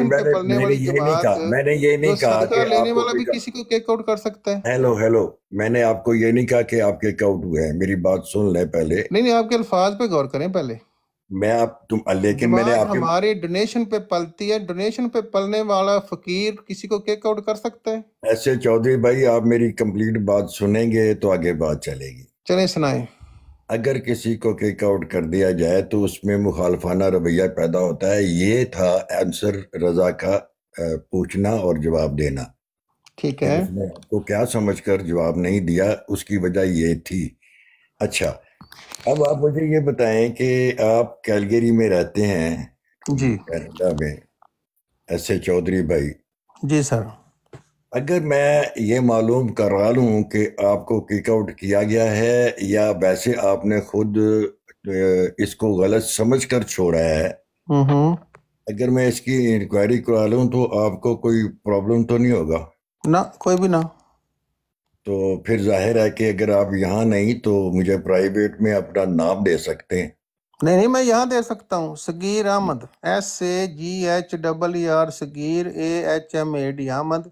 मैंने ये नहीं कहा मैंने ये तो नहीं कहा कि लेने वाला भी किसी को किक आउट कर सकता है? हेलो हेलो मैंने आपको ये नहीं कहा कि आपके आउट हुए हैं। मेरी बात सुन ले पहले। नहीं नहीं आपके अल्फाज पे गौर करें पहले। मैं आप तुम लेकिन मैंने आपके हमारी डोनेशन पे पलती है। डोनेशन पे पलने वाला फकीर किसी को केक आउट कर सकता है? ऐसे चौधरी भाई आप मेरी कंप्लीट बात सुनेंगे तो आगे बात चलेगी। चले सुनाए। अगर किसी को किक आउट कर दिया जाए तो उसमें मुखालफाना रवैया पैदा होता है। ये था आंसर रजा का पूछना और जवाब देना। ठीक है। आपको क्या समझकर जवाब नहीं दिया उसकी वजह ये थी। अच्छा अब आप मुझे ये बताएँ कि आप कैलगरी में रहते हैं जी। कनाडा में एस ए चौधरी भाई। जी सर। अगर मैं ये मालूम करा लूँ कि आपको किक आउट किया गया है या वैसे आपने खुद इसको गलत समझकर छोड़ा है। हम्म अगर मैं इसकी इंक्वायरी करा लूँ तो आपको कोई प्रॉब्लम तो नहीं होगा? ना कोई भी ना। तो फिर ज़ाहिर है कि अगर आप यहाँ नहीं तो मुझे प्राइवेट में अपना नाम दे सकते हैं। नहीं नहीं मैं यहाँ दे सकता हूँ। Sagheer Ahmed S A G H double E R Sagheer A H M A D Ahmed.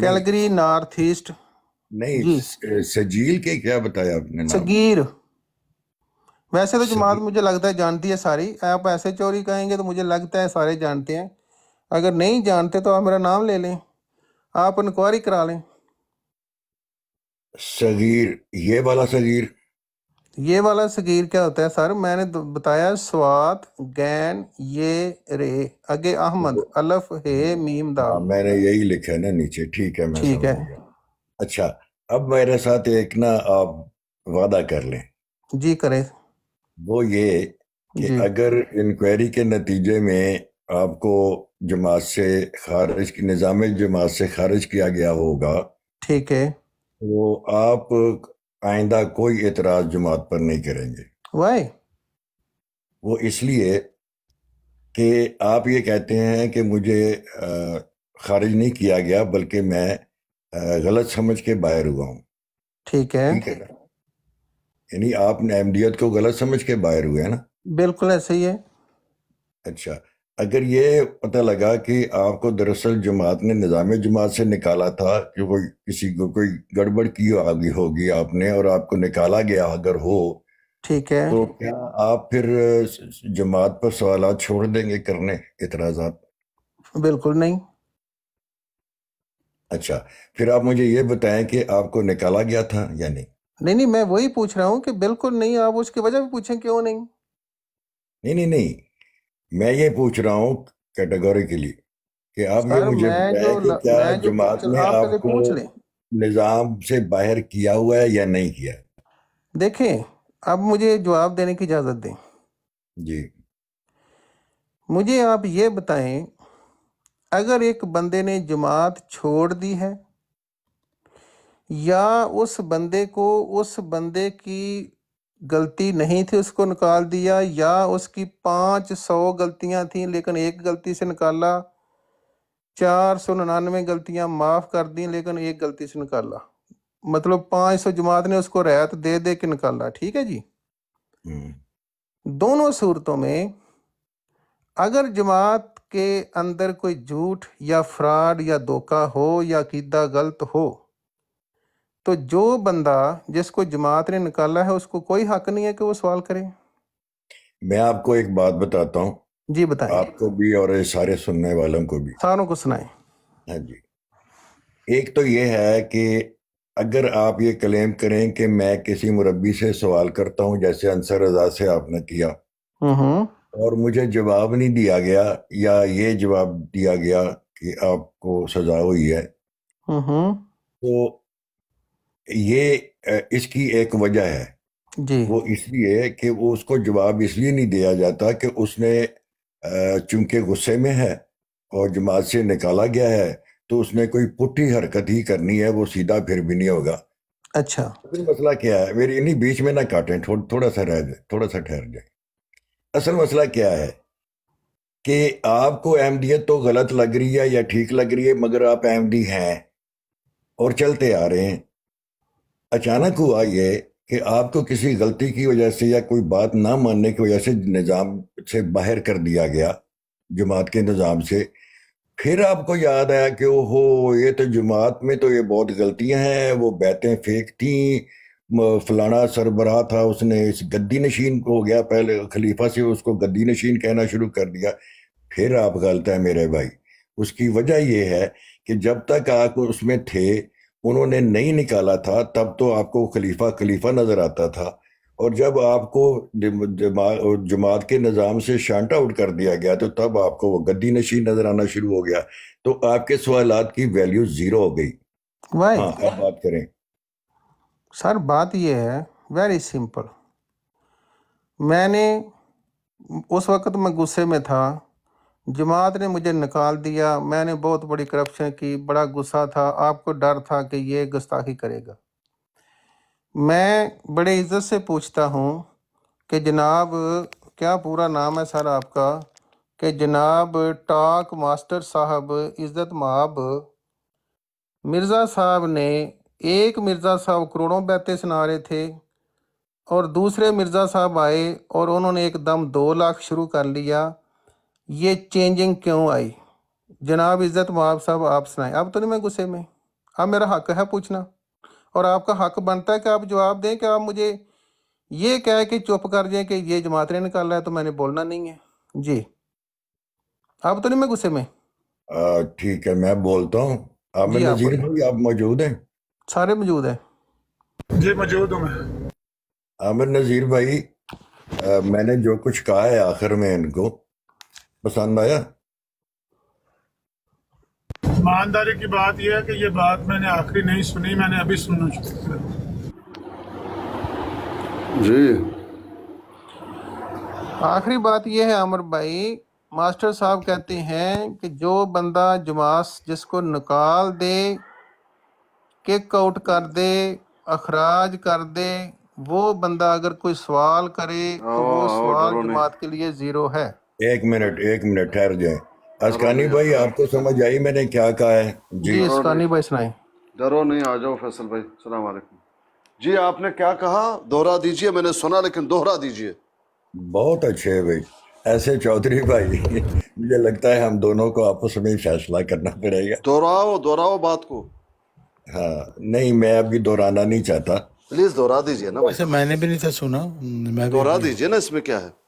Calgary north east. नहीं सजील के क्या बताया आपने सगीर। वैसे तो जमात मुझे लगता है जानती है सारी। आप ऐसे चोरी कहेंगे तो मुझे लगता है सारे जानते हैं। अगर नहीं जानते तो आप मेरा नाम ले लें। आप इंक्वायरी करा लें। सगीर ये वाला सगीर। ये वाला सगीर क्या होता है सर? मैंने तो बताया स्वात गैन ये रे आगे अहमद वो अल्फ हे मीम हाँ दाल मैंने यही लिखा है ना नीचे ठीक है मैं ठीक है। अच्छा अब मेरे साथ एक ना आप वादा कर लें। जी करें। वो ये कि अगर इंक्वायरी के नतीजे में आपको जमात से खारिज की निज़ाम जमात से खारिज किया गया होगा ठीक है। तो आप आइंदा कोई एतराज़ जमात पर नहीं करेंगे। वाई वो इसलिए कि आप ये कहते हैं कि मुझे खारिज नहीं किया गया बल्कि मैं गलत समझ के बाहर हुआ हूँ। ठीक है। ठीक है यानी आपने अहमदियत को गलत समझ के बाहर हुए है ना? बिल्कुल ऐसे ही है। अच्छा। अगर ये पता लगा कि आपको दरअसल जमात ने निज़ाम जमात से निकाला था कि कोई किसी को कोई गड़बड़ की आगे होगी आपने और आपको निकाला गया अगर हो ठीक है। तो क्या आप फिर जमात पर सवाल छोड़ देंगे करने इतराज़ात? बिल्कुल नहीं। अच्छा फिर आप मुझे ये बताएँ कि आपको निकाला गया था या नहीं? नहीं नहीं मैं वही पूछ रहा हूँ कि बिल्कुल नहीं आप उसकी वजह भी पूछें क्यों नहीं? नहीं नहीं नहीं मैं ये पूछ रहा हूँ कैटेगोरिकली कि आप ये मुझे मैं कि क्या जमात ने आपको निज़ाम से बाहर किया हुआ है या नहीं किया देखें अब मुझे जवाब देने की इजाज़त दें। जी। मुझे आप ये बताएँ अगर एक बंदे ने जमात छोड़ दी है या उस बंदे को उस बंदे की गलती नहीं थी उसको निकाल दिया या उसकी पाँच सौ गलतियाँ थी लेकिन एक गलती से निकाला चार सौ निन्यानवे गलतियाँ माफ़ कर दी लेकिन एक गलती से निकाला। मतलब पाँच सौ जमात ने उसको रियायत दे दे के निकाला ठीक है जी? हम्म। दोनों सूरतों में अगर जमात के अंदर कोई झूठ या फ्रॉड या धोखा हो या कीदा गलत हो तो जो बंदा जिसको जमात ने निकाला है उसको कोई हक नहीं है कि वो सवाल करे। मैं आपको एक बात बताता हूँ। जी बताएँ आपको भी और ये सारे सुनने वालों को भी। सारों को सुनाएँ। हाँ जी। एक तो ये है कि अगर आप ये क्लेम करें कि मैं किसी मुरबी से सवाल करता हूँ जैसे अंसर रजा से आपने किया। हम्म और मुझे जवाब नहीं दिया गया या ये जवाब दिया गया कि आपको सजा हुई है। हम्म। तो ये इसकी एक वजह है। जी। वो इसलिए कि वो उसको जवाब इसलिए नहीं दिया जाता कि उसने चूँकि गुस्से में है और जमात से निकाला गया है तो उसने कोई पुट्ठी हरकत ही करनी है वो सीधा फिर भी नहीं होगा। अच्छा। असल मसला क्या है? मेरी इन्हीं बीच में ना काटें थोड़, थोड़ा सा रह जाए थोड़ा सा ठहर जाए। असल मसला क्या है कि आपको अहमदियत तो गलत लग रही है या ठीक लग रही है मगर आप अहमदी हैं और चलते आ रहे हैं। अचानक हुआ ये कि आपको किसी गलती की वजह से या कोई बात ना मानने की वजह से निज़ाम से बाहर कर दिया गया, जमात के निज़ाम से। फिर आपको याद आया कि ओहो, ये तो जमात में तो ये बहुत गलतियाँ हैं, वो बैतें फेंक थी फलाना सरबराह था उसने, इस गद्दी नशीन को हो गया पहले, खलीफा से उसको गद्दी नशीन कहना शुरू कर दिया। फिर आप गलत है मेरे भाई। उसकी वजह ये है कि जब तक आप उसमें थे उन्होंने नहीं निकाला था तब तो आपको खलीफा खलीफा नज़र आता था। और जब आपको जमा- जमात के निज़ाम से शांट आउट कर दिया गया तो तब आपको वो गद्दी नशीन नज़र आना शुरू हो गया। तो आपके सवालात की वैल्यू ज़ीरो हो गई। हाँ अब बात करें। सर बात यह है वेरी सिंपल मैंने उस वक्त मैं गुस्से में था जमात ने मुझे निकाल दिया। मैंने बहुत बड़ी करप्शन की, बड़ा गुस्सा था। आपको डर था कि ये गुस्ताखी करेगा। मैं बड़े इज़्ज़त से पूछता हूँ कि जनाब, क्या पूरा नाम है सर आपका? कि जनाब टाक मास्टर साहब, इज़्ज़त माब मिर्ज़ा साहब ने एक मिर्ज़ा साहब करोड़ों बैतें सुना रहे थे और दूसरे मिर्ज़ा साहब आए और उन्होंने एकदम दो लाख शुरू कर लिया। ये चेंजिंग क्यों आई? जनाब इज़्ज़त माब साहब आप सुनाएँ। अब तो नहीं मैं गुस्से में। अब मेरा हक है पूछना। और आपका हक बनता है कि आप जवाब दें कि आप मुझे ये कह के चुप कर जाए कि ये जमात ने निकाला है तो मैंने बोलना नहीं है। जी। आप तो नहीं मैं गुस्से में। ठीक है मैं बोलता हूँ। आमिर आप नजीर भाई आप मौजूद हैं? सारे मौजूद हैं। जी मौजूद हूँ मैं। आमिर नजीर भाई आ, मैंने जो कुछ कहा है आखिर में इनको पसंद आया ईमानदारी की बात यह है कि ये बात मैंने आखिरी नहीं सुनी मैंने अभी सुनना शुरू किया। जी। आखिरी बात यह है अमर भाई मास्टर साहब कहते हैं कि जो बंदा जमास जिसको निकाल दे किक आउट कर दे अखराज कर दे वो बंदा अगर कोई सवाल करे तो वो सवाल डरो नहीं। जमात के लिए ज़ीरो है। एक मिनट एक मिनट ठहर जाए। असकानी भाई आपको समझ आई मैंने क्या कहा है? जी। जी डरो भाई सुनाए। डरो नहीं आ जाओ फैसल भाई। सलाम वालेकुम जी आपने क्या कहा? दोहरा दीजिए मैंने सुना लेकिन दोहरा दीजिए। बहुत अच्छे है भाई। ऐसे चौधरी भाई मुझे लगता है हम दोनों को आपस में ही फैसला करना पड़ेगा। दोहराओ दोहराओ बात को। हाँ नहीं मैं अभी दोहराना नहीं चाहता। प्लीज़ दोहरा दीजिए ना भाई। वैसे मैंने भी नहीं था सुना। मैं दोहरा दीजिए ना इसमें क्या है?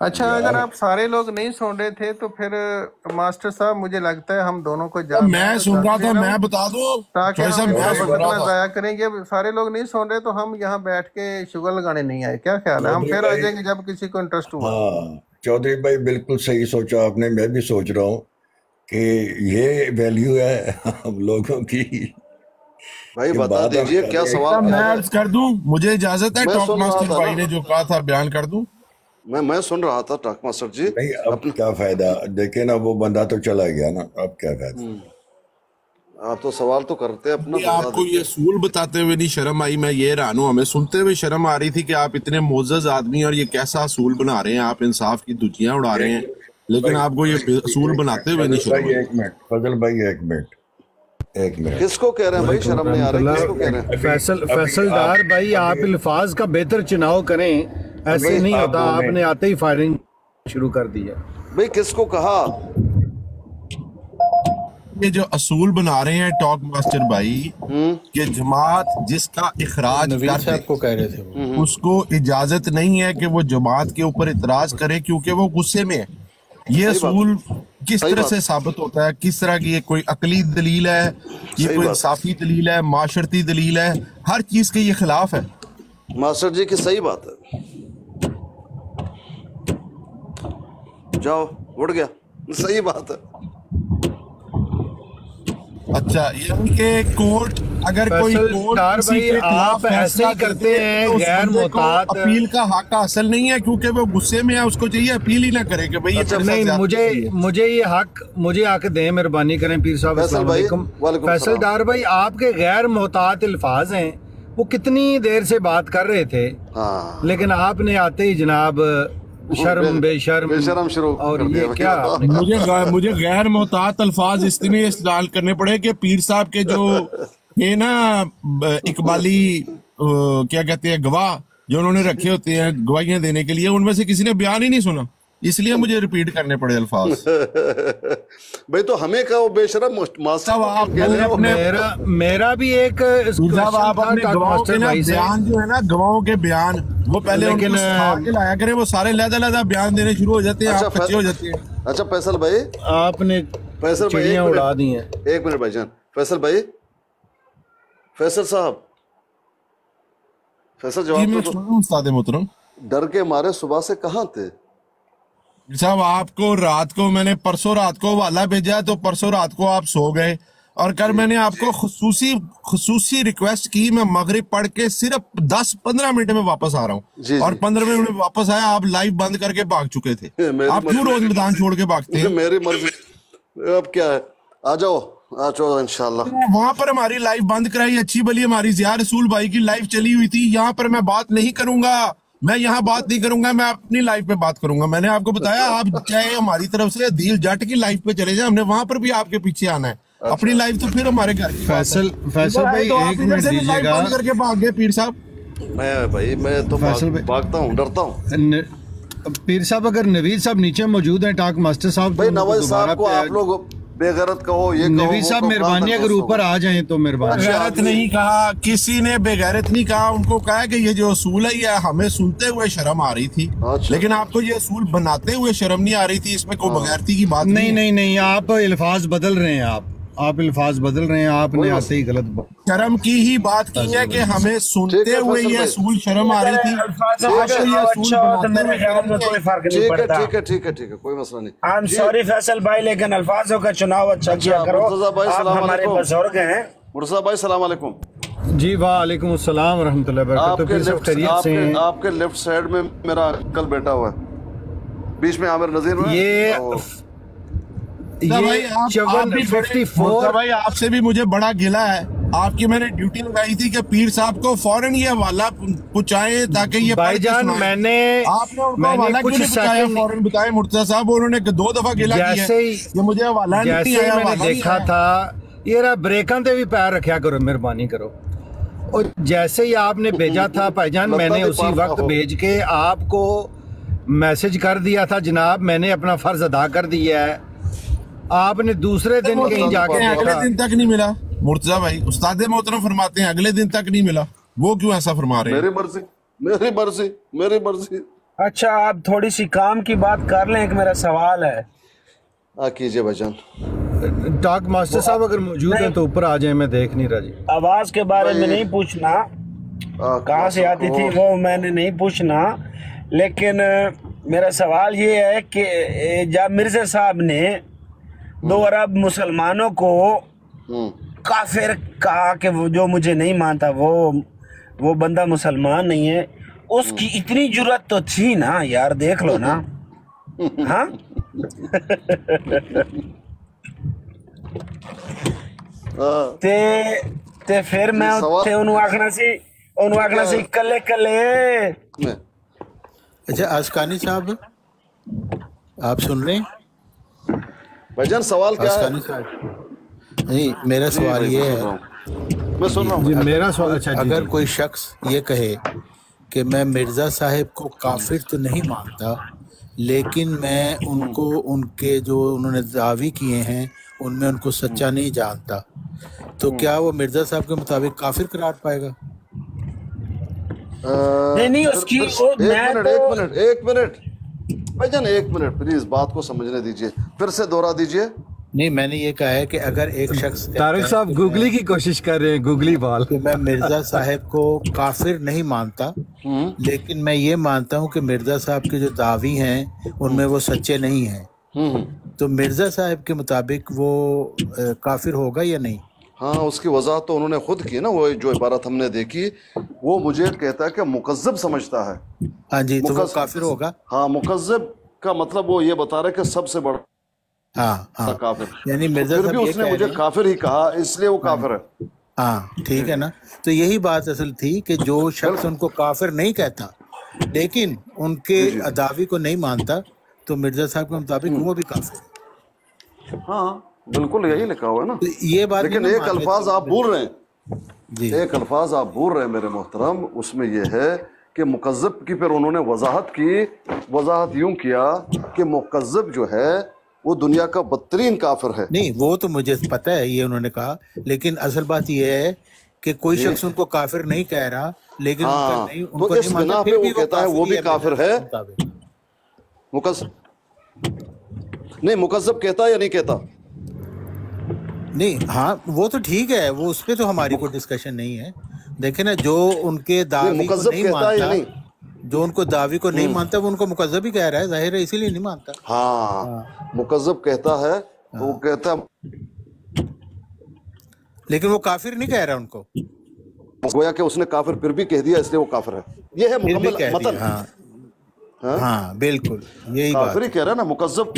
अच्छा अगर आप सारे लोग नहीं सुन रहे थे तो फिर मास्टर साहब मुझे लगता है हम दोनों को अब मैं सुन रहा था मैं बता दूँ। ताकि हम जाया करेंगे। सारे लोग नहीं सुन रहे तो हम यहाँ बैठ के शुगर लगाने नहीं आए। क्या ख्याल है? हम फिर आ जाएँगे जब किसी को इंटरेस्ट हुआ। हाँ चौधरी भाई बिल्कुल सही सोचा आपने। मैं भी सोच रहा हूँ कि ये वैल्यू है हम लोगों की। भाई बता दीजिए क्या सवाल मैं कर दूँ मुझे इजाज़त है रहा मास्टर भाई ने जो कहा था बयान कर दूँ। मैं मैं सुन रहा था टाक मास्टर जी। नहीं अब अपने क्या फ़ायदा? देखे ना वो बंदा तो चला गया ना अब क्या फ़ायदा? हम्म, आप तो सवाल तो करते हैं अपना आपको ये सूल बताते हुए नहीं शर्म आई मैं ये रानू हमें सुनते हुए शर्म आ रही थी कि आप इतने मोजज आदमी और ये कैसा असूल बना रहे हैं आप इंसाफ की दुचियाँ उड़ा रहे हैं। लेकिन आपको ये असूल बनाते हुए नहीं शर्म एक मिनट फजल भाई एक मिनट एक मिनट। किसको कह रहे हैं भाई? शर्म नहीं आ रही किसको कह रहे हैं? फैसल फैसलदार भाई आप अल्फाज का बेहतर चुनाव करें। ऐसे नहीं होता आपने आते ही फायरिंग शुरू कर दी है। भाई किसको कहा? ये जो असूल बना रहे हैं टॉक मास्टर भाई हम्म। कि जमात जिसका इखराज कर को कह रहे थे हम्म। उसको इजाज़त नहीं है कि वो जमात के ऊपर इतराज करे क्योंकि वो गुस्से में है। ये असूल किस तरह से साबित होता है? किस तरह की ये कोई अकली दलील है? ये कोई इंसाफी दलील है? माशरती दलील है? हर चीज़ के ये खिलाफ है। मास्टर जी की सही बात है। जाओ उड़ गया। सही बात है। अच्छा यानी कि कोर्ट अगर कोई कोर्ट किसी भाई के खिलाफ आप ऐसे फैसला ही करते हैं तो गैर बंदे मोहतात अपील का हक हासिल नहीं है क्योंकि वो गुस्से में है उसको चाहिए अपील ही ना करे कि भाई अच्छा नहीं मुझे मुझे ये हक मुझे आके दें मेहरबानी करें पीर साहब फैसल फैसलदार भाई आपके गैर मोहतात अल्फाज हैं वो कितनी देर से बात कर रहे थे हाँ। लेकिन आपने आते ही जनाब शर्म बेशर्म बेशर्म शुरू और ये क्या? मुझे मुझे गैर मोहतात अल्फाज इसलिए इस्तेमाल करने पड़े कि पीर साहब के जो ये ना इकबाली क्या कहते हैं गवाह जो उन्होंने रखे होते हैं गवाहियाँ देने के लिए उनमें से किसी ने बयान ही नहीं सुना। इसलिए मुझे रिपीट करने पड़े अल्फाज। भाई तो हमें क्या वो बेशरम मास्टर साहब, आप कह अपने- मेरा मेरा भी एक जब आप अपने गवाहों के ना बयान जो है ना गवाहों के बयान वो पहले लेकिन, के लाया करें वो सारे लहदा लहदा बयान देने शुरू हो जाते हैं अच्छा, आप हो जाते हैं। अच्छा फैसल भाई। आपने फैसल भाई उड़ा दी हैं। एक मिनट भाईजान फैसल भाई। फैसल साहब। फैसल जवाब तो दो। सुन रहा हूँ उस्ताद मोहतरम। डर के मारे सुबह से कहाँ थे? साहब आपको रात को मैंने परसों रात को वाला भेजा तो परसों रात को आप सो गए। और कल मैंने आपको खसूसी खसूसी रिक्वेस्ट की मैं मगरिब पढ़ के सिर्फ़ 10-15 मिनट में वापस आ रहा हूँ। और पंद्रह मिनट में वापस आया आप लाइव बंद करके भाग चुके थे। आप क्यों रोज मैदान छोड़ के भागते हैं? मेरी मर्ज़ी अब क्या है? आ जाओ आ जाओ इंशाल्लाह। वहाँ पर हमारी लाइव बंद कराई अच्छी भली हमारी जिया रसूल भाई की लाइव चली हुई थी। यहाँ पर मैं बात नहीं करूँगा। मैं यहाँ बात नहीं करूँगा मैं अपनी लाइफ पे बात करूँगा। मैंने आपको बताया आप चाहे हमारी तरफ़ से दिल जट की लाइफ पे चले जाए हमने वहाँ पर भी आपके पीछे आना है। अच्छा। अपनी लाइफ तो फिर हमारे घर। फैसल फैसल भाई तो एक मिनट दीजिएगा। करके भाग गए पीर साहब। मैं भाई मैं तो फैसल भाग, भागता हूँ डरता हूँ। पीर साहब अगर नवीद साहब नीचे मौजूद हैं टाक मास्टर साहब तो भाई नवाज़ साहब को आप लोग बेगैरत कहो ये नबी साहब मेहरबानी अगर ऊपर आ जाए तो मेहरबानी। बेगैरत नहीं। कहा किसी ने बेगैरत नहीं कहा उनको कहा कि ये जो असूल है ये हमें सुनते हुए शर्म आ रही थी। अच्छा। लेकिन आपको ये असूल बनाते हुए शर्म नहीं आ रही थी इसमें कोई बगैरती की बात नहीं नहीं नहीं आप अल्फाज बदल रहे हैं आप। आप अल्फाज बदल रहे हैं आपने ऐसे ही गलत शर्म की ही बात की है कि हमें सुनते हुए ये। असूल शर्म आ रही थी। अच्छा तो ठीक है ठीक है ठीक है ठीक है कोई मसला नहीं। आई एम जी, सॉरी फैसल भाई लेकिन अल्फाजों का चुनाव अच्छा अच्छा, किया करो। भाई, आप हमारे बुज़ुर्ग हैं। मुर्सा भाई सलाम अलैकुम। जी वालेकुम अस्सलाम रहमतुल्लाहि व आपके लेफ़्ट आपके आपके लेफ़्ट साइड में मेरा अंकल बैठा हुआ है। बीच में आमिर नजीर ये ये आप- आप भी बड़े- फिफ्टी फोर भाई आपसे भी मुझे बड़ा गिला है। आपकी मैंने ड्यूटी लगाई थी कि पीर साहब को फ़ौरन ये हवाला पहुँचाए ताकि ये पढ़ के भाईजान मैंने आपने मैंने कुछ बताया फ़ौरन बताए मुर्तजा साहब उन्होंने दो दफ़ा गिला किया जैसे ही ये मुझे हवाला नहीं जैसे आया मैंने देखा। था ये रहा ब्रेਕਾਂ ते भी पैर रखा करो मेहरबानी करो। और जैसे ही आपने भेजा था भाईजान मैंने उसी वक्त भेज के आपको मैसेज कर दिया था जनाब मैंने अपना फ़र्ज़ अदा कर दिया है। आपने दूसरे दिन कहीं जाके अगले दिन तक नहीं मिला। मुर्तजा भाई उस्ताद मोहतरम फरमाते हैं अगले दिन तक नहीं मिला। वो क्यों ऐसा फरमा रहे हैं? मेरी मर्ज़ी मेरी मर्ज़ी मेरी मर्ज़ी। अच्छा आप थोड़ी सी काम की बात कर लें एक मेरा सवाल है। आ कीजिए भाईजान। टॉक मास्टर साहब अगर मौजूद हैं तो ऊपर आ जाए मैं देख नहीं रहा जी। आवाज़ के बारे में नहीं पूछना। कहाँ से आती थी वो मैंने नहीं पूछना। लेकिन मेरा सवाल ये है कि जब मिर्ज़ा साहब ने दो अरब मुसलमानों को हम्म, काफिर कहा कि वो जो मुझे नहीं मानता वो वो बंदा मुसलमान नहीं है उसकी इतनी जुरत तो थी ना यार देख लो ना हाँ हाँ, ते ते फिर मैं सवाल- उत्थे ਉਹਨੂੰ ਆਖਣਾ ਸੀ ਉਹਨੂੰ ਆਖਣਾ ਸੀ ਕੱਲੇ ਕੱਲੇ मैं अच्छा आसकानी साहब आप सुन रहे हैं भाईजान सवाल क्या है? नहीं मेरा सवाल ये है। मैं सुन रहा हूँ। मेरा सवाल अच्छा अगर कोई शख्स ये कहे कि मैं मिर्ज़ा साहब को काफिर तो नहीं मानता लेकिन मैं उनको उनके जो उन्होंने दावी किए हैं उनमें उनको सच्चा नहीं जानता तो क्या वो मिर्ज़ा साहब के मुताबिक काफिर करार पाएगा? नहीं, नहीं, उसकी- एक मिनट तो- एक मिनट एक मिनट। भाईजान एक मिनट प्लीज़ बात को समझने दीजिए। फिर से दोहरा दीजिए। नहीं मैंने ये कहा है कि अगर एक शख्स तारिक साहब कि गूगली की कोशिश कर रहे हैं गूगली बाल कि मैं मिर्ज़ा साहब को काफिर नहीं मानता हम्म, लेकिन मैं ये मानता हूँ कि मिर्ज़ा साहब के जो दावी हैं उनमें वो सच्चे नहीं हैं। हम्म, तो मिर्ज़ा साहब के मुताबिक वो काफिर होगा या नहीं? हाँ उसकी वजाहत तो उन्होंने खुद की ना वो जो इबारत हमने देखी वो मुझे कहता है कि मुकज्जब समझता है। हाँ जी तो वो काफिर होगा? हाँ मुकज्जब का मतलब वो ये बता रहा है कि सबसे बड़ा हाँ हाँ। काफिर। यानी मिर्ज़ा फिर भी उसने मुझे काफिर ही कहा इसलिए वो काफिर है। हाँ ठीक है ना? तो यही बात असल थी कि जो शख्स उनको काफिर नहीं कहता लेकिन उनके अदावी को नहीं मानता तो मिर्ज़ा साहब के मुताबिक वो भी काफिर है। बिल्कुल यही लिखा हुआ है ना। तो ये बात लेकिन एक अल्फाज आप भूल रहे हैं। एक अल्फाज आप भूल रहे हैं मेरे मोहतरम उसमें यह है कि मुकज़ब की फिर उन्होंने वजाहत की। वजाहत यूँ किया कि मुकज़ब जो है वो दुनिया का बदतरीन काफिर है। नहीं वो तो मुझे पता है ये उन्होंने कहा। लेकिन असल बात ये है कि कोई शख्स उनको काफिर नहीं कह रहा लेकिन उनका हाँ नहीं तो उनको इस नहीं बिना पे वो कहता है वो भी काफिर है। मुकस नहीं मुकज़ब कहता या नहीं कहता? नहीं हाँ वो तो ठीक है वो उस पर तो हमारी कोई डिस्कशन नहीं है। देखे ना जो उनके दावी को नहीं है मानता नहीं? जो उनको दावी को नहीं हम्म। मानता वो उनको मुकजब ही कह रहा है ज़ाहिर है इसीलिए नहीं मानता। हाँ मुकज़ब कहता है तो वो कहता है लेकिन वो काफिर नहीं कह रहा उनको। गोया कि उसने काफिर फिर भी कह दिया इसलिए वो काफिर है। ये है मुकम्मल मतन। हाँ। हाँ? हाँ बिल्कुल यही काफिर ही कह रहा है ना मुकज़ब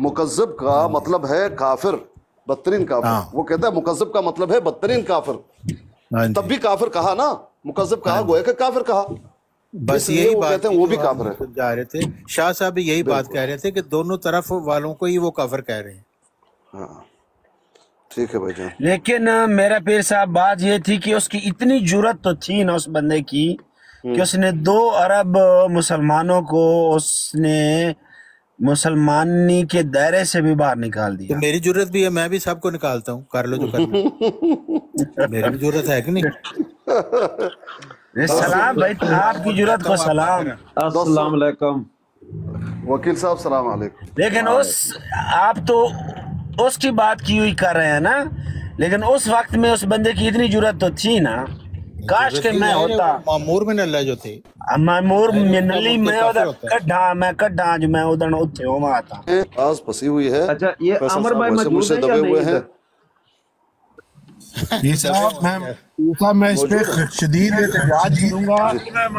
मुकज़ब का मतलब है काफिर। बदतरीन काफिर। हाँ। वो कहता है मुकज़ब का मतलब है बदतरीन काफिर। हाँ तब भी काफिर कहा ना मुकज़ब कहा गोया कि काफिर कहा? बस यही बात कहते हैं वो भी काफिर है। जा रहे थे शाह साहब यही बात कह रहे थे कि दोनों तरफ़ वालों को ही वो काफिर कह रहे हैं। हाँ। ठीक है भाई लेकिन मेरा पीर साहब बात ये थी कि उसकी इतनी ज़रूरत तो थी ना उस बंदे की कि उसने दो अरब मुसलमानों को उसने मुसलमानी के दायरे से भी बाहर निकाल तो दिया मेरी ज़रूरत भी है मैं भी सबको निकालता हूँ। कर लो जो करना मेरी भी ज़रूरत है कि नहीं? सलाम भाई आपकी ज़रूरत को सलाम। अस्सलाम वालेकुम वकील साहब सलाम अलैकुम लेकिन उस आप तो उसकी बात की हुई कर रहे हैं ना? लेकिन उस वक्त में उस बंदे की इतनी ज़रूरत तो थी ना? काश के मैं होता। मामूर में नल्ला जो थे। मामूर अरे वो मिनली मैं तो उधर कड्ढा मैं कड्ढा जो मैं उधर उत्थे होवा था। आज फंसी हुई है। अच्छा ये अमर भाई मुझसे है दबे हुए हैं? ये साहब मैं मैं इस पे शदीद एहतजाज करूँगा।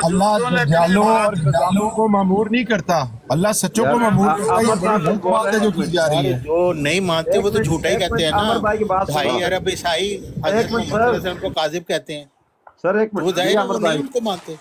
अल्लाह जालों और जालों को मामूर नहीं करता। अल्लाह सच्चों को मामूर करता। है है जो की जा रही है। जो नहीं मानते वो तो झूठा ही कहते हैं भाई ना सुनो। अरब ईसाई हज़रत मोहम्मद सर। को काजिब कहते हैं। सर एक तो मिनट उनको मानते।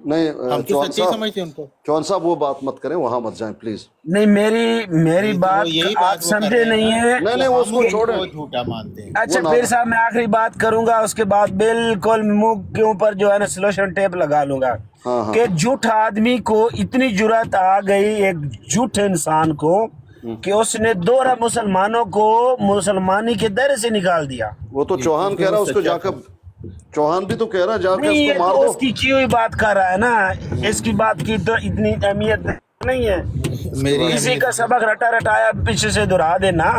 नहीं हम तो चौहान साहब समझते उनको? चौहान साहब वो बात मत करें वहाँ मत जाएँ प्लीज़ नहीं मेरी मेरी नहीं तो बात यही आप बात समझे नहीं है। नहीं नहीं वो उसको छोड़ें। झूठा मानते हैं। अच्छा फिर साहब मैं आखिरी बात करूँगा उसके बाद बिल्कुल मुँह के ऊपर जो है ना स्लोशन टेप लगा लूँगा हाँ हाँ। कि झूठ आदमी को इतनी जुरत आ गई एक झूठ इंसान को कि उसने दो मुसलमानों को मुसलमानी के दायरे से निकाल दिया। वो तो चौहान कह रहा है उसको जाकर चौहान भी तो कह रहा है जाकर नहीं ये उसको तो मार दो। उसकी की हुई बात कर रहा है ना इसकी बात की तो इतनी अहमियत नहीं है। मेरी किसी का सबक रटा रटाया पीछे से दोहरा देना।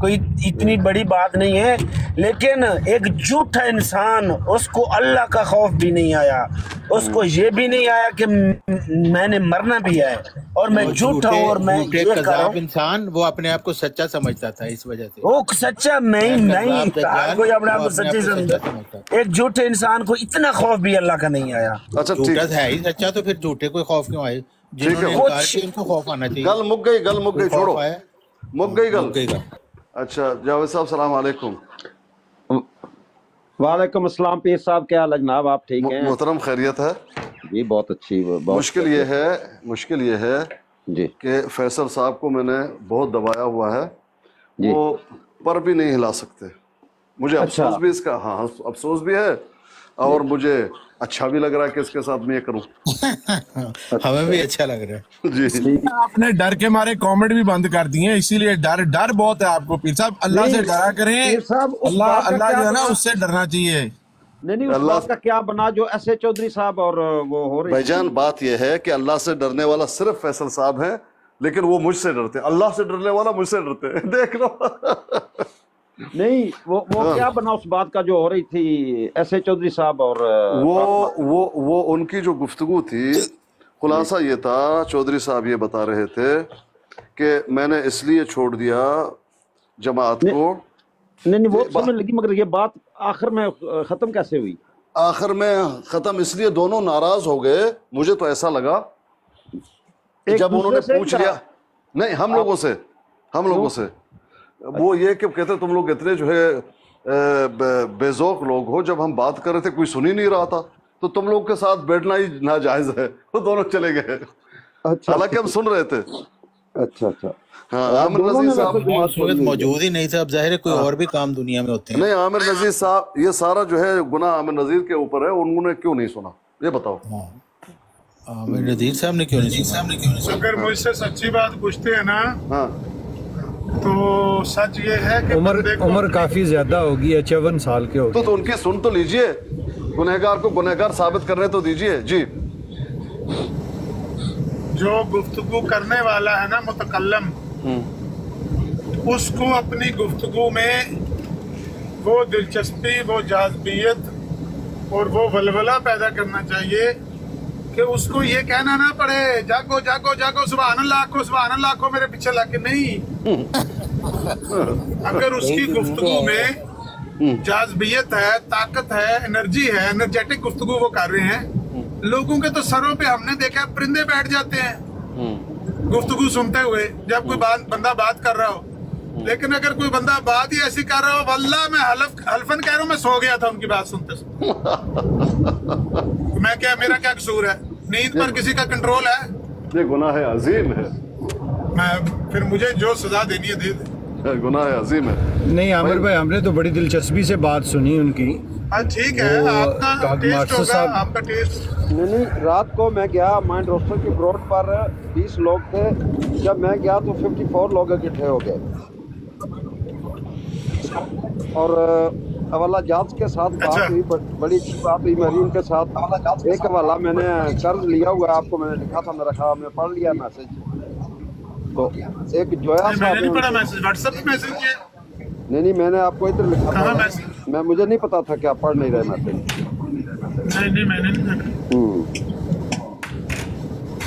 कोई इतनी बड़ी बात नहीं है लेकिन एक झूठा इंसान उसको अल्लाह का खौफ भी नहीं आया। उसको ये भी नहीं आया कि मैंने मरना भी है और मैं झूठा हूँ और मैं इंसान वो अपने आप को सच्चा समझता था इस वजह से। वो सच्चा नहीं मैं नहीं कोई अपने आप को सच्ची समझता। एक झूठे इंसान को इतना खौफ भी अल्लाह का नहीं आया। अच्छा झूठा है ही सच्चा तो फिर झूठे को खौफ क्यों आए? जिन्होंने है। इनकार कुछ- खौफ आना चाहिए। गल मुक गई गल मुक गई छोड़ो। मुक गई गल। मुक गई गल। अच्छा जावेद साहब सलाम अलैकुम। वालेकुम अस्सलाम पीर साहब क्या हाल है जनाब? आप ठीक हैं? मोहतरम खैरियत है? जी बहुत अच्छी बहुत मुश्किल ये है। मुश्किल ये है जी। कि फैसल साहब को मैंने बहुत दबाया हुआ है। जी। वो पर भी नहीं हिला सकते। मुझे अच्छा। अफसोस भी इसका हाँ अफसोस भी है और मुझे अच्छा भी लग रहा है कि इसके साथ मैं ये करूँ। हमें भी अच्छा लग रहा है। जी। आपने डर के मारे कमेंट भी बंद कर दिए हैं, इसीलिए डर डर बहुत है आपको पीर साहब। अल्लाह से डरा करें। पीर साहब, उस अल्लाह अल्लाह जो है ना उससे डरना चाहिए। नहीं नहीं अल्लाह- का क्या बना जो एस ए चौधरी साहब और वो हो रही भाईजान बात यह है कि अल्लाह से डरने वाला सिर्फ़ फैसल साहब है लेकिन वो मुझसे डरते हैं। अल्लाह से डरने वाला मुझसे डरते हैं। देख लो। नहीं वो वो हाँ। क्या बना उस बात का जो हो रही थी एस ए चौधरी साहब और वो वो वो उनकी जो गुफ्तगू थी खुलासा ये था चौधरी साहब ये बता रहे थे कि मैंने इसलिए छोड़ दिया जमात को। नहीं नहीं वो समझ लगी मगर ये बात आखिर में खत्म कैसे हुई? आखिर में खत्म इसलिए दोनों नाराज़ हो गए मुझे तो ऐसा लगा जब उन्होंने पूछ लिया नहीं हम लोगों से हम लोगों से। वो ये कि कहते तुम लोग इतने जो है बेजौक लोग हो जब हम बात कर रहे थे कोई सुन ही नहीं रहा था तो तुम लोग के साथ बैठना ही नाजायज है। वो दोनों चले गए। अच्छा। हालाँकि हम सुन रहे थे। अच्छा अच्छा। हाँ आमिर नजीर साहब वक्त मौजूद ही नहीं था। अब ज़ाहिर है कोई और भी काम दुनिया में होते हैं। नहीं आमिर नजीर साहब ये सारा जो है गुना आमिर नजीर के ऊपर है उन्होंने क्यों नहीं सुना? ये बताओ। मेरे नदीर साहब ने क्यों नहीं साहब ने क्यों अगर मुझसे सच्ची बात पूछते हैं ना हाँ। तो सच ये है कि उम्र उम्र काफ़ी ज़्यादा होगी है चौवन साल के होगी। तो, तो उनकी सुन तो लीजिए। गुनहगार को गुनहगार साबित करने तो दीजिए। जी। जो गुफ्तगु करने वाला है ना मुतकलम उसको अपनी गुफ्तगु में वो दिलचस्पी वो जाजबियत और वो वलवला पैदा करना चाहिए। कि उसको ये कहना ना पड़े, जागो जागो जागो सुबह अल्लाह को सुबह अल्लाह को मेरे पीछे लाके नहीं। अगर उसकी गुफ्तगु में जाजबियत है, ताकत है, एनर्जी है, एनर्जेटिक गुफ्तगु वो कर रहे हैं, लोगों के तो सरों पे हमने देखा, परिंदे बैठ जाते हैं। गुफ्तगु सुनते हुए, जब कोई बात, बंदा बात कर रहा हो लेकिन अगर कोई बंदा बात ही ऐसी कर रहा हो वल्ला मैं हलफ हल्फन कह रहा हूँ मैं सो गया था उनकी बात सुनते सुनते। मैं क्या मेरा क्या कसूर है? नींद पर किसी का कंट्रोल है? ये गुनाह है अजीम है। मैं फिर मुझे जो सजा देनी है दे दे। गुनाह है अजीम है। नहीं आमिर भाई हमने तो बड़ी दिलचस्पी से बात सुनी उनकी। हाँ ठीक है आपका डॉक्टर टेस्ट होगा आपका टेस्ट नहीं नहीं रात को मैं गया माइंड रोस्टर की ब्रोड पर 20 लोग थे। जब मैं गया तो 54 लोग इकट्ठे हो गए। और हवाला जात के साथ बात अच्छा। हुई बड़ी अच्छी बात हुई मेरी उनके साथ। एक हवाला मैंने कर्ज लिया हुआ आपको मैंने लिखा था मेरा ख्याल में पढ़ लिया मैसेज। तो एक जोया नहीं, साहब नहीं पढ़ा उनसे- मैसेज व्हाट्सएप पे मैसेज किया? नहीं नहीं मैंने आपको इधर लिखा था। मैं मुझे नहीं पता था कि आप पढ़ नहीं रहे मैसेज। नहीं नहीं मैंने नहीं देखा हम्म।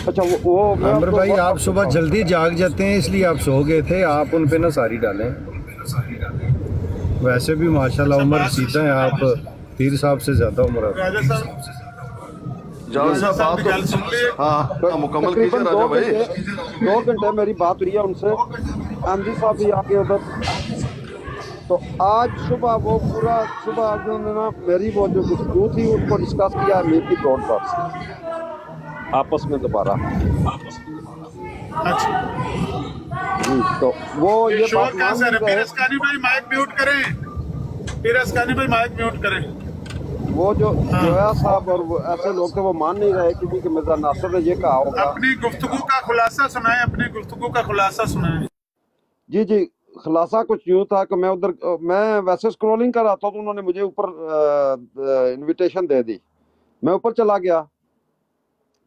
अच्छा वो, वो मैं आमिर भाई आप सुबह जल्दी जाग जाते हैं इसलिए आप सो गए थे आप उन पे ना सारी डालें। वैसे भी माशाल्लाह उम्र सीधा है आप तीर साहब से ज़्यादा उम्र है। साहब। है। तो हाँ हाँ, मुकम्मल कीजिए राजा दो भाई। घंटे दो घंटे मेरी बात हुई है उनसे। एमजी साहब भी आके उधर। तो आज सुबह वो पूरा सुबह उन्होंने ना मेरी वो जो गुफ्तगू थी उनको डिस्कस किया है मीर की ब्रॉडकास्ट आपस में दोबारा। अच्छा। तो वो ये शोर कहाँ से आ रहा है? नहीं भाई माइक म्यूट करें। पीरसकानी भाई माइक म्यूट करें। वो जो हाँ। जोया साहब और वो ऐसे लोग थे वो मान नहीं रहे कि कि मिर्ज़ा नासिर ने ये कहा होगा। अपनी गुफ्तगू का खुलासा सुनाए अपनी गुफ्तगू का खुलासा सुनाए। जी जी खुलासा कुछ यूँ था कि मैं उधर मैं वैसे स्क्रॉलिंग कर रहा था तो उन्होंने मुझे ऊपर इनविटेशन दे दी। मैं ऊपर चला गया।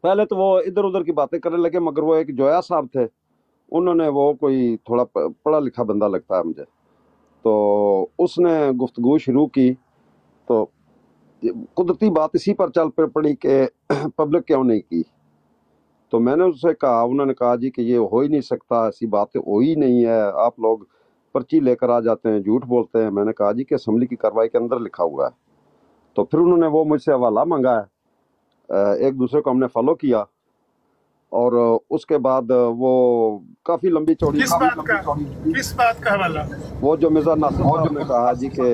पहले तो वो इधर उधर की बातें करने लगे मगर वो एक जोया साहब थे उन्होंने वो कोई थोड़ा पढ़ा लिखा बंदा लगता है मुझे। तो उसने गुफ्तगू शुरू की तो कुदरती बात इसी पर चल पे पड़ी कि पब्लिक क्यों नहीं की? तो मैंने उससे कहा उन्होंने कहा जी कि ये हो ही नहीं सकता ऐसी बात हो ही नहीं है आप लोग पर्ची लेकर आ जाते हैं झूठ बोलते हैं। मैंने कहा जी कि असम्बली की कार्रवाई के अंदर लिखा हुआ है। तो फिर उन्होंने वो मुझसे हवाला मांगा अ, एक दूसरे को हमने फॉलो किया और उसके बाद वो काफ़ी लंबी चौड़ी किस बात का? किस बात का हवाला? वो जो मिर्ज़ा नासिर साहब ने कहा जी कि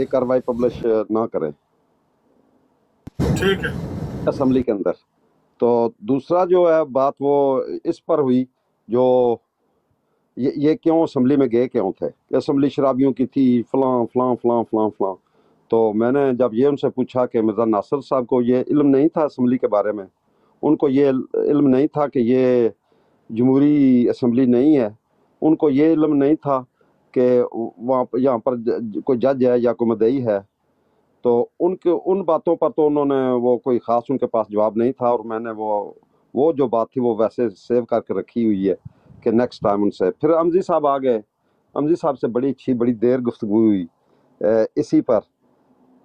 ये कार्रवाई पब्लिश ना करें। ठीक है। असम्बली के अंदर। तो दूसरा जो है बात वो इस पर हुई जो ये ये क्यों असम्बली में गए क्यों थे? कि असम्बली शराबियों की थी फलां फलां फलां फलां फलां। तो मैंने जब ये उनसे पूछा कि मिर्ज़ा नासिर साहब को ये इल्म नहीं था असम्बली के बारे में, उनको ये इल्म नहीं था कि ये जमहूरी असम्बली नहीं है, उनको ये इल्म नहीं था कि वहाँ यहाँ पर कोई जज है या कोई मदई है। तो उनके, उन बातों पर तो उन्होंने वो कोई ख़ास उनके पास जवाब नहीं था और मैंने वो वो जो बात थी वो वैसे सेव करके रखी हुई है कि नेक्स्ट टाइम उनसे। फिर अमजी साहब आ गए। अमजी साहब से बड़ी अच्छी, बड़ी देर गुफ्तु हुई इसी पर।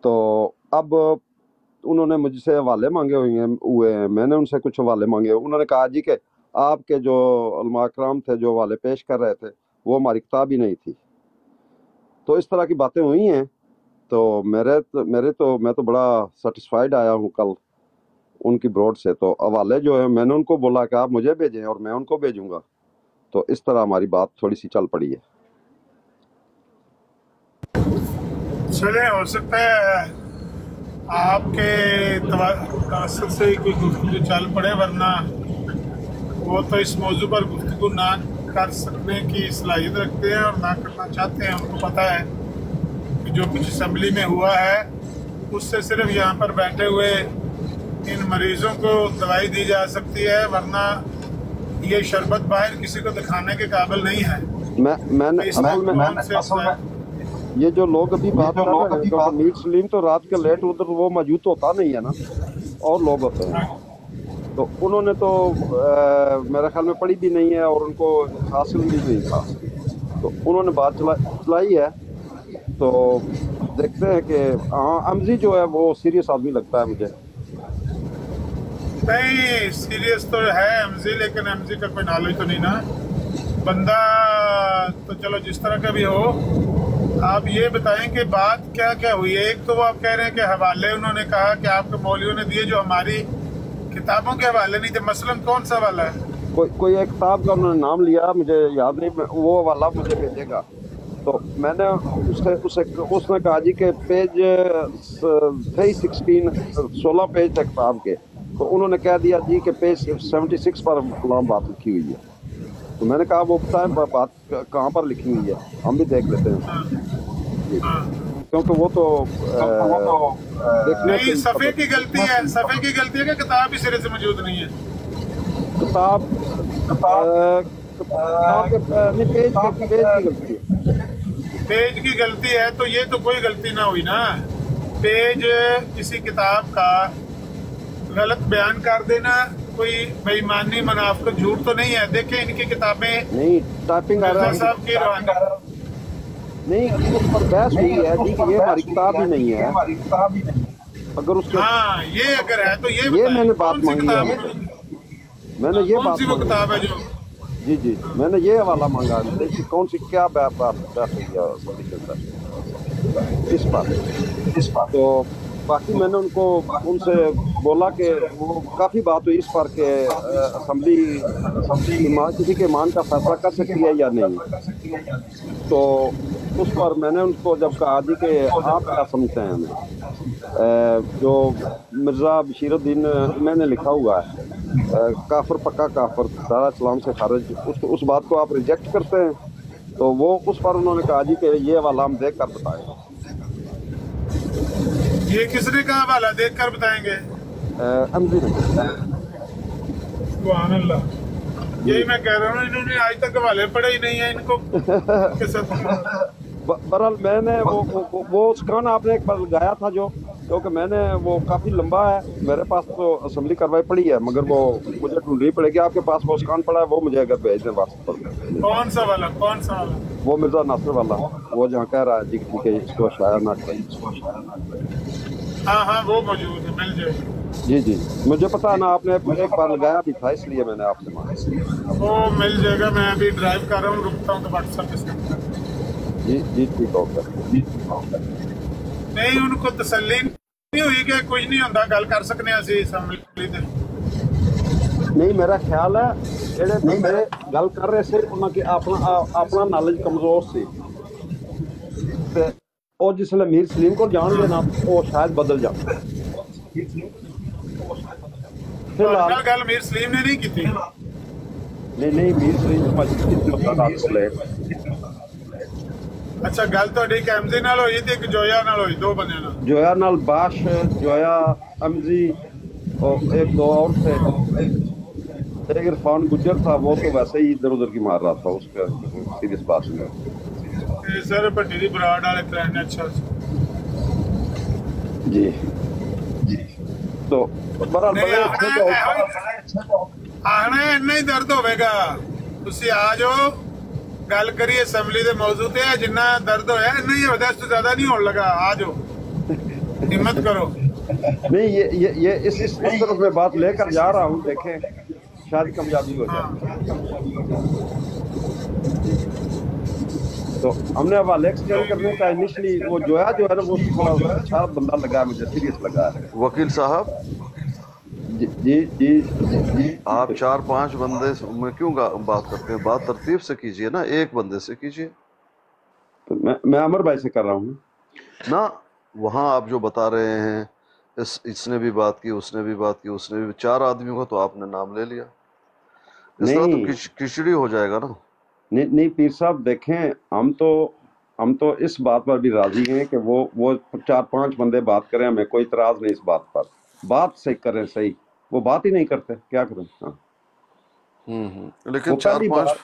तो अब उन्होंने मुझसे हवाले मांगे हुए हैं हुए हैं। मैंने उनसे कुछ हवाले मांगे। उन्होंने कहा जी कि आपके जो उलमा कराम थे, जो हवाले पेश कर रहे थे, वो हमारी किताब ही नहीं थी। तो इस तरह की बातें हुई हैं। तो मेरे तो मेरे तो मैं तो बड़ा सेटिस्फाइड आया हूँ कल उनकी ब्रॉड से। तो हवाले जो है, मैंने उनको बोला कि आप मुझे भेजें और मैं उनको भेजूँगा। तो इस तरह हमारी बात थोड़ी सी चल पड़ी है। चले हो सकता है आपके तवसत से ही कोई गुफ्तगू चल पड़े वरना वो तो इस मौजू पर गुफ्तगू ना कर सकने की सलाहियत रखते हैं और ना करना चाहते हैं। उनको पता है कि जो कुछ असम्बली में हुआ है उससे सिर्फ़ यहाँ पर बैठे हुए इन मरीजों को दवाई दी जा सकती है वरना ये शरबत बाहर किसी को दिखाने के काबिल नहीं है। मैं मैंने इसमें असल में कौन से इसमें- ये जो लोग अभी बात कर रहे हैं डॉक्टर मीर सलीम तो रात के लेट उधर वो मौजूद तो होता नहीं है ना और लोग होते हैं। तो उन्होंने तो अ, मेरे ख्याल में पढ़ी भी नहीं है और उनको हासिल भी नहीं था। तो उन्होंने बात चला चलाई है। तो देखते हैं कि हाँ अमजी जो है वो सीरियस आदमी लगता है मुझे। नहीं सीरियस तो है एमजी लेकिन एमजी का कोई नॉलेज तो नहीं ना। बंदा तो चलो जिस तरह का भी हो आप ये बताएँ कि बात क्या क्या हुई? है एक तो वो आप कह रहे हैं कि हवाले उन्होंने कहा कि आपके मौलियों ने दिए जो हमारी किताबों के हवाले नहीं थे। मसलन कौन सा वाला है? कोई कोई एक किताब का उन्होंने नाम लिया, मुझे याद नहीं वो वाला मुझे भेजेगा। तो मैंने उससे, उसे, उसने कहा जी के पेज थ्री सिक्सटीन सोलह पेज थे किताब के। तो उन्होंने कह दिया जी के पेज सेवेंटी सिक्स पर फलां बात लिखी हुई है। तो मैंने कहा वो बताएँ बा- बात कहाँ पर लिखी हुई है? हम भी देख लेते हैं। क्योंकि वो तो अ, देखने नहीं सफे की गलती है सफे की गलती है कि किताब ही सिरे से मौजूद नहीं है। किताब पेज की गलती है तो ये तो कोई गलती ना हुई ना। पेज किसी किताब का गलत बयान कर देना कोई बेईमानी मुनाफिक झूठ तो नहीं है। देखें इनकी किताबें। नहीं टाइपिंग आ रहा है। साहब की नहीं उस पर बहस हुई है कि ये हमारी किताब ही नहीं है। अगर उसके हाँ ये अगर है तो ये ये मैंने बात मांगी है। मैंने ये बात वो किताब है जो? जी जी। मैंने ये हवाला मांगा देखिए कौन सी क्या बात है? इस पर इस पर तो बाकी मैंने उनको उनसे बोला कि वो काफ़ी बात हुई इस पर कि असम्बली किसी के ईमान का फैसला कर सकती है या नहीं। तो उस पर मैंने उनको जब कहा, जी कि, आप क्या समझते हैं? जो मिर्ज़ा बशीरुद्दीन, मैंने लिखा हुआ है काफर पक्का काफर, दारा इस्लाम से खारिज, उस उस बात को आप रिजेक्ट करते हैं तो वो उस पर उन्होंने कहा, जी कि, ये वाला हम देख कर बताएँ। ये किसने कहा वाला देख कर बताएँगे यही मैं कह रहा हूँ इन्होंने आज तक हवाले पढ़े ही नहीं है इनको। बहरहाल मैंने वो वो, वो, वो स्कान आपने एक बार लगाया था जो क्योंकि मैंने वो काफ़ी लंबा है मेरे पास तो असम्बली कार्रवाई पड़ी है मगर वो मुझे ढूंढनी पड़ेगी आपके पास वो स्कान पड़ा है वो मुझे अगर भेज दें व्हाट्सएप पर कौन सा वाला कौन सा वाला? वो मिर्ज़ा नासिर वाला वो जहाँ कह रहा है जी ठीक है इसको शायर ना हाँ हाँ वो मौजूद है मिल जाएगी। जी जी मुझे पता ना आपने एक बार लगाया भी था इसलिए मैंने आपसे मांगा। वो मिल जाएगा मैं अभी ड्राइव कर रहा हूँ रुकता हूँ तो व्हाट्सएप ਨਹੀਂ ਉਹਨੂੰ ਤਸੱਲੀ ਨਹੀਂ ਹੋਈ ਕਿ ਕੁਝ ਨਹੀਂ ਹੁੰਦਾ ਗੱਲ ਕਰ ਸਕਨੇ ਆ ਅਸੀਂ ਅਸੈਂਬਲੀ ਤੇ ਨਹੀਂ ਮੇਰਾ ਖਿਆਲ ਹੈ ਜਿਹੜੇ ਬੰਦੇ ਗੱਲ ਕਰ ਰਹੇ ਸੀ ਉਹਨਾਂ ਕੇ ਆਪਣਾ ਆਪਣਾ ਨੌਲੇਜ ਕਮਜ਼ੋਰ ਸੀ ਤੇ ਉਹ ਜਿਸ ਲਈ ਮੀਰ ਸਲੀਮ ਕੋਲ ਜਾਣਗੇ ਨਾ ਉਹ ਸ਼ਾਇਦ ਬਦਲ ਜਾਣ ਫਿਲਹਾਲ ਗੱਲ ਮੀਰ ਸਲੀਮ ਨੇ ਨਹੀਂ ਕੀਤੀ ਨਹੀਂ ਨਹੀਂ ਮੀਰ ਸਲੀਮ ਭਾਜੀ ਇਸ ਮਸਲਾ ਦਾ ਲੈ ਅੱਛਾ ਗੱਲ ਤੁਹਾਡੀ ਕੈਮਜ਼ੇ ਨਾਲ ਹੋਈ ਤੇ ਇੱਕ ਜੋਇਆ ਨਾਲ ਹੋਈ ਦੋ ਬੰਦਿਆਂ ਨਾਲ जोया नाल बाश जोया अमजी और एक दो और थे एक इरफान गुजर था वो तो वैसे ही इधर उधर की मार रहा था उसका सीरियस बात नहीं ਤੇ ਸਰ ਭੱਟੀ ਦੀ ਬਰਾੜ ਵਾਲੇ ਕਲੈਨ ਨੇ ਅੱਛਾ ਅੱਛਾ। जी जी तो बड़ा ਨਹੀਂ बड़े अच्छे ਆਖਣਾ तो ਆਖਣਾ ਇੰਨਾ ਹੀ ਦਰਦ ਹੋਵੇਗਾ ਤੁਸੀਂ ਆ ਜਾਓ ਗੱਲ ਕਰੀਏ ਅਸੈਂਬਲੀ ਦੇ ਮੌਜੂ ਤੇ ਜਿੰਨਾ ਦਰਦ ਹੋਇਆ ਇੰਨਾ ਹੀ ਹੋਦਾ ਇਸ ਤੋਂ ਜ਼ਿਆਦਾ ਨਹੀਂ ਹੋਣ ਲੱਗਾ ਆ ਜਾਓ ਹਿੰਮਤ ਕਰੋ नहीं ये ये ये इस इस इस तरफ मैं बात लेकर जा रहा हूँ देखें शायद कामयाबी हो जाए तो हमने हवाले एक्सचेंज करने का इनिशली वो जो है जो है ना वो थोड़ा अच्छा बंदा लगा है मुझे सीरियस लगा है वकील साहब जी जी जी आप चार पाँच बंदे में क्यों बात करते हैं? बात तरतीब से कीजिए ना एक बंदे से कीजिए। तो मैं मैं अमर भाई से कर रहा हूँ। ना वहाँ आप जो बता रहे हैं इस इसने भी बात की उसने भी बात की उसने भी चार आदमियों का तो आपने नाम ले लिया। इस तरह तो नहीं। खिच- खिचड़ी हो जाएगा ना। नहीं नहीं पीर साहब देखें हम तो हम तो इस बात पर भी राज़ी हैं कि वो वो चार पाँच बंदे बात करें हमें कोई इतराज नहीं इस बात पर। बात से करें सही वो बात ही नहीं करते क्या करें? हाँ। हम्म हम्म। लेकिन चार पाँच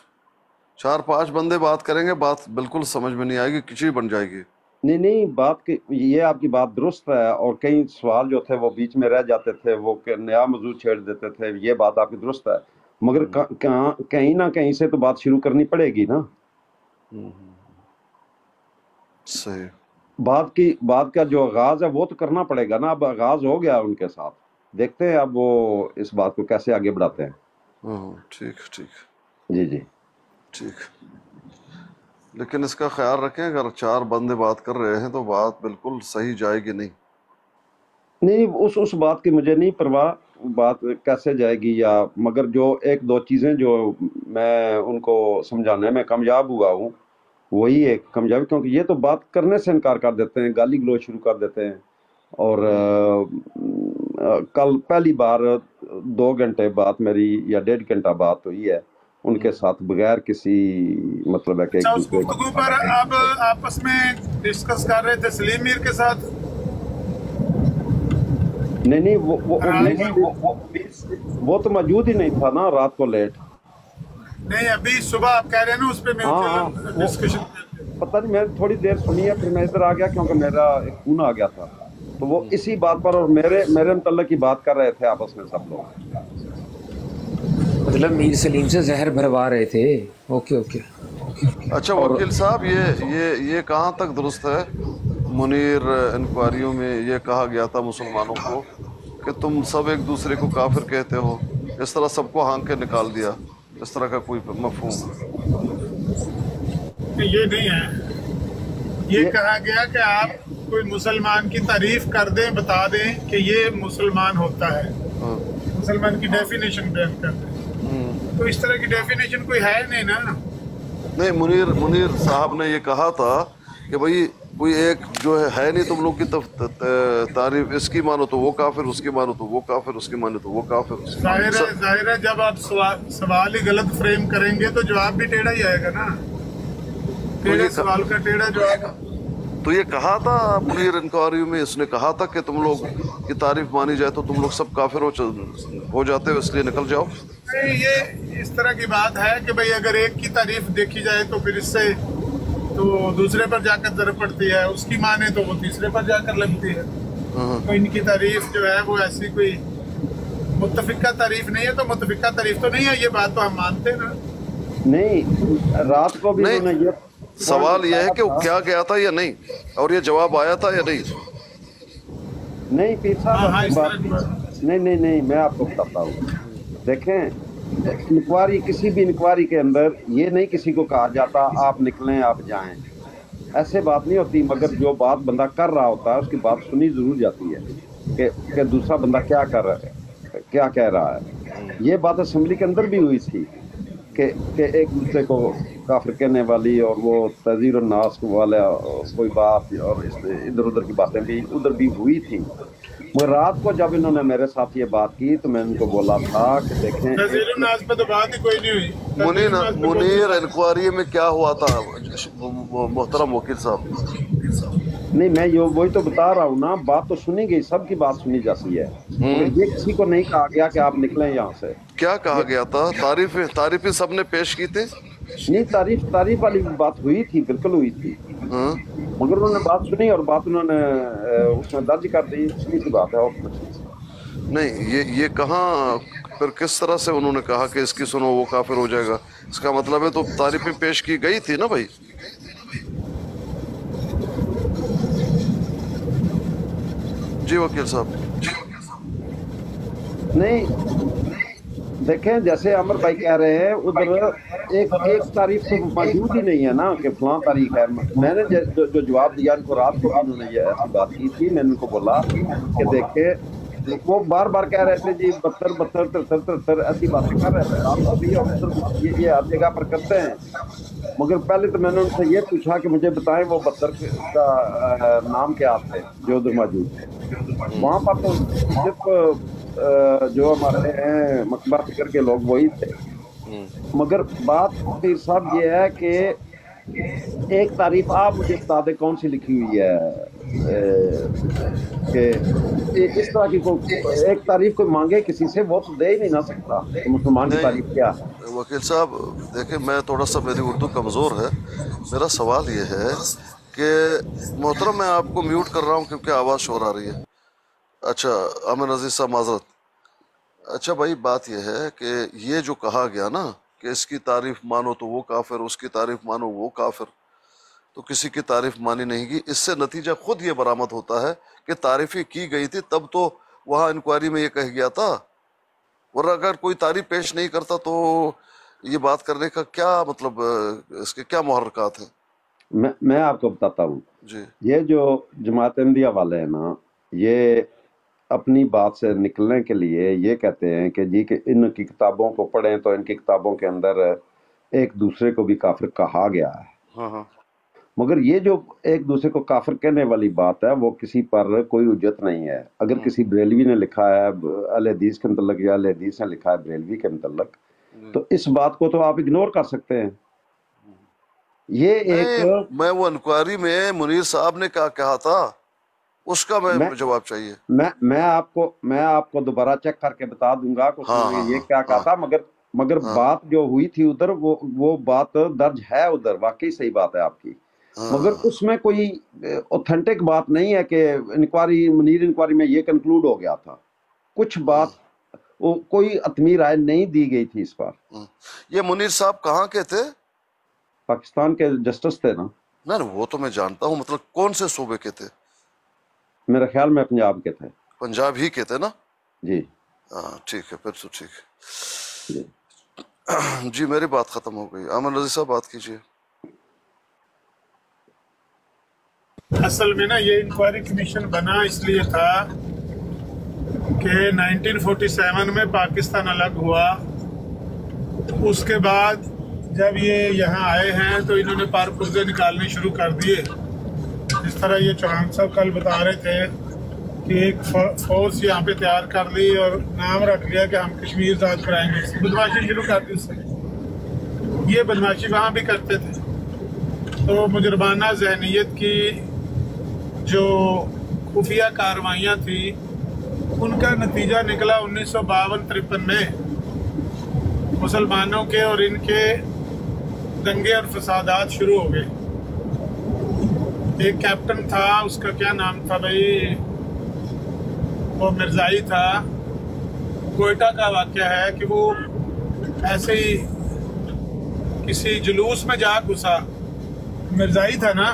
चार पाँच बंदे बात करेंगे बात बिल्कुल समझ में नहीं आएगी खिचड़ी बन जाएगी। नहीं नहीं बात की ये आपकी बात दुरुस्त है और कई सवाल जो थे वो बीच में रह जाते थे वो नया मौजूद छेड़ देते थे ये बात आपकी दुरुस्त है। मगर कहीं ना कहीं से तो बात शुरू करनी पड़ेगी ना। हम्म, सही। बात की बात का जो आगाज़ है वो तो करना पड़ेगा ना। अब आगाज़ हो गया उनके साथ। देखते हैं अब वो इस बात को कैसे आगे बढ़ाते हैं। हम्म, ठीक ठीक। जी जी। ठीक। लेकिन इसका ख्याल रखें अगर चार बंदे बात कर रहे हैं तो बात बिल्कुल सही जाएगी नहीं। नहीं उस उस बात की मुझे नहीं परवाह बात कैसे जाएगी या मगर जो एक दो चीज़ें जो मैं उनको समझाने में कामयाब हुआ हूँ वही एक कामयाबी क्योंकि ये तो बात करने से इनकार कर देते हैं गाली गलोच शुरू कर देते हैं। और अ, अ, कल पहली बार दो घंटे बात मेरी या डेढ़ घंटा बात हुई है उनके साथ बगैर किसी मतलब है कि एक अच्छा उस गुफ्तगू पर आप आपस में डिस्कस कर रहे थे सलीम मीर के साथ? नहीं नहीं वो वो वो, नहीं, नहीं, वो, वो, वो तो मौजूद ही नहीं था ना रात को लेट नहीं अभी सुबह आप कह रहे हैं ना उस पर हाँ हाँ वो डिस्कशन पता नहीं मैंने थोड़ी देर सुनी है फिर मैं इधर आ गया क्योंकि मेरा एक खून आ गया था। तो वो इसी बात पर और मेरे मेरे मतलब की बात कर रहे थे आपस में सब लोग। मतलब मीर सलीम से जहर भरवा रहे थे। Okay okay. अच्छा वकील साहब ये ये ये कहाँ तक दुरुस्त है? मुनीर इंक्वायरियों में ये कहा गया था मुसलमानों को कि तुम सब एक दूसरे को काफिर कहते हो। इस तरह सबको हाँक के निकाल दिया। इस तरह का कोई मफहूम? ये नहीं है। ये ये कहा गया कि आप कोई मुसलमान की तारीफ़ कर दें बता दें कि ये मुसलमान होता है। हाँ, मुसलमान की डेफिनेशन बयान कर दें। हम्म। तो इस तरह की डेफिनेशन कोई है नहीं ना? नहीं मुनीर मुनीर साहब ने ये कहा था कि भाई कोई एक जो है है नहीं तुम लोग की त- त- तारीफ़ इसकी मानो तो वो काफिर उसकी मानो तो वो काफिर उसकी मानो तो वो काफिर। ज़ाहिर है ज़ाहिर है जब आप सवाल ही गलत फ्रेम करेंगे तो जवाब भी टेढ़ा ही आएगा ना। टेढ़े ये सवाल का टेढ़ा जवाब। तो ये कहा था मुनीर इंक्वायरी में इसने कहा था कि तुम लोग की तारीफ़ मानी जाए तो तुम लोग सब काफिर हो हो जाते हो इसलिए निकल जाओ। नहीं ये इस तरह की बात है कि भाई अगर एक की तारीफ़ देखी जाए तो फिर इससे तो दूसरे पर जाकर ज़रूरत पड़ती है उसकी माने तो वो तीसरे पर जाकर लगती है। हाँ, तो इनकी तारीफ़ जो है वो ऐसी कोई मुतफिका तारीफ़ नहीं है तो मुतफिका तारीफ़ तो नहीं है ये बात तो हम मानते हैं ना। नहीं रात को भी नहीं, ये सवाल यह है कि वो क्या गया था या नहीं और ये जवाब आया था या नहीं? नहीं पीर हाँ हाँ साहब नहीं नहीं नहीं मैं आपको बताता हूँ। देखें इंक्वायरी किसी भी इंक्वायरी के अंदर ये नहीं किसी को कहा जाता आप निकलें आप जाएँ। ऐसे बात नहीं होती मगर जो बात बंदा कर रहा होता है उसकी बात सुनी ज़रूर जाती है कि, कि दूसरा बंदा क्या कर रहा है क्या कह रहा है। ये बात असम्बली के अंदर भी हुई थी कि कि एक दूसरे को काफिर कहने वाली और वो तजीर नास वाला कोई बात और इधर उधर की बातें भी उधर भी हुई थी। मगर रात को जब इन्होंने मेरे साथ ये बात की तो मैं उनको बोला था कि देखें नाज पे तो बात ही कोई नहीं हुई। मुनीर मुनीर इंक्वायरी में क्या हुआ था? मोहतरम वकील साहब। नहीं मैं ये वही तो बता रहा हूँ ना बात तो सुनी गई सबकी बात सुनी जाती है। मगर ये किसी को नहीं कहा गया कि आप निकलें यहाँ से। क्या कहा गया था? तारीफें तारीफें सबने पेश की थी? नहीं तारीफ़ तारीफ़ वाली बात हुई थी बिल्कुल हुई थी। हाँ? मगर उन्होंने बात सुनी और बात उन्होंने उसमें दर्ज कर दी सीधी सी बात है और नहीं ये ये कहाँ फिर किस तरह से उन्होंने कहा कि इसकी सुनो वो काफिर हो जाएगा? इसका मतलब है तो तारीफें पेश की गई थी ना भाई? जी वकील साहब। नहीं देखें जैसे अमर भाई कह रहे हैं उधर एक एक तारीख तो मौजूद ही नहीं है ना कि फलां तारीख है। मैंने जो, जो, जवाब दिया इनको रात को उन्होंने ये ऐसी बात की थी मैंने उनको बोला कि देखे वो बार बार कह रहे थे जी बहत्तर बहत्तर तिहत्तर तिहत्तर ऐसी बातें कर रहे थे। आप अभी अफसर ये ये हर जगह पर करते हैं। मगर पहले तो मैंने उनसे ये पूछा कि मुझे बताएँ वो बहत्तर का नाम क्या थे जो मौजूद थे। वहाँ पर तो सिर्फ़ जो हमारे हैं मकबरा फ़िक्र के लोग वही थे। मगर बात फिर साहब ये है कि एक तारीफ़ आप मुझे बता दें कौन सी लिखी हुई है? कि इस तरह की कोई एक तारीफ़ कोई मांगे किसी से वो तो दे ही नहीं ना सकता। तो मुसलमान की तारीफ़ क्या? है वकील साहब देखिए मैं थोड़ा सा मेरी उर्दू कमज़ोर है। मेरा सवाल ये है कि मोहतरम मैं आपको म्यूट कर रहा हूँ क्योंकि आवाज़ शोर आ रही है। अच्छा अमन अज़ीज़ साहब माजरत। अच्छा भाई बात यह है कि ये जो कहा गया ना कि इसकी तारीफ़ मानो तो वो काफिर उसकी तारीफ़ मानो वो काफिर तो किसी की तारीफ़ मानी नहीं गई। इससे नतीजा खुद ये बरामद होता है कि तारीफी की गई थी तब तो वहाँ इंक्वायरी में ये कह गया था और अगर कोई तारीफ़ पेश नहीं करता तो ये बात करने का क्या मतलब इसके क्या मुहरकात है? मैं मैं आपको बताता हूँ। जी। ये जो जमात अहमदिया वाले हैं ना ये अपनी बात से निकलने के लिए ये कहते हैं कि जी कि इनकी किताबों को पढ़ें तो इनकी किताबों के अंदर एक दूसरे को भी काफिर कहा गया है। हाँ हाँ। मगर ये जो एक दूसरे को काफिर कहने वाली बात है वो किसी पर कोई उजत नहीं है। अगर किसी बरेलवी ने लिखा है अल हदीस के मतलब या अल हदीस ने लिखा है बरेलवी के मतलब तो इस बात को तो आप इग्नोर कर सकते हैं। ये एक मैं वो इंक्वायरी में मुनीर साहब ने क्या कहा था? उसका मैं, मैं- जवाब चाहिए। मैं मैं आपको मैं आपको दोबारा चेक करके बता दूँगा कि हाँ, हाँ, ये हाँ, क्या कहा हाँ। था मगर मगर हाँ। बात जो हुई थी उधर वो वो बात दर्ज है उधर वाकई सही बात है आपकी। हाँ, मगर उसमें कोई ऑथेंटिक बात नहीं है कि इंक्वायरी मुनीर इंक्वायरी में ये कंक्लूड हो गया था। कुछ बात वो कोई अतमी राय नहीं दी गई थी इस पर हम्म। ये मुनीर साहब कहाँ के थे? पाकिस्तान के जस्टिस थे ना। ना ना, वो तो मैं जानता हूँ मतलब कौन से सूबे के थे? मेरा ख्याल में पंजाब के थे। पंजाब ही के थे ना? जी। हाँ ठीक है फिर तो ठीक जी। जी मेरी बात खत्म हो गई। अमन रज़ी साहब बात कीजिए। असल में ना ये इंक्वायरी कमीशन बना इसलिए था कि 1947 में पाकिस्तान अलग हुआ। उसके बाद जब ये यहाँ आए हैं तो इन्होंने पार पुर्जे निकालने शुरू कर दिए। जिस तरह ये चौहान साहब कल बता रहे थे कि एक फोर्स यहाँ पे तैयार कर ली और नाम रख लिया कि हम कश्मीर आज़ाद कराएँगे। बदमाशी शुरू कर दी उसने। ये बदमाशी वहाँ भी करते थे। तो मुजरमाना जहनीत की जो खुफिया कार्रवाइयाँ थी, उनका नतीजा निकला उन्नीस सौ बावन तिरपन में। मुसलमानों के और इनके दंगे और फसादात शुरू हो गए। एक कैप्टन था उसका क्या नाम था भाई? वो मिर्जाई था। कोयटा का वाक्य है कि वो ऐसे ही किसी जुलूस में जा घुसा। मिर्जाई था ना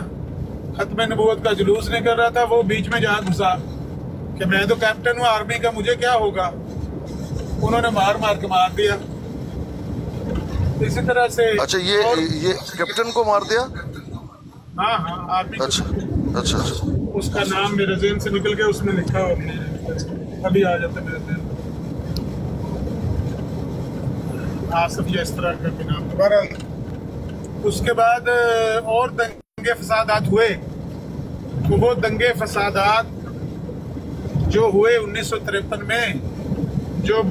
खत्म नबूवत का जुलूस निकल रहा था वो बीच में जा घुसा। कि मैं तो कैप्टन हूँ आर्मी का मुझे क्या होगा? उन्होंने मार मार के मार दिया। इसी तरह से अच्छा ये ये कैप्टन को मार दिया? हाँ हाँ आर्मी अच्छा अच्छा अच्छा। उसका नाम मेरे जेन से निकल गया उसने लिखा और अभी आ जाता मेरे जेन आसफ या इस तरह का नाम। दोबारा। उसके बाद और दंगे फसादात हुए। तो वो दंगे फसादात जो हुए उन्नीस सौ तिरपन में जो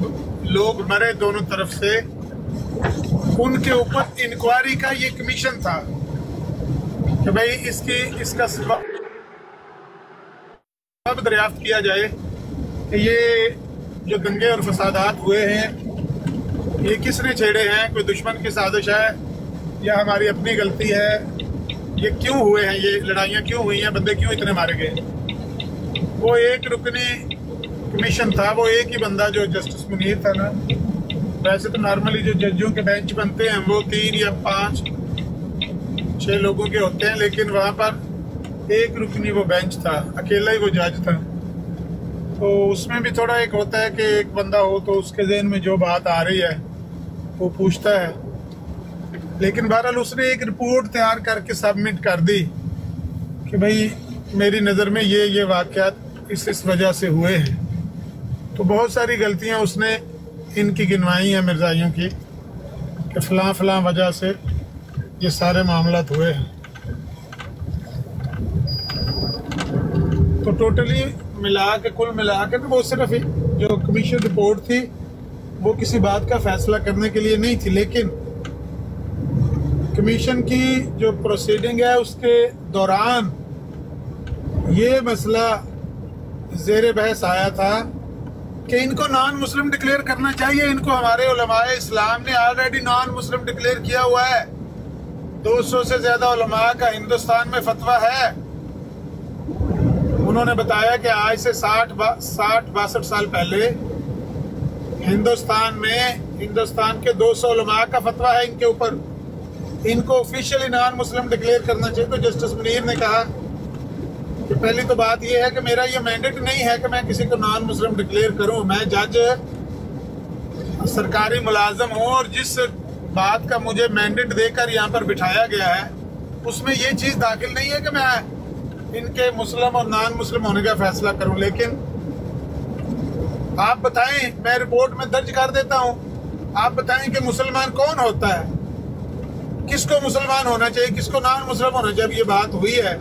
लोग मरे दोनों तरफ़ से उनके ऊपर इंक्वायरी का ये कमीशन था। कि भाई इसकी, इसका सब दरियाफ्त किया जाए कि ये जो दंगे और फसादात हुए हैं, ये किसने छेड़े हैं? कोई दुश्मन की साजिश है? या हमारी अपनी गलती है? ये क्यों हुए हैं? ये लड़ाइयाँ क्यों हुई हैं? बंदे क्यों इतने मारे गए? वो एक रुकनी कमीशन था, वो एक ही बंदा जो जस्टिस मुनीर था ना। वैसे तो नॉर्मली जो जजों के बेंच बनते हैं, वो तीन या पाँच छह लोगों के होते हैं, लेकिन वहाँ पर एक रुकनी वो बेंच था, अकेला ही वो जज था। तो उसमें भी थोड़ा एक होता है कि एक बंदा हो तो उसके जहन में जो बात आ रही है, वो पूछता है। लेकिन बहरहाल उसने एक रिपोर्ट तैयार करके सबमिट कर दी कि भाई, मेरी नज़र में ये ये वाक़यात इस इस वजह से हुए हैं। तो बहुत सारी गलतियाँ उसने इनकी गिनवाई हैं मिर्जाइयों की, कि फलां फलां वजह से ये सारे मामला हुए हैं। तो टोटली मिला के, कुल मिला के तो वो सिर्फ़ जो कमीशन रिपोर्ट थी, वो किसी बात का फैसला करने के लिए नहीं थी, लेकिन कमीशन की जो प्रोसीडिंग है, उसके दौरान ये मसला जेर बहस आया था कि इनको नॉन मुस्लिम डिक्लेयर करना चाहिए। इनको हमारे इस्लाम ने ऑलरेडी नॉन मुस्लिम डिक्लेयर किया हुआ है। 200 से ज़्यादा उलमा का हिंदुस्तान में फतवा है। उन्होंने बताया कि आज से 60 बा, साठ बासठ साल पहले हिंदुस्तान में हिंदुस्तान के 200 उलमा का फतवा है इनके ऊपर। इनको ऑफिशियली नॉन मुस्लिम डिक्लेयर करना चाहिए तो जस्टिस मुनीर ने कहा कि पहली तो बात यह है कि मेरा ये मैंडेट नहीं है कि मैं किसी को नॉन मुस्लिम डिक्लेयर करूँ। मैं जज सरकारी मुलाजम हूँ और जिस बात का मुझे मैंडेट देकर यहाँ पर बिठाया गया है। उसमें ये चीज़ दाखिल नहीं है कि मैं इनके मुस्लिम और नॉन मुस्लिम होने का फैसला करूँ, लेकिन आप बताएँ, मैं रिपोर्ट में दर्ज कर देता हूँ। आप बताएँ कि मुसलमान कौन होता है? किसको मुसलमान होना चाहिए, किसको नॉन मुस्लिम होना चाहिए? ये बात हुई है।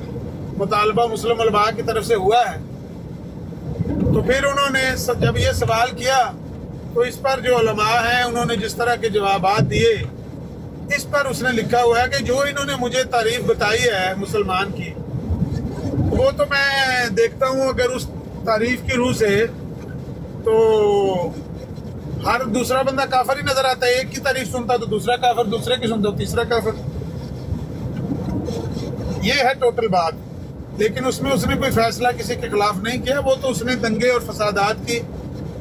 मुतालबा मुस्लिम उलमा की तरफ़ से हुआ है। तो फिर उन्होंने जब ये सवाल किया तो इस पर जो उलमा हैं, उन्होंने जिस तरह के जवाब दिए, इस पर उसने लिखा हुआ है कि जो इन्होंने मुझे तारीफ़ बताई है मुसलमान की, वो तो मैं देखता हूँ अगर उस तारीफ़ की रूह से तो हर दूसरा बंदा काफर ही नज़र आता है, एक की तारीफ़ सुनता तो दूसरा काफर, दूसरे की सुनता तो तीसरा काफर। ये है टोटल बात। लेकिन उसमें उसने कोई फैसला किसी के खिलाफ नहीं किया, वो तो उसने दंगे और फसादात की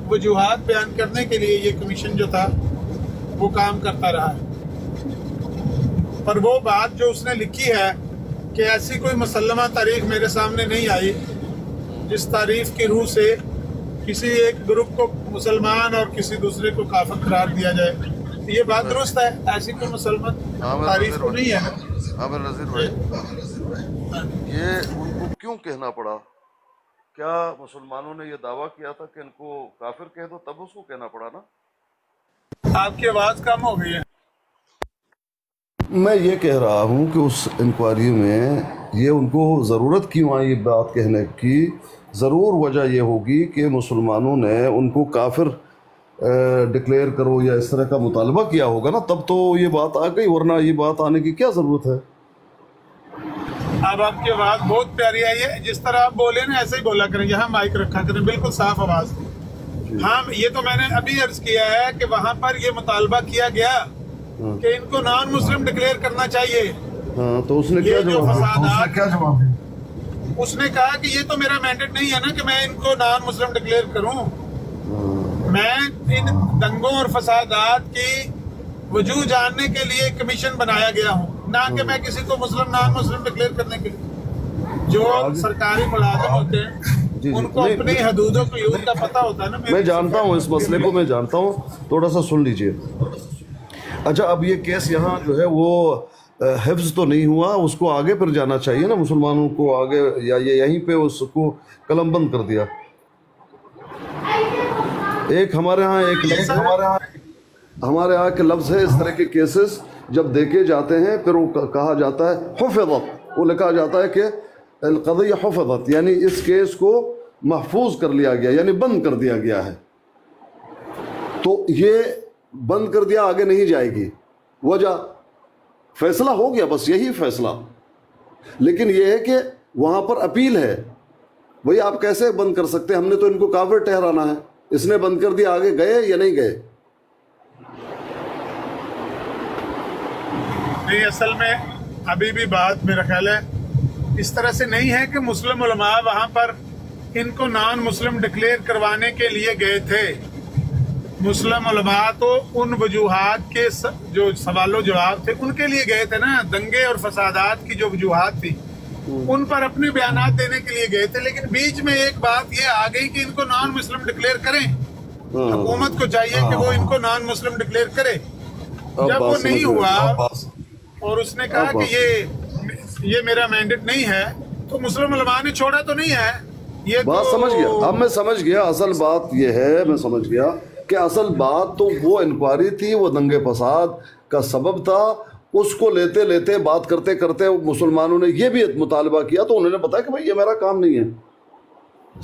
वजूहत बयान करने के लिए ये कमीशन जो था वो काम करता रहा है। पर वो बात जो उसने लिखी है कि ऐसी कोई मुसलमा तारीख मेरे सामने नहीं आई जिस तारीफ़ की रूह से किसी एक ग्रुप को मुसलमान और किसी दूसरे को काफर करार दिया जाए तो ये बात दुरुस्त है? ऐसी कोई मुसलमान तारीफ़ तो नहीं है भाई ये उनको क्यों कहना पड़ा? क्या मुसलमानों ने यह दावा किया था कि इनको काफिर कह दो? तब उसको कहना पड़ा ना। आपकी आवाज़ कम हो गई है। मैं ये कह रहा हूँ कि उस इंक्वायरी में ये उनको ज़रूरत क्यों आई बात कहने की? ज़रूर वजह यह होगी कि मुसलमानों ने उनको काफिर डिक्लेयर करो या इस तरह का मुतालबा किया होगा ना तब तो ये बात आ गई वरना ये बात आने की क्या ज़रूरत है? अब आपकी आवाज़ बहुत प्यारी आई है। जिस तरह आप बोले ना ऐसे ही बोला करें। यहाँ माइक रखा करें। बिल्कुल साफ़ आवाज़। हाँ ये तो मैंने अभी अर्ज़ किया है कि वहाँ पर ये मुतालबा किया गया कि इनको नॉन मुस्लिम डिक्लेयर करना चाहिए। हाँ तो उसने क्या जो जवाब? क्या जवाब? उसने कहा कि ये तो मेरा मैंडेट नहीं है ना कि मैं इनको नॉन मुस्लिम डिक्लेयर करूँ मैं इन दंगों और फसादात की वजूह जानने के लिए कमीशन बनाया गया हूँ। ना कि मैं किसी को मुस्लिम नॉन मुस्लिम डिक्लेयर करने के लिए जो सरकारी मुलाजम होते हैं जी, उनको अपनी हदूदों को यूज़ का पता होता है ना मैं जानता हूँ इस मसले को मैं जानता हूँ। थोड़ा सा सुन लीजिए। अच्छा अब ये केस यहाँ जो है वो हिफ्ज तो नहीं हुआ उसको आगे फिर जाना चाहिए ना मुसलमानों को आगे या ये यहीं पे उसको कलम बंद कर दिया। एक हमारे यहाँ एक लफ्ज हमारे यहाँ हमारे यहाँ के लफ्ज़ है इस तरह के केसेस। जब देखे जाते हैं, फिर वो कहा जाता है हुफत वो लिखा जाता है कि अलकदिया हुफत यानी इस केस को महफूज कर लिया गया, यानी बंद कर दिया गया है। तो ये बंद कर दिया, आगे नहीं जाएगी। वजह, फैसला हो गया, बस यही फैसला। लेकिन यह है कि वहाँ पर अपील है। भाई आप कैसे बंद कर सकते हैं? हमने तो इनको काफिर ठहराना है। इसने बंद कर दिया, आगे गए या नहीं गए? नहीं असल में अभी भी बात मेरा ख्याल है इस तरह से नहीं है कि मुस्लिम उलमा वहाँ पर इनको नॉन मुस्लिम डिक्लेयर करवाने के लिए गए थे। मुस्लिम उलमा तो उन वजूहत के स, जो सवालों जवाब थे उनके लिए गए थे ना दंगे और फसादात की जो वजूहत थी उन पर अपने बयान देने के लिए गए थे लेकिन बीच में एक बात ये आ गई कि इनको नॉन मुस्लिम डिक्लेयर करें हुकूमत को चाहिए कि वो इनको नॉन मुस्लिम डिक्लेयर करे जब वो नहीं हुआ और उसने कहा कि ये ये मेरा मैंडेट नहीं है तो मुस्लिम उलमा ने छोड़ा तो नहीं है। ये बात तो समझ गया। अब मैं समझ गया असल बात यह है मैं समझ गया कि असल बात तो वो इंक्वायरी थी वो दंगे फसाद का सबब था। उसको लेते लेते बात करते करते मुसलमानों ने ये भी मुतालबा किया तो उन्होंने बताया कि भाई ये मेरा काम नहीं है।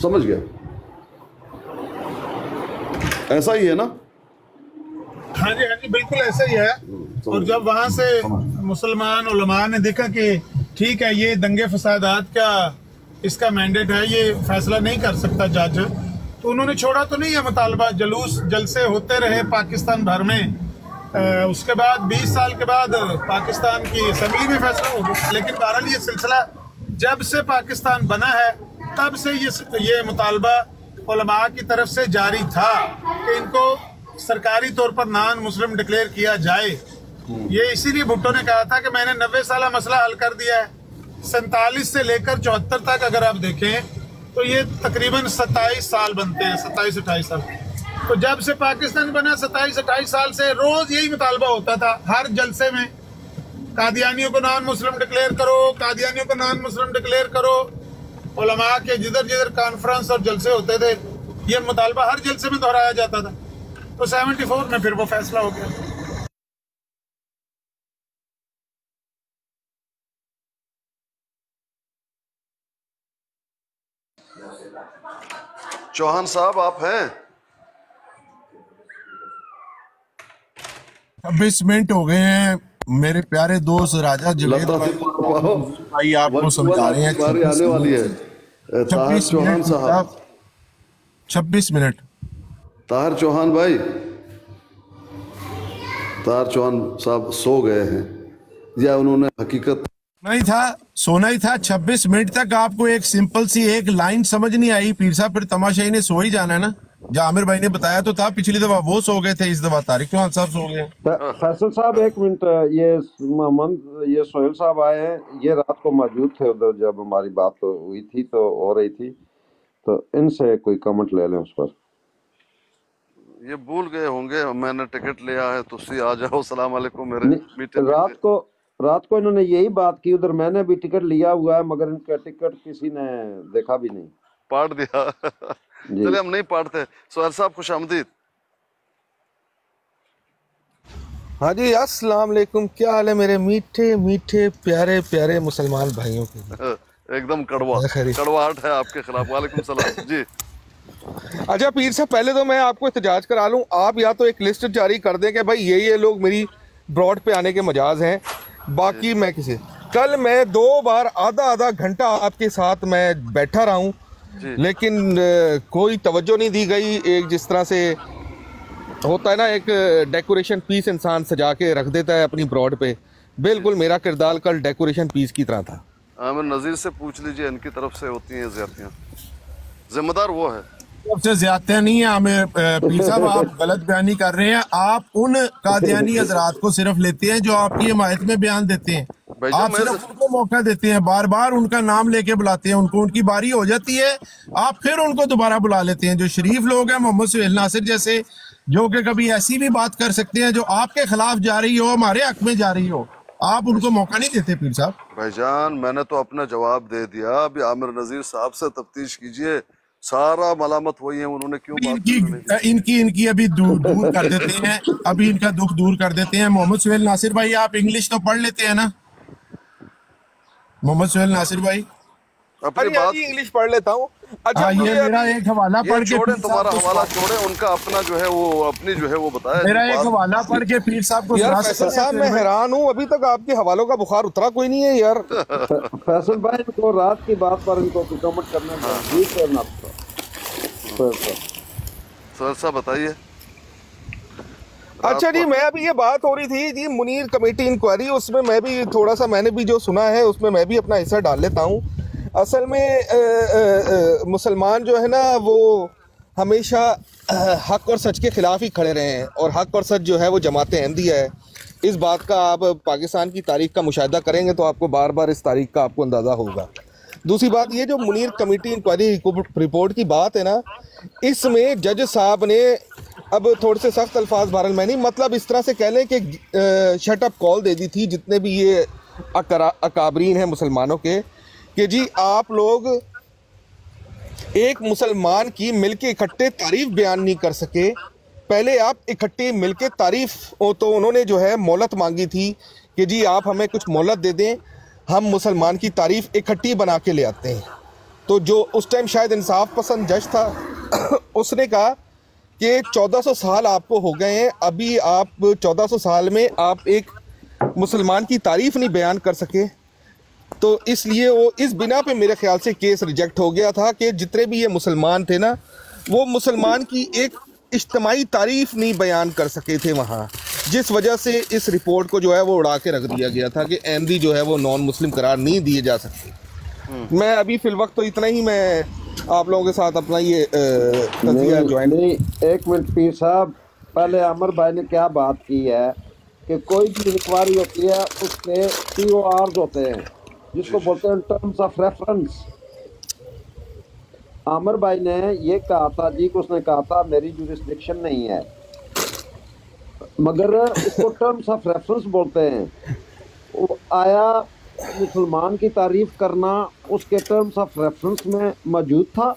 समझ गया? ऐसा ही है ना? हाँ जी हाँ जी बिल्कुल ऐसा ही है। और जब वहाँ से मुसलमान उलमा ने देखा कि ठीक है ये दंगे फसादात का इसका मैंडेट है ये फैसला नहीं कर सकता जज तो उन्होंने छोड़ा तो नहीं है मुतालबा। जलूस जलसे होते रहे पाकिस्तान भर में। उसके बाद 20 साल के बाद पाकिस्तान की असम्बली में फैसला हो गया। लेकिन बहरहाल ये सिलसिला जब से पाकिस्तान बना है तब से ये ये मुतालबा की तरफ़ से जारी था कि इनको सरकारी तौर पर नॉन मुस्लिम डिक्लेयर किया जाए। ये इसीलिए भुट्टो ने कहा था कि मैंने नब्बे साल मसला हल कर दिया है। सैतालीस से लेकर चौहत्तर तक अगर आप देखें तो ये तकरीबन सत्ताईस साल बनते हैं, सत्ताईस, अट्ठाईस साल। तो जब से पाकिस्तान बना, सत्ताईस, अट्ठाईस साल से रोज यही मुतालबा होता था, हर जलसे में। कादियानियों को नॉन मुस्लिम डिक्लेयर करो, कादियानियों को नॉन मुस्लिम डिक्लेयर करो। उलमा के जिधर जिधर कॉन्फ्रेंस और जलसे होते थे, ये मुतालबा हर जलसे में दोहराया जाता था। तो 74 में फिर वो फैसला हो गया। चौहान साहब आप हैं? छब्बीस मिनट हो गए हैं। मेरे प्यारे दोस्त राजा जवेद भाई आपको समझा रहे हैं। वाली है। छब्बीस मिनट छब्बीस मिनट। ताहिर चौहान भाई। ताहिर चौहान साहब सो गए हैं। या उन्होंने हकीकत नहीं था सोना ही था। छब्बीस मिनट तक आपको एक सिंपल सी एक लाइन समझ नहीं आई। पीर साहब फिर तमाशाई ने सो ही जाना है ना? जो आमिर भाई ने बताया तो था पिछली दफ़ा वो सो गए थे इस दफ़ा तारिक चौहान साहब सो गए। फैसल साहब एक मिनट ये मोहम्मद ये सोहेल साहब आए हैं। ये रात को मौजूद थे उधर जब हमारी बात हुई थी तो हो रही थी। तो इनसे कोई कमेंट ले लें उस पर। ये भूल गए होंगे मैंने टिकट लिया है तो आ जाओ सलाम वालेकुम मेरे मीठे रात को रात को इन्होंने यही बात की उधर मैंने भी टिकट लिया हुआ है मगर इनका टिकट किसी ने देखा भी नहीं। पाट दिया। चले हम नहीं पाटते सोहेल साहब खुश आमदीद। हाँ जी अस्सलाम वालेकुम। क्या हाल है मेरे मीठे मीठे प्यारे प्यारे मुसलमान भाइयों के? एकदम कड़वा कड़वाहट है आपके खिलाफ। वालेकुम सलाम। जी। अच्छा पीर साहब पहले तो मैं आपको एहतजाज करा लूँ। आप या तो एक लिस्ट जारी कर दें कि भाई ये ये लोग मेरी ब्रॉड पे आने के मजाज हैं। बाकी मैं किसी? कल मैं दो बार आधा आधा घंटा आपके साथ मैं बैठा रहा हूँ। लेकिन कोई तवज्जो नहीं दी गई। एक जिस तरह से होता है ना एक डेकोरेशन पीस इंसान सजा के रख देता है अपनी ब्रॉड पे। बिल्कुल मेरा किरदार कल डेकोरेशन पीस की तरह था। आमिर नजीर से पूछ लीजिए इनकी तरफ़ से होती हैं ज्यादतियाँ जिम्मेदार वो है। सबसे ज़्यादा नहीं है हमें पीर साहब आप गलत बयानी कर रहे हैं। आप उन कादियानी हजरात को सिर्फ़ लेते हैं जो आपकी हिमायत में बयान देते हैं। आप सिर्फ़ उनको मौका देते हैं बार बार उनका नाम लेके बुलाते हैं उनको उनकी बारी हो जाती है। आप फिर उनको दोबारा बुला लेते हैं। जो शरीफ लोग हैं मोहम्मद सुहेल नासिर जैसे जो कि कभी ऐसी भी बात कर सकते हैं जो आपके खिलाफ जा रही हो हमारे हक में जा रही हो आप उनको मौका नहीं देते पीर साहब। भाईजान मैंने तो अपना जवाब दे दिया। अभी आमिर नजीर साहब से तफ्तीश कीजिए। सारा मलामत हुई है उन्होंने क्यों बात इनकी इनकी इनकी अभी दूर दूर कर देते हैं अभी इनका दुख दूर कर देते हैं। मोहम्मद सुहेल नासिर भाई आप इंग्लिश तो पढ़ लेते हैं ना? मोहम्मद सुहेल नासिर भाई। अपनी हाँ बात इंग्लिश पढ़ लेता हूँ। अच्छा हाँ ये मेरा एक हवाला पढ़ के छोड़े तुम्हारा हवाला छोड़े उनका अपना जो है वो अपनी जो है वो बताया मेरा एक हवाला पढ़ के पीर साहब को यार फैसल साहब मैं हैरान हूँ अभी तक आपके हवालों का बुखार उतरा कोई नहीं है यार। फैसल भाई इनको रात की बात पर इनको कमेंट करना हाँ। सर सर साहब। बताइए। अच्छा जी मैं अभी ये बात हो रही थी जी मुनीर कमेटी इंक्वायरी उसमें मैं भी थोड़ा सा मैंने भी जो सुना है उसमें मैं भी अपना हिस्सा डाल लेता हूँ। असल में मुसलमान जो है ना, वो हमेशा हक और सच के खिलाफ ही खड़े रहे हैं और हक और सच जो है वो जमात अहमदिया है। इस बात का आप पाकिस्तान की तारीख का मुशाह करेंगे तो आपको बार बार इस तारीख का आपको अंदाज़ा होगा। दूसरी बात ये जो मुनीर कमेटी इंक्वायरी रिपोर्ट की बात है ना, इसमें जज साहब ने अब थोड़े से सख्त अल्फाज भारत में नहीं मतलब इस तरह से कह लें कि शटअप कॉल दे दी थी, जितने भी ये अकाबरीन हैं मुसलमानों के कि जी आप लोग एक मुसलमान की मिलके इकट्ठे तारीफ़ बयान नहीं कर सके। पहले आप इकट्ठे मिलके तारीफ़ तो उन्होंने जो है मोहलत मांगी थी कि जी आप हमें कुछ मोहलत दे दें, हम मुसलमान की तारीफ़ इकट्ठी बना के ले आते हैं। तो जो उस टाइम शायद इंसाफ पसंद जज था, उसने कहा कि 1400 साल आपको हो गए हैं, अभी आप 1400 साल में आप एक मुसलमान की तारीफ़ नहीं बयान कर सके। तो इसलिए वो इस बिना पे मेरे ख्याल से केस रिजेक्ट हो गया था कि जितने भी ये मुसलमान थे ना वो मुसलमान की एक इज्तमाही तारीफ़ नहीं बयान कर सके थे वहाँ। जिस वजह से इस रिपोर्ट को जो है वो उड़ा के रख दिया गया था कि एमडी जो है वो नॉन मुस्लिम करार नहीं दिए जा सकते मैं अभी फिल वक्त तो इतना ही मैं आप लोगों के साथ अपना ये ज्वाइन एक मिनट पीर साहब पहले अमर भाई ने क्या बात की है कि कोई भी इंक्वायरी होती है उसके टी ओ आर्स होते हैं। जिसको बोलते हैं टर्म्स ऑफ़ रेफरेंस आमिर भाई ने ये कहा था जी को उसने कहा था मेरी जुरिस्डिक्शन नहीं है। मगर उसको टर्म्स ऑफ़ रेफरेंस बोलते हैं। वो आया मुसलमान की तारीफ़ करना उसके टर्म्स ऑफ़ रेफरेंस में मौजूद था।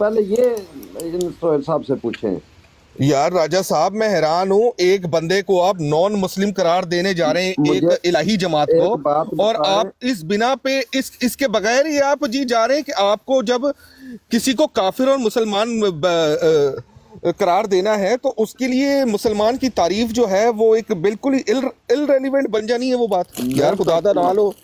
पहले ये सोहेल साहब से पूछें। यार राजा साहब मैं हैरान हूँ। एक बंदे को आप नॉन मुस्लिम करार देने जा रहे हैं एक इलाही जमात को। और आप इस बिना पे इस इसके बगैर ही आप जी जा रहे हैं कि आपको जब किसी को काफिर और मुसलमान ब- करार देना है तो उसके लिए मुसलमान की तारीफ़ जो है वो एक बिल्कुल ही इल इल बन जानी है वो बात। यार खुदादा ना लो।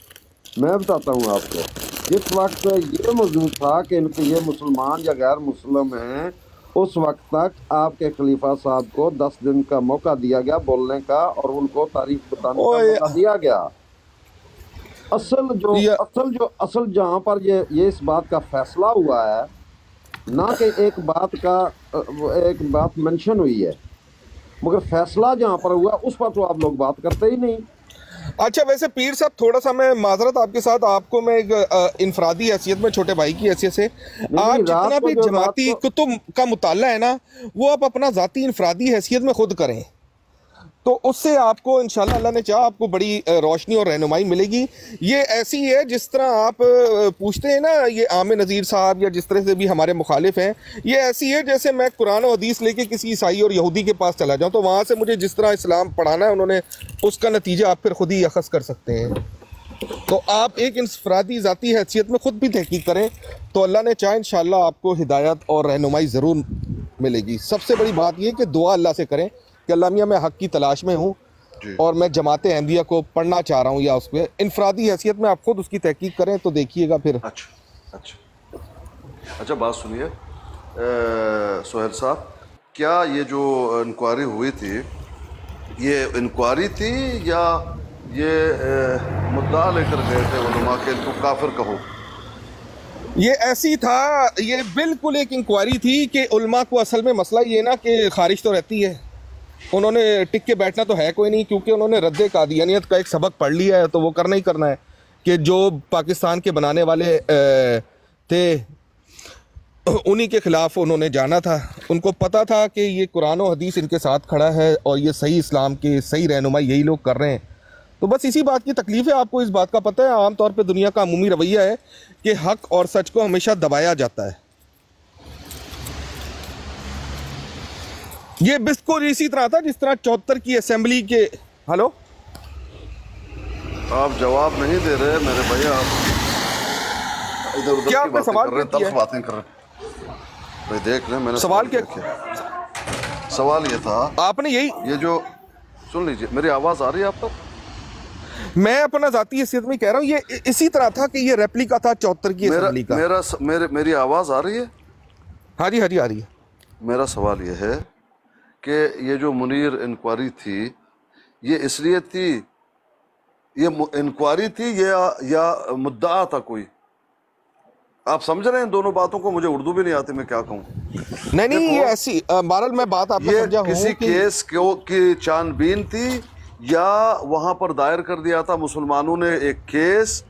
मैं बताता हूँ आपको जिस वक्त ये मौजूद था कि इनके ये मुसलमान या गैर मुस्लिम हैं उस वक्त तक आपके खलीफा साहब को दस दिन का मौका दिया गया बोलने का और उनको तारीफ़ बताने का मौका दिया गया। असल जो असल जो असल जहाँ पर ये ये इस बात का फैसला हुआ है ना कि एक बात का एक बात मेंशन हुई है मगर फैसला जहाँ पर हुआ उस पर तो आप लोग बात करते ही नहीं। अच्छा वैसे पीर साहब थोड़ा सा मैं माजरत आपके साथ आपको मैं एक इनफरादी हैसियत में छोटे भाई की हैसियत से आप जितना भी जमाती कुतुब का मुताला है ना वो आप अपना ज़ाती इनफरादी हैसियत में खुद करें। तो उससे आपको, इंशाल्लाह अल्लाह ने चाहा, आपको बड़ी रोशनी और रहनुमाई मिलेगी। ये ऐसी है, जिस तरह आप पूछते हैं ना, ये आम नज़ीर साहब या जिस तरह से भी हमारे मुखालिफ हैं, ये ऐसी है जैसे मैं कुरान और हदीस लेके किसी ईसाई और यहूदी के पास चला जाऊँ तो वहाँ से मुझे जिस तरह इस्लाम पढ़ाना है, उन्होंने उसका नतीजा आप फिर खुद ही अखज़ कर सकते हैं। तो आप एक इंफरादी ज़ाती हैसियत में ख़ुद भी तहकीक करें तो अल्लाह ने चाहे, इंशाल्लाह आपको हिदायत और रहनुमाई ज़रूर मिलेगी। सबसे बड़ी बात यह कि दुआ अल्लाह से करें कि अल्लाह मियाँ मैं हक़ की तलाश में हूँ और मैं जमात अहमदिया को पढ़ना चाह रहा हूँ या उस पर इनफरादी हैसियत में आप खुद उसकी तहकीक करें तो देखिएगा फिर। अच्छा अच्छा। अच्छा बात सुनिए। सोहेल साहब क्या ये जो इंक्वायरी हुई थी ये इंक्वायरी थी या ये मुद्दा लेकर गए थे के इनको काफिर कहो? ये ऐसी था ये बिल्कुल एक इंक्वायरी थी कि उल्मा को असल में मसला ये ना कि खारिज तो रहती है। उन्होंने टिक के बैठना तो है कोई नहीं, क्योंकि उन्होंने रद्द कादियानियत का एक सबक पढ़ लिया है तो वो करना ही करना है कि जो पाकिस्तान के बनाने वाले थे, उन्हीं के ख़िलाफ़ उन्होंने जाना था। उनको पता था कि ये कुरान और हदीस इनके साथ खड़ा है और ये सही इस्लाम के सही रहनुमाई यही लोग कर रहे हैं। तो बस इसी बात की तकलीफ़ है, आपको इस बात का पता है, आमतौर पे दुनिया का अमूमी रवैया है कि हक और सच को हमेशा दबाया जाता है। ये बिल्कुल इसी तरह था जिस तरह चौहत्तर की असेंबली के हेलो? आप जवाब नहीं दे रहे मेरे भैया आप इधर उधर क्या आपने बातें सवाल कर रहे किया? बातें कर रहे भाई देख लें मैंने सवाल क्या किया। सवाल ये था आपने यही ये जो सुन लीजिए मेरी आवाज़ आ रही है आप तक मैं अपना जाती हैसियत में कह रहा हूँ ये इसी तरह था कि ये रेप्लिका था चौहत्तर की मेरा का। मेरा मेरे मेरी आवाज़ आ रही है? हाँ जी हाँ जी आ रही है। मेरा सवाल ये है कि ये जो मुनीर इंक्वायरी थी ये इसलिए थी ये इंक्वायरी थी या या मुद्दा था कोई? आप समझ रहे हैं दोनों बातों को? मुझे उर्दू भी नहीं आती मैं क्या कहूँ? नहीं नहीं ये ऐसी बहरहाल मैं बात आपको ये समझा किसी कि केस को की छानबीन थी या वहाँ पर दायर कर दिया था मुसलमानों ने एक केस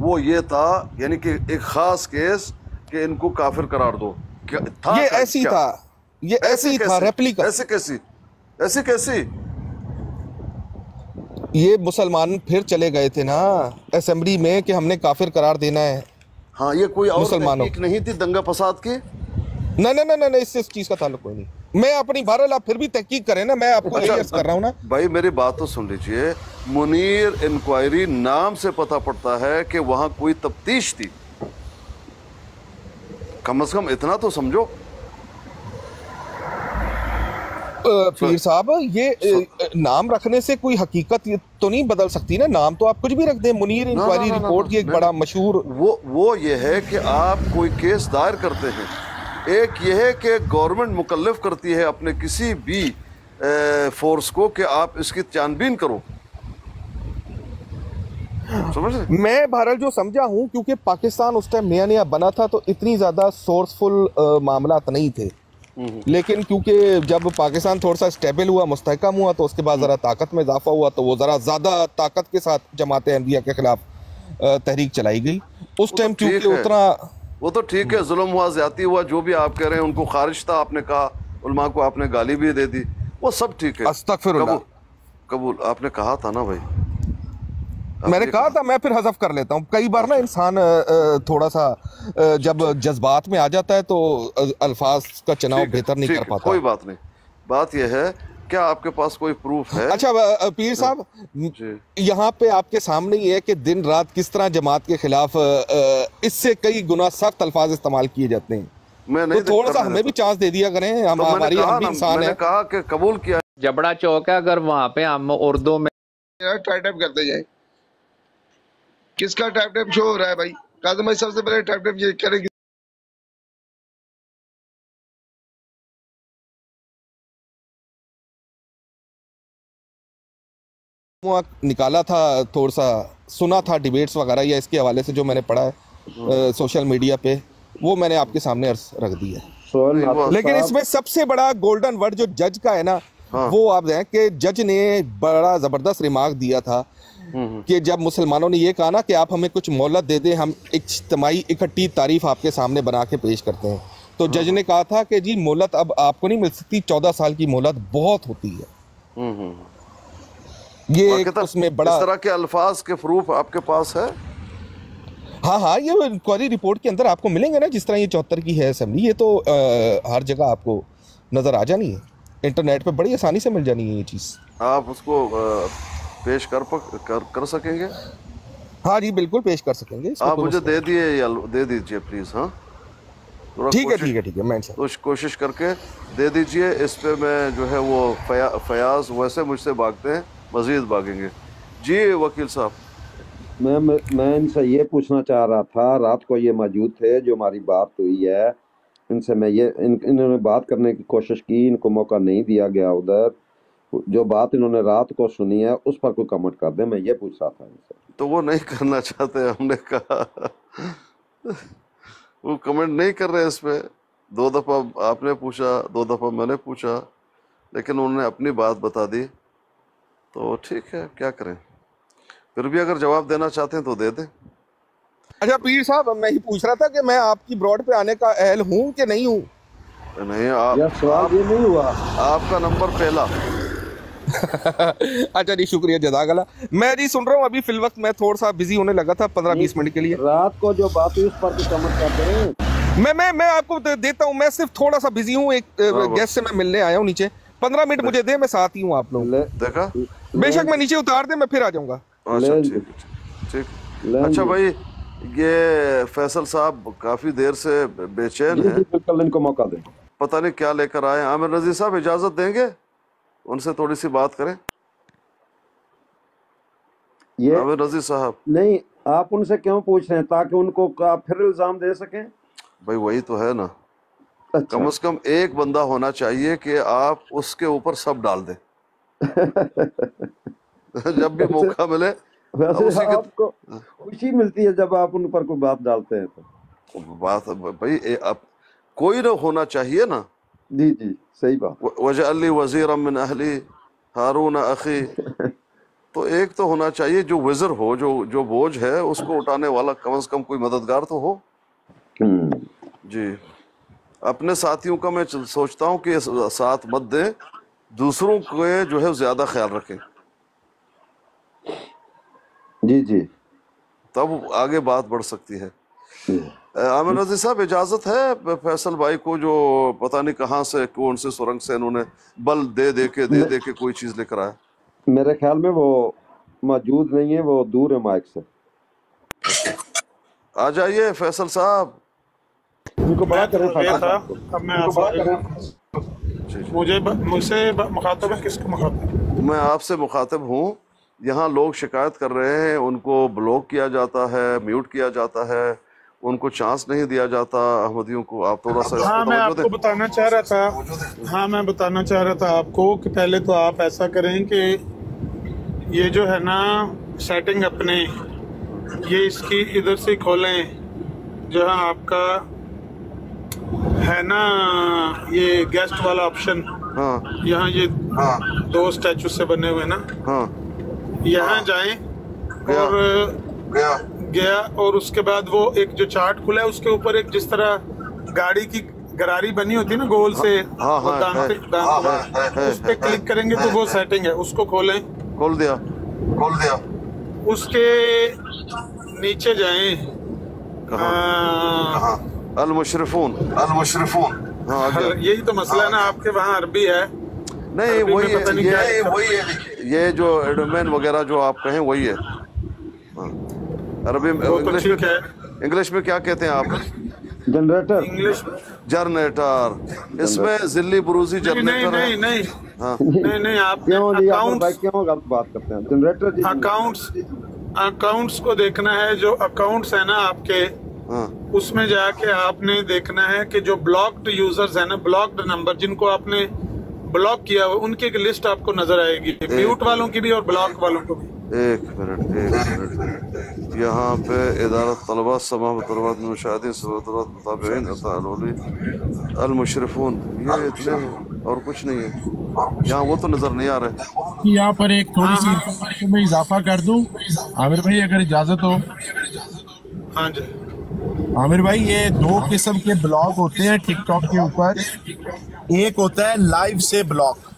वो ये था यानी कि एक खास केस कि इनको काफिर करार दो। क्या था ये ऐसी क्या? था। ये ऐसी ही था? रेप्लिका ऐसे कैसी? ऐसी कैसी? ये मुसलमान फिर चले गए थे ना असेंबली में कि हमने काफिर करार देना है। हाँ ये कोई और मुसलमानों नहीं थी दंगा फसाद की? नहीं नहीं नहीं नहीं इससे इस चीज़ का ताल्लुक कोई नहीं। मैं अपनी बहरहाल आप फिर भी तहकीक करें ना मैं आपको अर्ज़ कर रहा हूँ ना। भाई मेरी बात तो सुन लीजिए। मुनीर इंक्वायरी नाम से पता पड़ता है कि वहाँ कोई तफ्तीश थी। कम से कम इतना तो समझो। पीर साहब ये नाम रखने से कोई हकीकत तो नहीं बदल सकती ना? नाम तो आप कुछ भी रख दें। मुनीर इंक्वायरी रिपोर्ट ये एक बड़ा मशहूर वो वो ये है कि आप कोई केस दायर करते हैं। एक ये है कि गवर्नमेंट मुकलफ करती है अपने किसी भी फोर्स को कि आप इसकी छानबीन करो। मैं भारत जो समझा हूँ क्योंकि पाकिस्तान उस टाइम नया नया बना था तो इतनी ज़्यादा सोर्सफुल मामला नहीं थे। लेकिन क्योंकि जब पाकिस्तान थोड़ा सा स्टेबल हुआ मुस्तकम हुआ तो उसके बाद ज़रा ताकत में इजाफा हुआ तो वो ज़रा ज़्यादा ताकत के साथ जमात अहमदिया के खिलाफ तहरीक चलाई गई। उस टाइम ठीक क्योंकि उतना वो तो ठीक है जुल्म हुआ ज़्यादा हुआ जो भी आप कह रहे हैं उनको खारिज था आपने कहा उलमा को आपने गाली भी दे दी वो सब ठीक है। कबूल आपने कहा था ना भाई। मैंने कहा था मैं फिर हजफ कर लेता हूँ। कई बार ना इंसान थोड़ा सा जब जज्बात में आ जाता है तो अल्फाज का चुनाव बेहतर नहीं कर है, पाता। कोई बात नहीं। बात यह है क्या आपके पास कोई प्रूफ है? अच्छा पीर साहब यहाँ पे आपके सामने ही है कि दिन रात किस तरह जमात के खिलाफ इससे कई गुना सख्त अल्फाज इस्तेमाल किए जाते हैं। मैं तो थोड़ा सा हमें भी चांस दे दिया करें हम तो हमारी हम भी इंसान है। कहा कि कबूल किया जबड़ा चौक है अगर वहाँ पे हम उर्दू में टाइप करते जाए। किसका टाइप टाइप शो हो रहा है भाई? काजम भाई सबसे पहले टाइप टाइप ये करें हुआ निकाला था थोड़ा सा सुना था डिबेट्स वगैरह या इसके हवाले से जो मैंने पढ़ा है अ, सोशल मीडिया पे वो मैंने आपके सामने अर्ज़ रख दिया है। लेकिन इसमें सबसे बड़ा गोल्डन वर्ड जो जज का है ना हाँ। वो आप दें कि जज ने बड़ा ज़बरदस्त रिमार्क दिया था कि जब मुसलमानों ने ये कहा ना कि आप हमें कुछ मोहलत दे दें हम इज्तमाही इकट्ठी तारीफ़ आपके सामने बना के पेश करते हैं। तो जज ने कहा था कि जी मोहलत अब आपको नहीं मिल सकती चौदह साल की मोहलत बहुत होती है। हम्म, हम्म, ये एक उसमें बड़ा इस तरह के अल्फाज के प्रूफ आपके पास है? हाँ हाँ ये इंक्वायरी रिपोर्ट के अंदर आपको मिलेंगे ना जिस तरह ये चौहत्तर की है असेंबली ये तो अ, हर जगह आपको नज़र आ जानी है। इंटरनेट पे बड़ी आसानी से मिल जानी है ये चीज़। आप उसको अ, पेश कर, पक, कर कर सकेंगे? हाँ जी बिल्कुल पेश कर सकेंगे। आप मुझे दे दिए या दे दीजिए प्लीज़ हाँ? ठीक है ठीक है ठीक है मैं कुछ कोशिश करके दे दीजिए। इस पे मैं जो है वो फया, फयाज वैसे मुझसे भागते हैं मजीद भागेंगे। जी वकील साहब। मैं मैं मैं इनसे ये पूछना चाह रहा था रात को ये मौजूद थे जो हमारी बात हुई है इनसे मैं ये इन, इन्होंने बात करने की कोशिश की इनको मौका नहीं दिया गया उधर। जो बात इन्होंने रात को सुनी है उस पर कोई कमेंट कर दे मैं ये पूछ रहा था इनसे। तो वो नहीं करना चाहते हमने कहा। वो कमेंट नहीं कर रहे इस पर दो दफ़ा आपने पूछा दो दफ़ा मैंने पूछा लेकिन उन्होंने अपनी बात बता दी। तो ठीक है क्या करें? फिर भी अगर जवाब देना चाहते हैं तो दे दें। अच्छा पीर साहब मैं ही पूछ रहा था कि मैं आपकी ब्रॉड पे आने का अहल हूँ कि नहीं हूँ? नहीं आप सवाल ये नहीं हुआ। आपका नंबर पहला। अच्छा जी शुक्रिया जजाकला। मैं जी सुन रहा हूँ अभी फिल वक्त मैं थोड़ा सा बिज़ी होने लगा था पंद्रह बीस मिनट के लिए। रात को जो बात हुई उस पर कमेंट दे। मैं मैं मैं आपको दे, देता हूँ मैं सिर्फ़ थोड़ा सा बिज़ी हूँ एक गेस्ट से मैं मिलने आया हूँ नीचे। पंद्रह मिनट मुझे दे मैं साथ ही हूँ आप लोग। देखा? बेशक मैं नीचे उतार दे मैं फिर आ जाऊँगा। अच्छा ठीक ठीक। अच्छा भाई ये फैसल साहब काफ़ी देर से बेचैन है। बिल्कुल इनको मौका दें। पता नहीं क्या लेकर आए आमिर नजीर साहब इजाज़त देंगे? उनसे थोड़ी सी बात करें। ये नजीर साहब। नहीं आप उनसे क्यों पूछ रहे हैं ताकि उनको आप फिर इल्ज़ाम दे सकें? भाई वही तो है ना। अच्छा। कम से कम एक बंदा होना चाहिए कि आप उसके ऊपर सब डाल दें। जब भी मौका मिले वैसे उसी के आपको खुशी मिलती है जब आप उन पर कोई बात डालते हैं तो। बात भाई ए, अब कोई ना होना चाहिए ना। जी जी सही बात। वजअली वज़ीर मिन अहली हारून अखी। तो एक तो होना चाहिए जो वजर हो जो जो बोझ है उसको उठाने वाला कम से कम कोई मददगार तो हो? जी। अपने साथियों का मैं सोचता हूँ कि साथ मत दें दूसरों के जो है ज़्यादा ख्याल रखें। जी जी। तब आगे बात बढ़ सकती है। आमिर नजीर साहब इजाज़त है फैसल भाई को जो पता नहीं कहाँ से कौन से सुरंग से इन्होंने बल दे दे के दे दे के कोई चीज़ लेकर आया? मेरे ख्याल में वो मौजूद नहीं है वो दूर है माइक से। आ जाइए फैसल साहब। उनको बड़ा करें ये फैसल साहब अब मैं उनको बड़ा आप- करें। जी जी। मुझे मुझसे मुखातब है किसको मुखातब? मैं आपसे मुखातिब हूँ। यहाँ लोग शिकायत कर रहे हैं उनको ब्लॉक किया जाता है म्यूट किया जाता है। उनको चांस नहीं दिया जाता अहमदियों को। आप थोड़ा सा हाँ मैं आपको बताना चाह रहा था। हाँ मैं बताना चाह रहा था आपको कि पहले तो आप ऐसा करें कि ये जो है ना सेटिंग अपने ये इसकी इधर से खोलें जो है आपका है ना ये गेस्ट वाला ऑप्शन हाँ। यहाँ ये हाँ। दो स्टैचू से बने हुए ना। हाँ। यहाँ जाएँ और गया गया। और उसके बाद वो एक जो चार्ट खुला है उसके ऊपर एक जिस तरह गाड़ी की गरारी बनी होती है ना गोल से हाँ, हाँ, है, हाँ, है, है, उस पे क्लिक करेंगे तो वो सेटिंग है उसको खोलें। खोल दिया खोल दिया। उसके नीचे जाएँ। कहाँ? अल मुशरफून अल मुशरफून हाँ आ गया। यही तो मसला है ना आपके वहाँ अरबी है। नहीं वही है ये वही है ये जो एडोमेन वगैरह जो आप कहें वही है। हाँ। अरबी में तो इंग्लिश में इंग्लिश में क्या कहते हैं आप? जनरेटर इंग्लिश जनरेटर इसमें जिल्ली बुरूजी जनरेटर नहीं नहीं हाँ। नहीं नहीं। आप क्यों अकाउंट क्यों गलत बात करते हैं? जनरेटर जी। अकाउंट्स अकाउंट्स को देखना है जो अकाउंट्स है ना आपके हाँ। उसमें जाके आपने देखना है कि जो ब्लॉक्ड यूज़र्स है ना ब्लॉक्ड नंबर जिनको आपने ब्लॉक किया हुआ उनकी एक लिस्ट आपको नज़र आएगी। म्यूट वालों की भी और ब्लॉक वालों को भी। एक मिनट एक मिनट। यहाँ पे इदारत तलबा समा तलबात मुशाहिदीन सबतलबात मुताबिन अतालोली अल मुशरफून ये इतने और कुछ नहीं है। यहाँ वो तो नज़र नहीं आ रहे। यहाँ पर एक थोड़ी सी इन्फॉर्मेशन में इजाफा कर दूँ। आमिर भाई अगर इजाज़त हो। हाँ जी। आमिर भाई, ये दो किस्म के ब्लॉग होते हैं टिकटॉक के ऊपर। एक होता है लाइव से ब्लॉक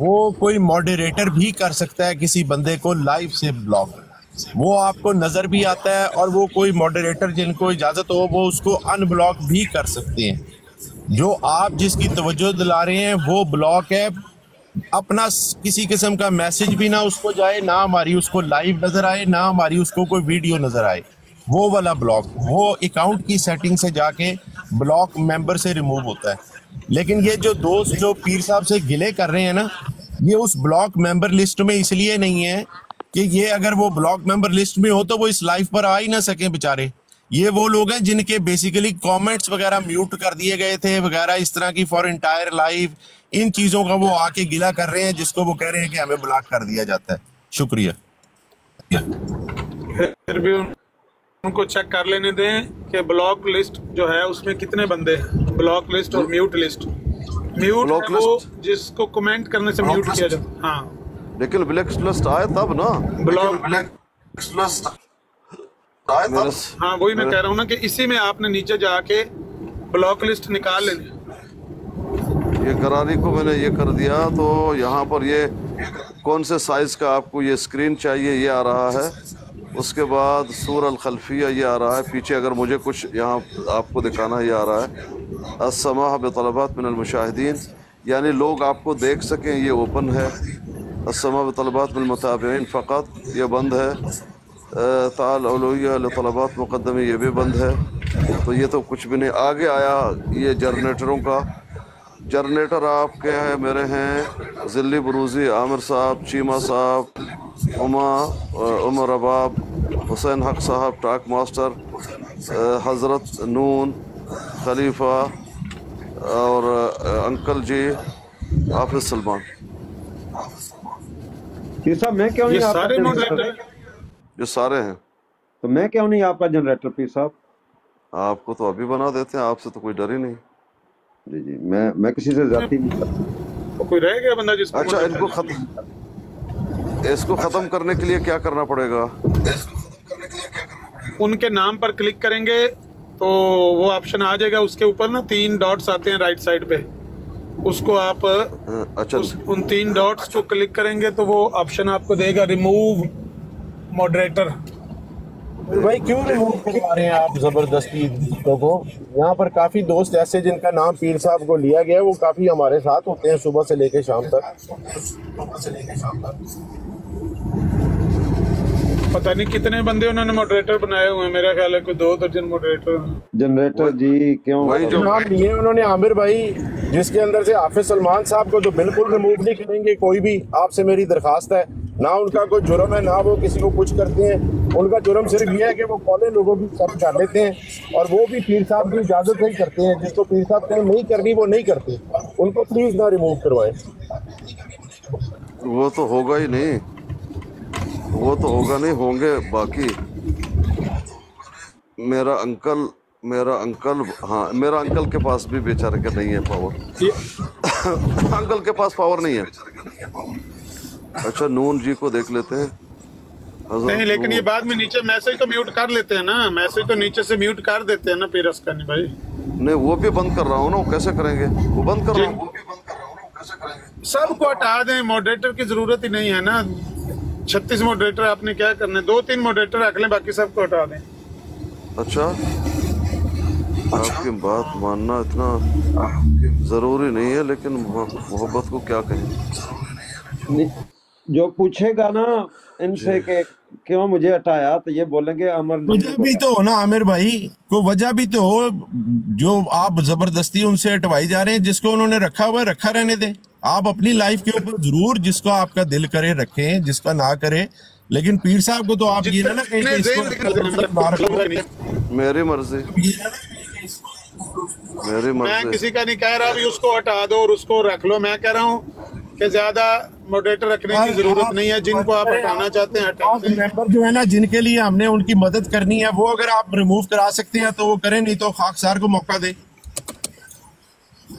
वो कोई मॉडरेटर भी कर सकता है किसी बंदे को लाइव से ब्लॉक वो आपको नज़र भी आता है और वो कोई मॉडरेटर जिनको इजाज़त हो, वो उसको अनब्लॉक भी कर सकते हैं। जो आप जिसकी तवज्जो दिला रहे हैं, वो ब्लॉक है। अपना किसी किस्म का मैसेज भी ना उसको जाए, ना हमारी उसको लाइव नज़र आए, ना हमारी उसको कोई वीडियो नज़र आए। वो वाला ब्लॉक वो अकाउंट की सेटिंग से जाके ब्लॉक मेंबर से रिमूव होता है। लेकिन ये जो दोस्त, जो पीर साहब से गिले कर रहे हैं ना, ये उस ब्लॉक मेंबर लिस्ट में इसलिए नहीं है कि ये अगर वो ब्लॉक मेंबर लिस्ट में हो तो वो इस लाइफ पर आ ही ना सके बेचारे। ये वो लोग हैं जिनके बेसिकली कमेंट्स वगैरह म्यूट कर दिए गए थे, वगैरह इस तरह की फॉर इंटायर लाइफ इन चीज़ों का वो आके गिला कर रहे हैं, जिसको वो कह रहे हैं कि हमें ब्लॉक कर दिया जाता है। शुक्रिया। फिर भी उनको चेक कर लेने दें कि ब्लॉक लिस्ट जो है उसमें कितने बंदे हैं। ब्लॉक लिस्ट और म्यूट लिस्ट म्यूट ब्लॉक है वो जिसको कमेंट करने से म्यूट किया जाता हाँ। लेकिन ब्लैक लिस्ट आए तब ना? ब्लॉक मेरे हाँ वही मैं कह रहा हूँ ना कि इसी में आपने नीचे जाके ब्लॉक लिस्ट निकाल लेनी। ये गरारी को मैंने ये कर दिया तो यहाँ पर ये कौन से साइज़ का आपको ये स्क्रीन चाहिए ये आ रहा है? उसके बाद सूर अल खल्फिया, ये आ रहा है। पीछे अगर मुझे कुछ यहाँ आपको दिखाना ये आ रहा है। असमाह बतलबात मिनल मुशाहिदीन, यानी लोग आपको देख सकें, ये ओपन है। असमा बतलबात मिल मुताबिन फ़कत ये बंद है। ताल तलबात मुकदमे ये भी बंद है। तो ये तो कुछ भी नहीं। आगे आया ये जनरेटरों का। जनरेटर आपके हैं? मेरे हैं जिल्ली बरूजी आमिर साहब चीमा साहब उमा उमर अबाब हुसैन हक साहब टाक मास्टर हज़रत नून खलीफा और अंकल जी हाफिज सलमान। पीर साहब मैं क्यों ये नहीं आपका सारे जनरेटर ये सारे हैं। तो मैं क्यों नहीं आपका जनरेटर पी साहब? आपको तो अभी बना देते हैं आपसे तो कोई डर ही नहीं। जी जी। मैं मैं किसी से जाती नहीं कोई रह गया बंदा जिसको अच्छा moderator- इनको खत्म इसको ख़त्म करने के लिए क्या करना पड़ेगा? उनके नाम पर क्लिक करेंगे तो वो ऑप्शन आ जाएगा उसके ऊपर ना तीन डॉट्स आते हैं राइट साइड पे। उसको आप अच्छा। उस, उन तीन डॉट्स को क्लिक करेंगे तो वो ऑप्शन आपको देगा रिमूव मॉडरेटर। भाई क्यों रिमूव करवा रहे हैं आप ज़बरदस्ती दोस्तों को? यहाँ पर काफ़ी दोस्त ऐसे जिनका नाम पीर साहब को लिया गया है वो काफ़ी हमारे साथ होते हैं सुबह से लेके शाम तक। पता नहीं कितने बंदे उन्होंने मॉडरेटर बनाए हुए हैं मेरा ख्याल है कोई दो दर्जन मॉडरेटर जनरेटर जी क्यों? भाई जो नाम लिए उन्होंने आमिर भाई जिसके अंदर से हाफिज सलमान साहब को तो बिल्कुल रिमूव नहीं करेंगे कोई भी आपसे मेरी दरखास्त है। ना उनका कोई जुर्म है ना वो किसी को कुछ करते हैं। उनका जुर्म सिर्फ़ ये है कि वो कॉले लोगों की सब कर लेते हैं और वो भी पीर साहब की इजाज़त से ही करते हैं। जिसको पीर साहब कहें नहीं करनी वो नहीं करते। उनको प्लीज़ ना रिमूव करवाएँ। वो तो होगा ही नहीं। वो तो होगा नहीं होंगे बाकी। मेरा अंकल मेरा अंकल हाँ मेरा अंकल के पास भी बेचारे के नहीं है पावर अंकल के पास पावर नहीं है। अच्छा नून जी को देख लेते हैं। नहीं लेकिन ये। बाद में नीचे मैसेज तो म्यूट कर लेते हैं ना। मैसेज तो नीचे से म्यूट कर देते हैं ना पीर असकानी भाई। नहीं वो भी बंद कर रहा हूँ ना वो कैसे करेंगे? वो बंद कर रहा हूँ सबको हटा दें मॉडरेटर की ज़रूरत ही नहीं है ना। छत्तीस मॉडरेटर आपने क्या करने दो तीन मॉडरेटर रख लें बाकी सबको हटा दें। अच्छा? आपकी बात मानना इतना ज़रूरी नहीं है लेकिन मोहब्बत को क्या कहें? नहीं, जो पूछेगा ना इनसे कि क्यों मुझे हटाया तो ये बोलेंगे अमर वजह भी तो हो ना आमिर भाई को वजह भी तो हो जो आप ज़बरदस्ती उनसे हटवाई जा रहे हैं जिसको उन्होंने रखा हुआ है रखा रहने दें। आप अपनी लाइफ के ऊपर ज़रूर जिसको आपका दिल करे रखें जिसका ना करे। लेकिन पीर साहब को तो आप ये ना कहें ना रखो। मेरी मर्ज़ी मैं किसी का नहीं कह रहा भी उसको हटा दो और उसको रख लो मैं कह रहा हूँ कि ज़्यादा मॉडरेटर रखने की ज़रूरत नहीं है जिनको आप हटाना चाहते हैं मेंबर जो है ना जिनके लिए हमने उनकी मदद करनी है वो अगर आप रिमूव करा सकते हैं तो वो करें नहीं तो खाकसार को मौका दें।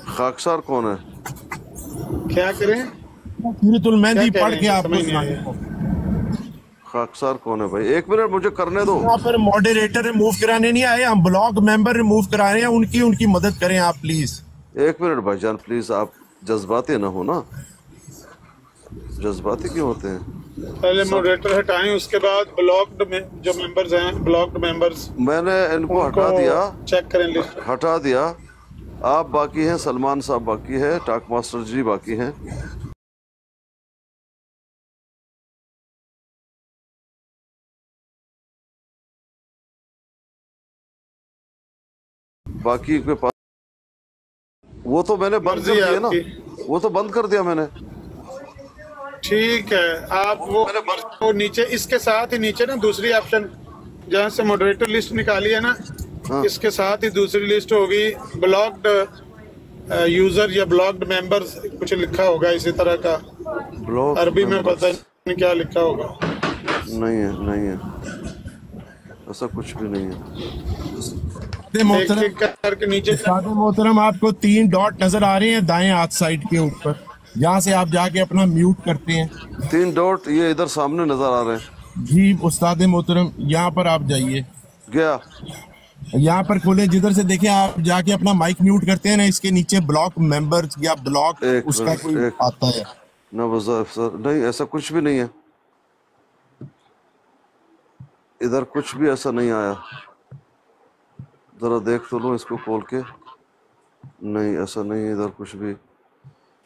खाकसार कौन है? क्या करें? सूरतुल मेहंदी पढ़ के सुनाएँगे। खाकसार कौन है भाई? एक मिनट मुझे करने दो। यहाँ पर मॉडरेटर रिमूव कराने नहीं आए हम ब्लॉक मेंबर रिमूव करा रहे हैं उनकी उनकी मदद करें आप प्लीज़ एक मिनट भाईजान प्लीज़ आप जज्बाते ना हो ना। जज्बाती क्यों होते हैं? पहले मॉडरेटर हटाएँ उसके बाद ब्लॉक्ड में जो मेंबर्स हैं ब्लॉक्ड मेंबर्स मैंने इनको हटा दिया। चेक करें लिस्ट हटा दिया। आप बाकी हैं सलमान साहब बाकी है टाक मास्टर जी बाकी हैं। बाकी के पास वो तो मैंने बंद कर दिया ना। वो तो बंद कर दिया मैंने। ठीक है आप वो, वो नीचे इसके साथ ही नीचे ना दूसरी ऑप्शन जहाँ से मॉडरेटर लिस्ट निकाली है ना हाँ। इसके साथ ही दूसरी लिस्ट होगी ब्लॉक्ड यूज़र या ब्लॉक्ड मेंबर्स कुछ लिखा होगा इसी तरह का। ब्लॉक अरबी में पता नहीं क्या लिखा होगा। नहीं है नहीं है। ऐसा कुछ भी नहीं है। मोहतरम। करके नीचे मोहतरम आपको तीन डॉट नज़र आ रहे हैं दाएँ हाथ साइड के ऊपर। जहाँ से आप जाके अपना म्यूट करते हैं। तीन डॉट ये इधर सामने नज़र आ रहे हैं। जी उस्ताद मोहतरम यहाँ पर आप जाइए। गया यहाँ पर खोले जिधर से देखें आप जाके अपना माइक म्यूट करते हैं ना इसके नीचे ब्लॉक मेंबर या ब्लॉक उसका कोई आता है। ना सर नहीं ऐसा कुछ भी नहीं है। इधर कुछ भी ऐसा नहीं आया। जरा देख तो लो इसको खोल के। नहीं ऐसा नहीं है इधर कुछ भी।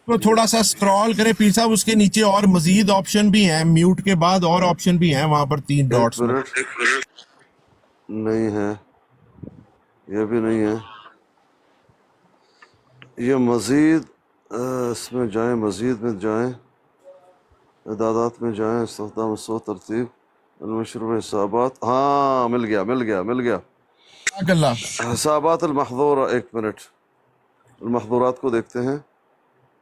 तो थोड़ा सा स्क्रॉल करें पीर साहब उसके नीचे और मजीद ऑप्शन भी हैं म्यूट के बाद और ऑप्शन भी हैं वहाँ पर तीन डॉट्स नहीं है ये भी नहीं है। ये मज़ीद इसमें जाएँ मज़ीद में जाए इदादात में जाएँ सो तरतीब हिसाबात। हाँ मिल गया मिल गया मिल गया। हिसाबात एक मिनट। अलमहदूरात को देखते हैं।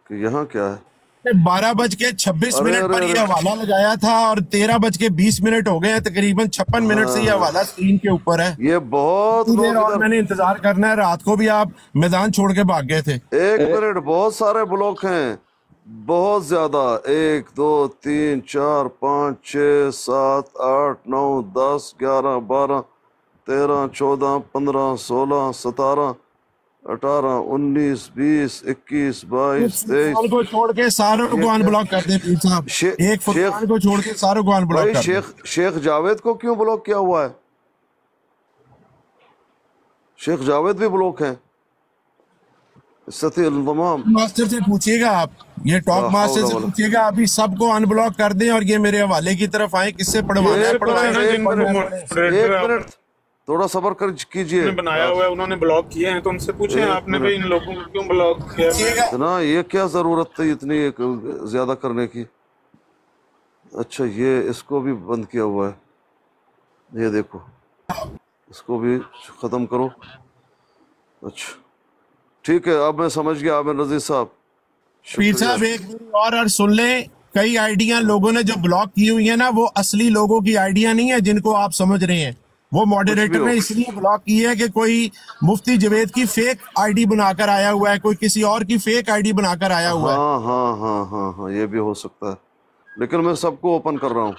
कि यहाँ क्या है? बारह बज के छब्बीस मिनट पर ये हवाला लगाया था और तेरह बज के बीस मिनट हो गए तकरीबन छप्पन मिनट से ये हाँ। हवाला स्क्रीन के ऊपर है। ये बहुत देर और मैंने इंतज़ार करना है रात को भी आप मैदान छोड़ के भाग गए थे। एक मिनट बहुत सारे ब्लॉक हैं। बहुत ज़्यादा। एक दो तीन चार पाँच छ सात आठ नौ दस ग्यारह बारह तेरह चौदह पंद्रह सोलह सतारह अठारह उन्नीस बीस इक्कीस बाईस तेईस। को छोड़ के सारों को अनब्लॉक कर दें पीर साहब। एक फुरकान को छोड़ के सारों को अनब्लॉक भाई कर शेख शेख जावेद को क्यों ब्लॉक किया हुआ है? शेख जावेद भी ब्लॉक हैं। मास्टर से पूछिएगा आप। ये टॉप मास्टर से पूछिएगा अभी सबको अनब्लॉक कर दें और ये मेरे हवाले की तरफ़ आए किससे पढ़वाना है? थोड़ा सबर कर कीजिए। बनाया हुआ है उन्होंने ब्लॉक किए हैं तो उनसे पूछे आपने भी इन लोगों को क्यों ब्लॉक किया? ना ये क्या ज़रूरत थी इतनी एक ज़्यादा करने की? अच्छा ये इसको भी बंद किया हुआ है। ये देखो इसको भी खत्म करो। अच्छा ठीक है अब मैं समझ गया आमिर नजीर साहब पीर साहब एक और और सुन लें कई आइडिया लोगों ने जो ब्लॉक की हुई है ना वो असली लोगों की आइडिया नहीं है जिनको आप समझ रहे हैं। वो मॉडरेटर ने इसलिए ब्लॉक की है कि कोई मुफ्ती जवेद की फेक आईडी बनाकर आया हुआ है कोई किसी और की फेक आईडी बनाकर आया हुआ है। हाँ हाँ हाँ हाँ हाँ ये भी हो सकता है। लेकिन मैं सबको ओपन कर रहा हूँ।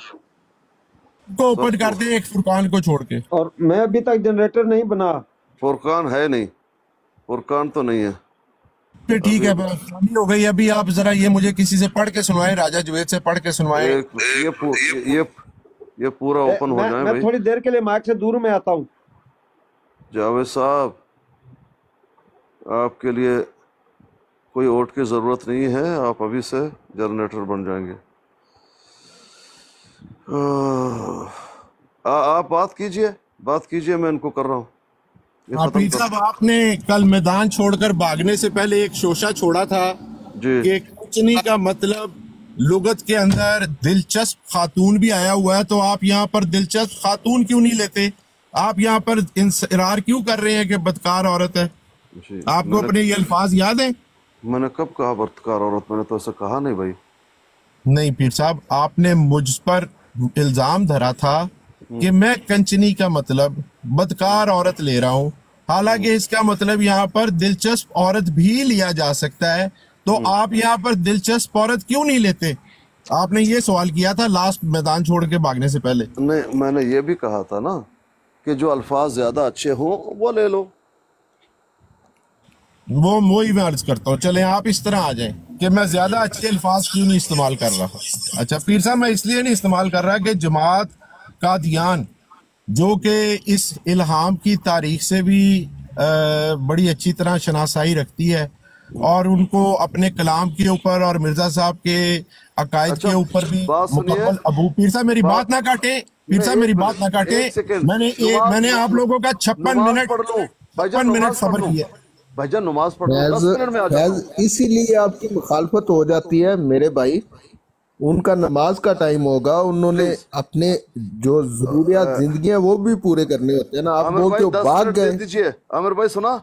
को ओपन कर दे एक फुरकान को छोड़ के। और मैं अभी तक जनरेटर नहीं बना। फुरकान है नहीं। फुरकान तो नहीं है। फिर ठीक है बस, हो गई। अभी आप जरा ये मुझे किसी से पढ़ के सुनवाए राजा जुवेद से पढ़ के सुनवाए। एक ये पू- ये ये पूरा ओपन हो मैं, जाए मैं थोड़ी देर के लिए माइक से दूर में आता हूँ। जावेद साहब आपके लिए कोई वोट की ज़रूरत नहीं है आप अभी से जनरेटर बन जाएँगे। आ, आप बात कीजिए बात कीजिए मैं इनको कर रहा हूँ। हाफिज साहब आपने कल मैदान छोड़कर भागने से पहले एक शोशा छोड़ा था जी। कि कुचनी का मतलब लुगत के अंदर दिलचस्प खातून भी आया हुआ है तो आप यहाँ पर दिलचस्प खातून क्यों नहीं लेते? आप यहाँ पर इंसरार क्यों कर रहे हैं कि बदकार औरत है? आपको अपने ये अल्फाज याद है? मैंने कब कहा बर्तकार औरत? मैंने तो ऐसा कहा नहीं भाई। नहीं पीर साहब आपने मुझ पर इल्ज़ाम धरा था कि मैं कंचनी का मतलब बदकार औरत ले रहा हूँ। हालाँकि इसका मतलब यहाँ पर दिलचस्प औरत भी लिया जा सकता है तो आप यहाँ पर दिलचस्प औरत क्यों नहीं लेते? आपने ये सवाल किया था लास्ट मैदान छोड़ के भागने से पहले। नहीं मैंने ये भी कहा था ना कि जो अल्फाज ज़्यादा अच्छे हों वो ले लो। वो वही मैं अर्ज़ करता हूँ। चले आप इस तरह आ जाए कि मैं ज़्यादा अच्छे अल्फाज क्यों नहीं इस्तेमाल कर रहा अच्छा पीर साहब मैं इसलिए नहीं इस्तेमाल कर रहा कि जमात का ध्यान जो कि इस इल्हाम की तारीख से भी अ, बड़ी अच्छी तरह शनासाई रखती है और उनको अपने कलाम के ऊपर और मिर्ज़ा साहब के अकायद अच्छा के ऊपर भी मुकम्मल। अबू पीर साहब मेरी बात ना काटे पीर साहब मेरी बात ना काटे। मैंने एक मैंने आप लोगों का छप्पन मिनट पढ़ लूँ। भाईजान छप्पन मिनट लूँ। किया। भाईजान नमाज़ पढ़ लूँ। दस फैज मिनट में आ जाता इसीलिए आपकी मुखालफत हो जाती है मेरे भाई। उनका नमाज़ का टाइम होगा। उन्होंने अपने जो जरूरियात ज़िंदगी है वो भी पूरे करने होते हैं ना। आप वो क्यों भाग गए। आमिर भाई सुना?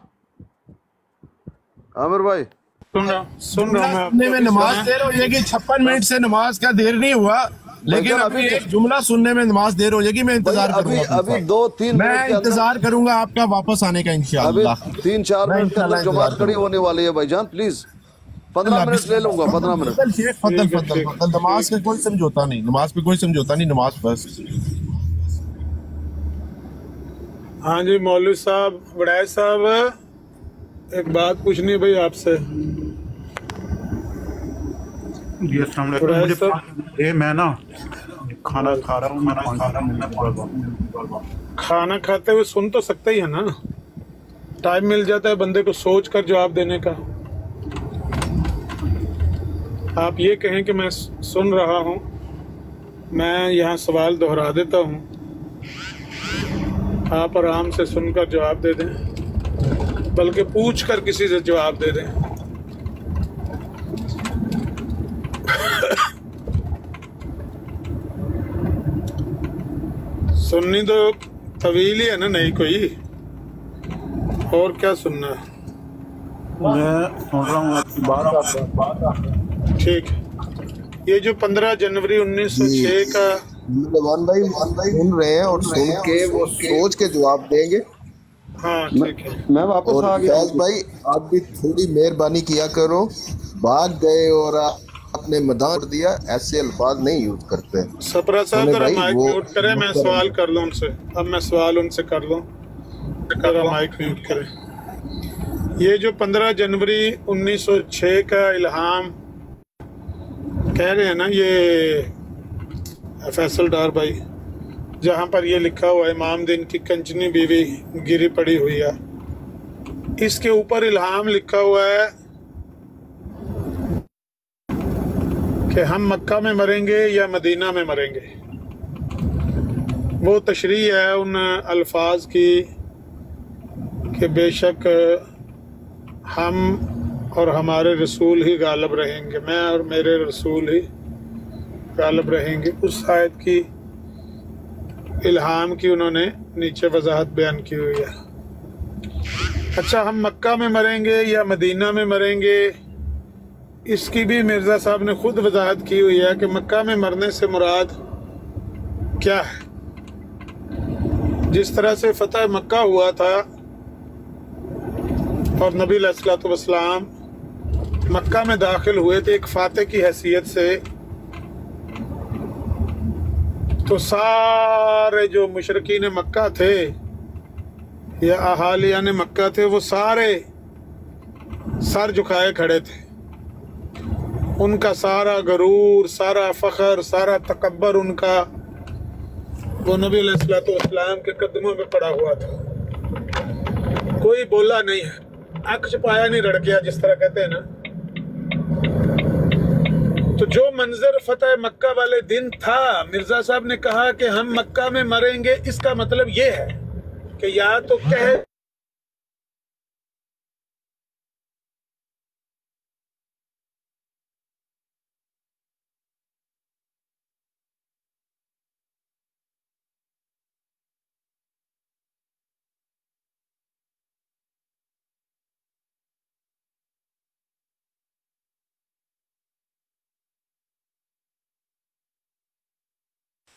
आमिर भाई। सुन रहा सुन रहा हूँ मैं सुनने में नमाज़ देर हो जाएगी छप्पन मिनट से नमाज़ का देर नहीं हुआ लेकिन अभी एक जुमला सुनने में नमाज़ देर हो जाएगी मैं इंतज़ार अभी करूँगा अभी दो तीन मैं मिनट के अंदर इंतज़ार करूँगा आपका वापस आने का अभी इंशाल्लाह तीन चार मिनट के अंदर जमात खड़ी होने वाली है भाईजान प्लीज़ पंद्रह मिनट ले लूँगा पंद्रह मिनट। ठीक फदल नमाज़ पे कोई समझौता नहीं नमाज़ पे कोई समझौता नहीं नमाज़ बस हाँ जी मौलवी साहब वड़ाय साहब। एक बात पूछनी है भाई आपसे। ये मैं ना खाना खा रहा हूँ खाना खाते हुए सुन तो सकते ही है ना। टाइम मिल जाता है बंदे को सोच कर जवाब देने का। आप ये कहें कि मैं सुन रहा हूँ मैं यहाँ सवाल दोहरा देता हूँ। आप आराम से सुनकर जवाब दे दें। बल्कि पूछ कर किसी से जवाब दे दें। सुननी तो तवील ही है ना नहीं कोई। और क्या सुनना है? मैं सुन रहा हूँ आपकी बात। ठीक। ये जो 15 जनवरी 1906 का वन भाई वन भाई सुन रहे हैं और सुन के वो सोच के जवाब देंगे। हाँ ठीक है। मैं वापस आ गया। भाई आप भी थोड़ी मेहरबानी किया करो। भाग गए और आपने मैदान कर दिया ऐसे अल्फाज नहीं यूज़ करते। सपरा साहब जरा माइक म्यूट करें मैं सवाल कर लूँ उनसे। अब मैं सवाल उनसे कर लूँ। जरा माइक म्यूट करें। ये जो 15 जनवरी 1906 का इल्हाम कह रहे हैं ना ये फैसल डार भाई जहाँ पर ये लिखा हुआ है, इमाम दिन की कंचनी बीवी गिरी पड़ी हुई है। इसके ऊपर इल्हाम लिखा हुआ है कि हम मक्का में मरेंगे या मदीना में मरेंगे। वो तशरी है उन अल्फाज की कि बेशक हम और हमारे रसूल ही गालब रहेंगे, मैं और मेरे रसूल ही गालब रहेंगे। उस शायद की इल्हाम की उन्होंने नीचे वजाहत बयान की हुई है। अच्छा हम मक्का में मरेंगे या मदीना में मरेंगे, इसकी भी मिर्ज़ा साहब ने खुद वजाहत की हुई है कि मक्का में मरने से मुराद क्या है? जिस तरह से फतेह मक्का हुआ था, और नबी वसलाम मक्का में दाखिल हुए थे, एक फातह की हैसियत से तो सारे जो मुशरकिन मक्का थे या अहालिया ने मक्का थे, वो सारे सर झुकाए खड़े थे। उनका सारा गरूर, सारा फखर, सारा तकबर उनका, वो नबी इस्लाम के कदमों में पड़ा हुआ था। कोई बोला नहीं है। अक्ष छुपाया नहीं रड़ गया जिस तरह कहते हैं ना तो जो मंजर फतेह मक्का वाले दिन था, मिर्ज़ा साहब ने कहा कि हम मक्का में मरेंगे, इसका मतलब ये है कि या तो कह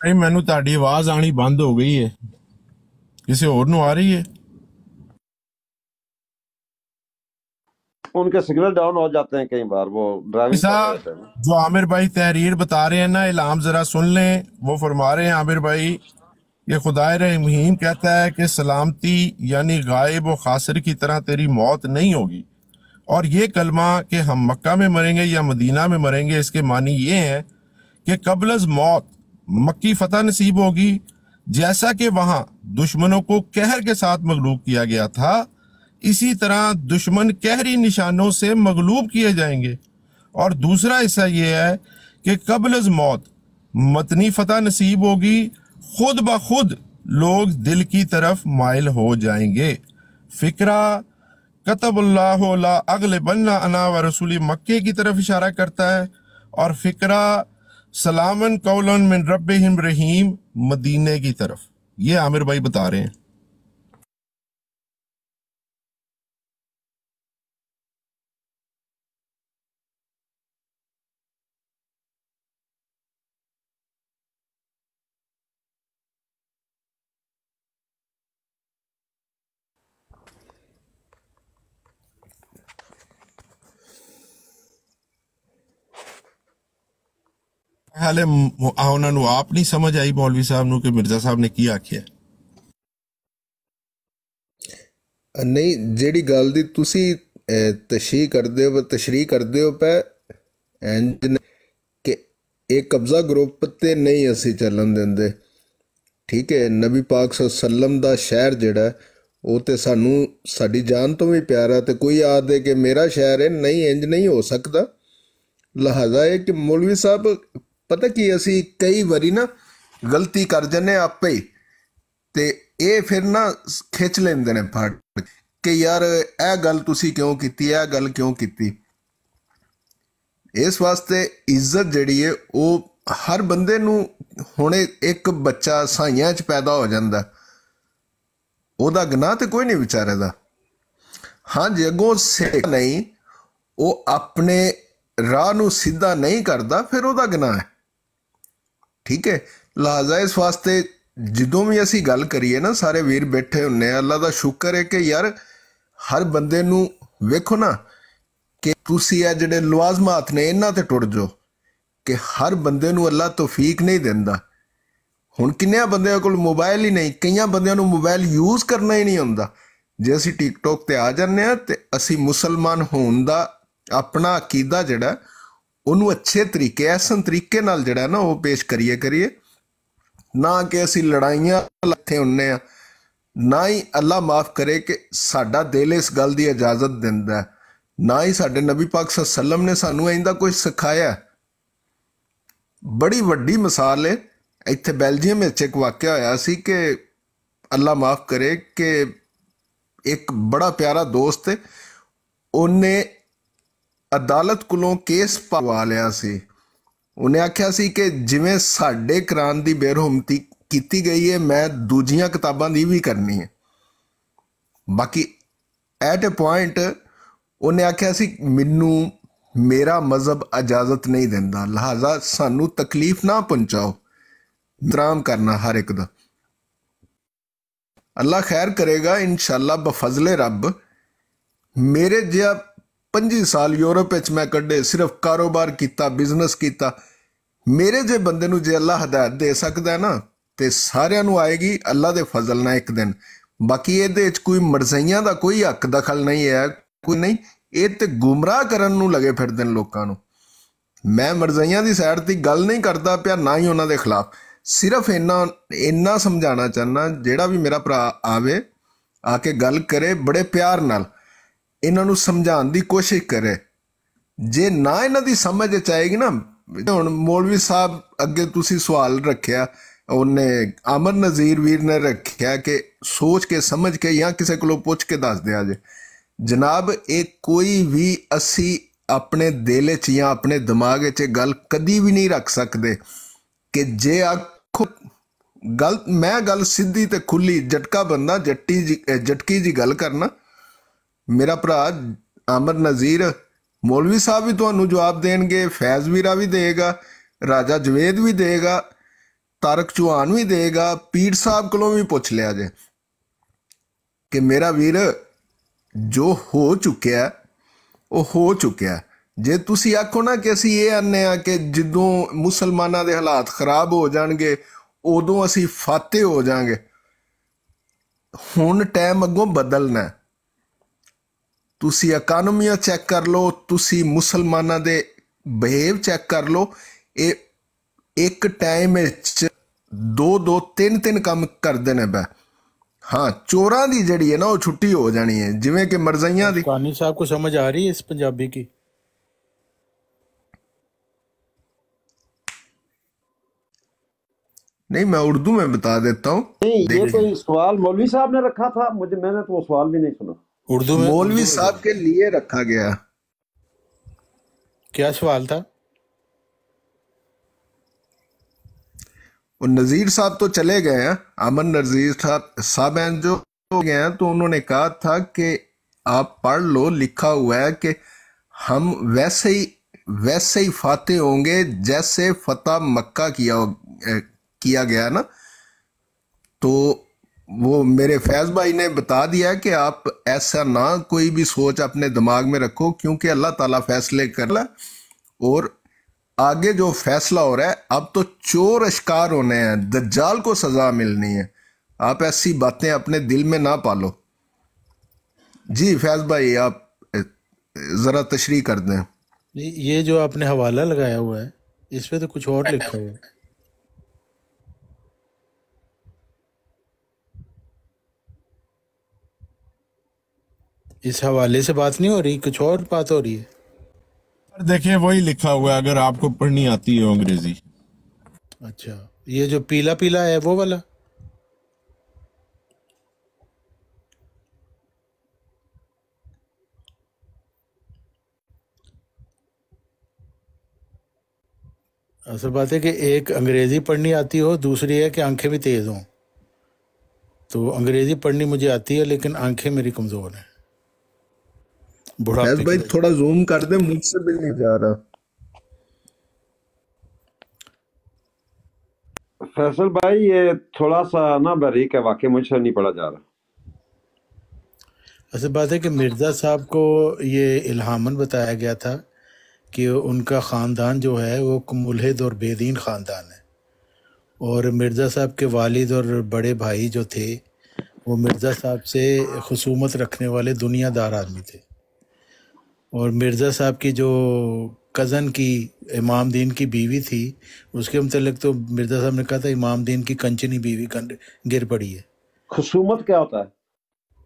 ਨਹੀਂ ਮੈਨੂੰ ਤੁਹਾਡੀ ਆਵਾਜ਼ ਆਣੀ ਬੰਦ ਹੋ ਗਈ ਹੈ ਕਿਸੇ ਹੋਰ ਨੂੰ ਆ ਰਹੀ ਹੈ उनके सिग्नल डाउन हो जाते हैं कई बार वो ड्राइविंग कर रहे साहब होते हैं ना जो आमिर भाई तहरीर बता रहे हैं ना इलाम जरा सुन लें वो फरमा रहे हैं आमिर भाई कि खुदाए रहीम कहता है कि सलामती यानी गायब व खासर की तरह तेरी मौत नहीं होगी और ये कलमा कि हम मक्का में मरेंगे या मदीना में मरेंगे इसके मानी ये है कि कबलज मौत मक्की फतह नसीब होगी, जैसा कि वहाँ दुश्मनों को कहर के साथ मगलूब किया गया था, इसी तरह दुश्मन कहरी निशानों से मगलूब किए जाएँगे। और दूसरा हिस्सा यह है कि कबलज मौत मतनी फतह नसीब होगी, खुद ब खुद लोग दिल की तरफ़ माइल हो जाएँगे। फिक्रा, कतबुल्लाह अगले बन्ना अना व रसूली, मक्के की तरफ़ इशारा करता है। और फिक्रा सलामन कौलन मिन रब रहीम मदीने की तरफ़। ये आमिर भाई बता रहे हैं। ਹਾਲੇ ਮ- ਉਹਨਾਂ ਨੂੰ ਆਪ ਨਹੀਂ ਸਮਝ ਆਈ ਮੌਲਵੀ ਸਾਹਿਬ ਨੂੰ ਕਿ ਮਿਰਜ਼ਾ ਸਾਹਿਬ ਨੇ ਕੀ ਆਖਿਆ। ਨਹੀਂ, ਜਿਹੜੀ ਗੱਲ ਦੀ ਤੁਸੀਂ ਤਸ਼ਰੀਹ ਕਰਦੇ ਹੋ, ਤਸ਼ਰੀਹ ਕਰਦੇ ਹੋ ਪੈ ਇੰਜ ਕਿ ਇਹ ਕਬਜ਼ਾ ਗਰੁੱਪ ਤੇ ਨਹੀਂ ਅਸੀਂ ਚੱਲਣ ਦਿੰਦੇ। ਠੀਕ ਹੈ, ਨਬੀ ਪਾਕ ਸੱਲਮ ਦਾ ਸ਼ਹਿਰ ਜਿਹੜਾ, ਉਹ ਤੇ ਸਾਨੂੰ, ਸਾਡੀ ਜਾਨ ਤੋਂ ਵੀ ਪਿਆਰਾ ਤੇ ਕੋਈ ਆਦੇ ਕਿ ਮੇਰਾ ਸ਼ਹਿਰ ਹੈ, ਨਹੀਂ ਇੰਜ ਨਹੀਂ ਹੋ ਸਕਦਾ। ਲਿਹਾਜ਼ਾ ਇਹ ਕਿ ਮੌਲਵੀ ਸਾਹਿਬ ਪਤਾ ਕੀ ਅਸੀਂ ਕਈ ਵਾਰੀ ਨਾ ਗਲਤੀ ਕਰ ਜੰਨੇ ਆਪੇ ਤੇ ਇਹ ਫਿਰ ਨਾ ਖਿੱਚ ਲੈਂਦੇ ਨੇ ਫੜ ਕਿ ਯਾਰ ਇਹ ਗੱਲ ਤੁਸੀਂ ਕਿਉਂ ਕੀਤੀ, ਇਹ ਗੱਲ ਕਿਉਂ ਕੀਤੀ? ਇਸ ਵਾਸਤੇ ਇੱਜ਼ਤ ਜਿਹੜੀ ਹੈ, ਉਹ ਹਰ ਬੰਦੇ ਨੂੰ ਹੁਣੇ ਇੱਕ ਬੱਚਾ ਸਾਈਆਂ 'ਚ ਪੈਦਾ ਹੋ ਜਾਂਦਾ। ਉਹਦਾ ਗੁਨਾਹ ਤੇ ਕੋਈ ਨਹੀਂ ਵਿਚਾਰੇ ਦਾ। ਹਾਂ ਜੇ, ਅੱਗੋਂ ਸਿੱਖ ਨਹੀਂ, ਉਹ ਆਪਣੇ ਰਾਹ ਨੂੰ ਸਿੱਧਾ ਨਹੀਂ ਕਰਦਾ, ਫਿਰ ਉਹਦਾ ਗੁਨਾਹ ਹੈ। ਠੀਕ ਹੈ? ਲਾਜ਼ਾ ਇਸ ਵਾਸਤੇ ਜਦੋਂ ਵੀ ਅਸੀਂ ਗੱਲ ਕਰੀਏ ਨਾ, ਸਾਰੇ ਵੀਰ ਬੈਠੇ ਹੁੰਨੇ ਆ, ਅੱਲਾ ਦਾ ਸ਼ੁਕਰ ਹੈ ਕਿ ਯਾਰ ਹਰ ਬੰਦੇ ਨੂੰ ਵੇਖੋ ਨਾ ਕਿ ਤੁਸੀਂ ਆ ਜਿਹੜੇ ਲਵਾਜ਼ਮਾਤ ਨੇ, ਇਹਨਾਂ ਤੇ ਟੁੱਟ ਜਾਓ ਕਿ ਹਰ ਬੰਦੇ ਨੂੰ ਅੱਲਾ ਤੌਫੀਕ ਨਹੀਂ ਦਿੰਦਾ। ਹੁਣ ਕਿੰਨਿਆਂ ਬੰਦਿਆਂ ਕੋਲ ਮੋਬਾਈਲ ਹੀ ਨਹੀਂ, ਕਈਆਂ ਬੰਦਿਆਂ ਨੂੰ ਮੋਬਾਈਲ ਯੂਜ਼ ਕਰਨਾ ਹੀ ਨਹੀਂ ਆਉਂਦਾ ਜੇ ਅਸੀਂ ਟਿਕਟੋਕ ਤੇ ਆ ਜਾਂਦੇ ਆ ਤੇ ਅਸੀਂ ਮੁਸਲਮਾਨ ਹੋਣ ਦਾ ਆਪਣਾ ਅਕੀਦਾ ਜਿਹੜਾ ਉਹਨੂੰ ਅੱਛੇ ਤਰੀਕੇ, ਐਸਨ ਤਰੀਕੇ ਨਾਲ ਜਿਹੜਾ ਨਾ ਉਹ ਪੇਸ਼ ਕਰੀਏ ਕਰੀਏ। ਨਾ ਕਿ ਅਸੀਂ ਲੜਾਈਆਂ ਲੱਥੇ ਹੁੰਨੇ ਆ। ਨਾ ਹੀ ਅੱਲਾ ਮਾਫ ਕਰੇ ਕਿ ਸਾਡਾ ਦਿਲ ਇਸ ਗੱਲ ਦੀ ਇਜਾਜ਼ਤ ਦਿੰਦਾ ਨਾ ਹੀ ਸਾਡੇ ਨਬੀ ਪਾਕ ਸੱਲੱਲਾਹੁ ਨੇ ਸਾਨੂੰ ਇਹਦਾ ਕੁਝ ਸਿਖਾਇਆ ਬੜੀ ਵੱਡੀ ਮਿਸਾਲ ਹੈ ਇੱਥੇ ਬੈਲਜੀਅਮ ਵਿੱਚ ਇੱਕ ਵਾਕਿਆ ਹੋਇਆ ਸੀ ਕਿ ਅੱਲਾ ਮਾਫ ਕਰੇ ਕਿ ਇੱਕ ਬੜਾ ਪਿਆਰਾ ਦੋਸਤ ਹੈ ਉਹਨੇ ਅਦਾਲਤ ਕੋਲੋਂ ਕੇਸ ਪਵਾ ਲਿਆ ਸੀ। ਉਹਨੇ ਆਖਿਆ ਸੀ ਕਿ ਜਿਵੇਂ ਸਾਡੇ ਕੁਰਾਨ ਦੀ ਬੇਰਹਿਮਤੀ ਕੀਤੀ ਗਈ ਹੈ ਮੈਂ ਦੂਜੀਆਂ ਕਿਤਾਬਾਂ ਦੀ ਵੀ ਕਰਨੀ ਹੈ ਬਾਕੀ ਐਟ ਅ ਪੁਆਇੰਟ ਉਹਨੇ ਆਖਿਆ ਸੀ, ਮੈਨੂੰ, ਮੇਰਾ ਮਜ਼ਹਬ ਇਜਾਜ਼ਤ ਨਹੀਂ ਦਿੰਦਾ। ਲਿਹਾਜ਼ਾ ਸਾਨੂੰ ਤਕਲੀਫ ਨਾ ਪਹੁੰਚਾਓ। ਦਰਾਮ ਕਰਨਾ ਹਰ ਇੱਕ ਦਾ। ਅੱਲਾ ਖੈਰ ਕਰੇਗਾ, ਇਨਸ਼ਾਅੱਲਾ ਬਫਜ਼ਲੇ ਰੱਬ। ਮੇਰੇ ਜਿਹਾ 25 ਸਾਲ ਯੂਰਪ ਵਿੱਚ ਮੈਂ ਕੱਢੇ, ਸਿਰਫ ਕਾਰੋਬਾਰ ਕੀਤਾ ਬਿਜ਼ਨਸ ਕੀਤਾ। ਮੇਰੇ ਜੇ ਬੰਦੇ ਨੂੰ ਜੇ ਅੱਲਾ ਹਦਾਇਤ ਦੇ ਸਕਦਾ ਨਾ, ਤੇ ਸਾਰਿਆਂ ਨੂੰ ਆਏਗੀ ਅੱਲਾ ਦੇ ਫਜ਼ਲ ਨਾਲ ਇੱਕ ਦਿਨ। ਬਾਕੀ ਇਹਦੇ ਵਿੱਚ ਕੋਈ ਮਰਜ਼ਈਆਂ ਦਾ ਕੋਈ ਹੱਕ ਦਖਲ ਨਹੀਂ ਹੈ, ਕੋਈ ਨਹੀਂ। ਇਹ ਤੇ ਗੁੰਮਰਾਹ ਕਰਨ ਨੂੰ ਲਗੇ ਫਿਰਦੇ ਨੇ ਲੋਕਾਂ ਨੂੰ। ਮੈਂ ਮਰਜ਼ਈਆਂ ਦੀ ਸਾਈਡ ਤੇ ਗੱਲ ਨਹੀਂ ਕਰਦਾ ਪਿਆ, ਨਾ ਹੀ ਉਹਨਾਂ ਦੇ ਖਿਲਾਫ। ਸਿਰਫ ਇੰਨਾ ਇੰਨਾ ਸਮਝਾਉਣਾ ਚਾਹਨਾ ਜਿਹੜਾ ਵੀ ਮੇਰਾ ਭਰਾ ਆਵੇ, ਆ ਕੇ ਗੱਲ ਕਰੇ ਬੜੇ ਪਿਆਰ ਨਾਲ। ਇਹਨਾਂ ਨੂੰ ਸਮਝਾਉਣ ਦੀ ਕੋਸ਼ਿਸ਼ ਕਰੇ। ਜੇ ਨਾ ਇਹਨਾਂ ਦੀ ਸਮਝ ਚ ਆਏਗੀ ਨਾ ਹੁਣ ਮੌਲਵੀ ਸਾਹਿਬ ਅੱਗੇ ਤੁਸੀਂ ਸਵਾਲ ਰੱਖਿਆ, ਉਹਨੇ ਅਮਰ ਨਜ਼ੀਰ ਵੀਰ ਨੇ ਰੱਖਿਆ ਕਿ ਸੋਚ ਕੇ, ਸਮਝ ਕੇ ਜਾਂ ਕਿਸੇ ਕੋਲੋਂ ਪੁੱਛ ਕੇ ਦੱਸ ਦਿਆ ਜੇ। ਜਨਾਬ, ਇਹ ਕੋਈ ਵੀ ਅਸੀਂ ਆਪਣੇ ਦਿਲ 'ਚ ਜਾਂ ਆਪਣੇ ਦਿਮਾਗ 'ਚ ਇਹ ਗੱਲ ਕਦੀ ਵੀ ਨਹੀਂ ਰੱਖ ਸਕਦੇ ਕਿ ਜੇ ਆਖੋ ਗੱਲ ਮੈਂ ਗੱਲ ਸਿੱਧੀ ਤੇ ਖੁੱਲੀ ਜਟਕਾ ਬੰਦਾ, ਜੱਟੀ ਜੀ ਜਟਕੀ ਜੀ ਗੱਲ ਕਰਨਾ ਮੇਰਾ ਭਰਾ ਅਮਰ ਨਜ਼ੀਰ ਮੌਲਵੀ ਸਾਹਿਬ ਵੀ ਤੁਹਾਨੂੰ ਜਵਾਬ ਦੇਣਗੇ, ਫੈਜ਼ ਵੀਰਾ ਵੀ ਦੇਗਾ ਰਾਜਾ ਜਵੇਦ ਵੀ ਦੇਗਾ ਤਾਰਕ ਚੌਹਾਨ ਵੀ ਦੇਗਾ ਪੀਰ ਸਾਹਿਬ ਕੋਲੋਂ ਵੀ ਪੁੱਛ ਲਿਆ ਜੇ। ਕਿ ਮੇਰਾ ਵੀਰ ਜੋ ਹੋ ਚੁੱਕਿਆ, ਉਹ ਹੋ ਚੁੱਕਿਆ। ਜੇ ਤੁਸੀਂ ਆਖੋ ਨਾ ਕਿ ਅਸੀਂ ਇਹ ਆਨੇ ਆ ਕਿ ਜਦੋਂ ਮੁਸਲਮਾਨਾਂ ਦੇ ਹਾਲਾਤ ਖਰਾਬ ਹੋ ਜਾਣਗੇ, ਉਦੋਂ ਅਸੀਂ ਫਾਤੇ ਹੋ ਜਾਾਂਗੇ ਹੁਣ ਟਾਈਮ ਅੱਗੋਂ ਬਦਲਣਾ ਤੁਸੀਂ ਇਕਨੋਮੀਆਂ ਚੈੱਕ ਕਰ ਲਓ ਤੁਸੀਂ ਮੁਸਲਮਾਨਾਂ ਦੇ ਬਿਹੇਵ ਚੈੱਕ ਕਰ ਲਓ ਇਹ ਇੱਕ ਟਾਈਮ ਵਿੱਚ ਦੋ ਦੋ ਤਿੰਨ ਤਿੰਨ ਕੰਮ ਕਰਦੇ ਨੇ ਬੈ ਹਾਂ ਚੋਰਾਂ ਦੀ ਜਿਹੜੀ ਹੈ ਨਾ ਉਹ ਛੁੱਟੀ ਹੋ ਜਾਣੀ ਹੈ ਜਿਵੇਂ ਕਿ ਮਰਜ਼ਈਆਂ ਦੀ कानी साहब को समझ आ रही है इस पंजाबी की नहीं मैं उर्दू में बता देता हूँ नहीं ये देखिए कोई सवाल मौलवी साहब ने रखा था मुझे मैंने तो वो सवाल भी नहीं सुना उर्दू में? मौलवी साहब के लिए रखा गया। क्या सवाल था? और नजीर साहब तो चले गए हैं। अमन नजीर साहब साहब हैं जो गए हैं तो उन्होंने कहा था कि आप पढ़ लो लिखा हुआ है कि हम वैसे ही वैसे ही फाते होंगे जैसे फतेह मक्का किया किया गया ना। तो वो मेरे फैज भाई ने बता दिया कि आप ऐसा ना कोई भी सोच अपने दिमाग में रखो, क्योंकि अल्लाह ताला फैसले कर ला। और आगे जो फैसला हो रहा है, अब तो चोर अशकार होने हैं, दज्जाल को सजा मिलनी है। आप ऐसी बातें अपने दिल में ना पालो। जी, फैज भाई, आप जरा तशरी कर दें। ये जो आपने हवाला लगाया हुआ है, इस पे तो कुछ और लिखा हुआ है। इस हवाले से बात नहीं हो रही कुछ और बात हो रही है? देखिए वही लिखा हुआ है अगर आपको पढ़नी आती है अंग्रेज़ी। अच्छा ये जो पीला पीला है वो वाला? असल बात है कि एक अंग्रेज़ी पढ़नी आती हो दूसरी है कि आँखें भी तेज हों। तो अंग्रेज़ी पढ़नी मुझे आती है लेकिन आँखें मेरी कमज़ोर हैं। बुढ़ापे भाई थोड़ा जूम कर दे मुझसे भी नहीं जा रहा। फैसल भाई ये थोड़ा सा ना बारीक है वाकई मुझसे नहीं पढ़ा जा रहा। असल बात है कि मिर्ज़ा साहब को ये इल्हामन बताया गया था कि उनका ख़ानदान जो है वो मुलहिद और बेदीन ख़ानदान है। और मिर्ज़ा साहब के वालिद और बड़े भाई जो थे वो मिर्ज़ा साहब से खसूमत रखने वाले दुनियादार आदमी थे। और मिर्ज़ा साहब की जो कज़न की इमाम दीन की बीवी थी उसके मतलब तो मिर्ज़ा साहब ने कहा था इमाम दीन की कंचनी बीवी गिर पड़ी है। खसूमत क्या होता है?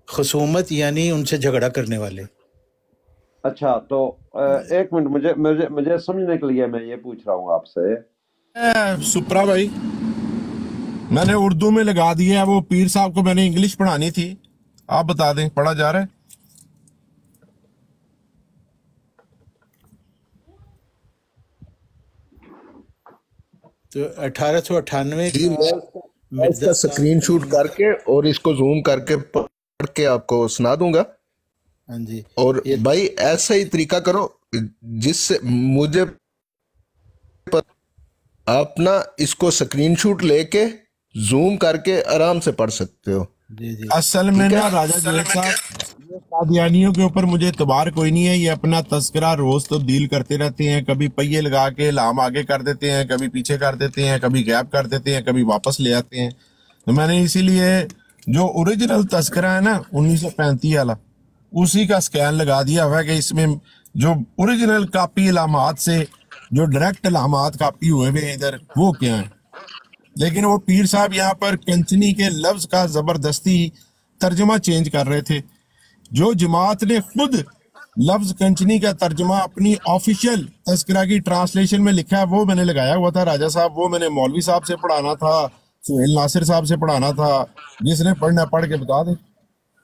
खसूमत यानी उनसे झगड़ा करने वाले। अच्छा तो एक मिनट मुझे मुझे मुझे समझने के लिए मैं ये पूछ रहा हूँ आपसे। सुप्रा भाई मैंने उर्दू में लगा दिया है वो पीर साहब को मैंने इंग्लिश पढ़ानी थी। आप बता दें पढ़ा जा रहा है? तो अठारह सौ अट्ठानवे इसका मिर्ज़ा साहब करके और इसको जूम करके पढ़ के आपको सुना दूँगा। हाँ जी। और भाई ऐसा ही तरीका करो जिससे मुझे अपना आप ना इसको स्क्रीनशॉट लेके जूम करके आराम से पढ़ सकते हो। जी जी। असल में ना राजा जुनेद साहब कादियानियों के ऊपर मुझे इतबार कोई नहीं है ये अपना तस्करा रोज तब्दील करते रहते हैं कभी पहिए लगा के लाम आगे कर देते हैं कभी पीछे कर देते हैं कभी गैप कर देते हैं कभी वापस ले आते हैं। तो मैंने इसीलिए जो ओरिजिनल तस्करा है ना 1935 वाला उसी का स्कैन लगा दिया हुआ है कि इसमें जो ओरिजिनल कापी इलामात से जो डायरेक्ट इलामात कापी हुए हुए हैं इधर वो क्या है? लेकिन वो पीर साहब यहाँ पर कंचनी के लफ्ज का ज़बरदस्ती तर्जमा चेंज कर रहे थे। जो जमात ने खुद लफ्ज कंचनी का तर्जमा अपनी ऑफिशियल तस्करा की ट्रांसलेशन में लिखा है, वो मैंने लगाया हुआ था, राजा साहब, वो मैंने मौलवी साहब से पढ़ाना था, सुहेल नासिर साहब से पढ़ाना था, जिसने पढ़ना पढ़ के बता दे।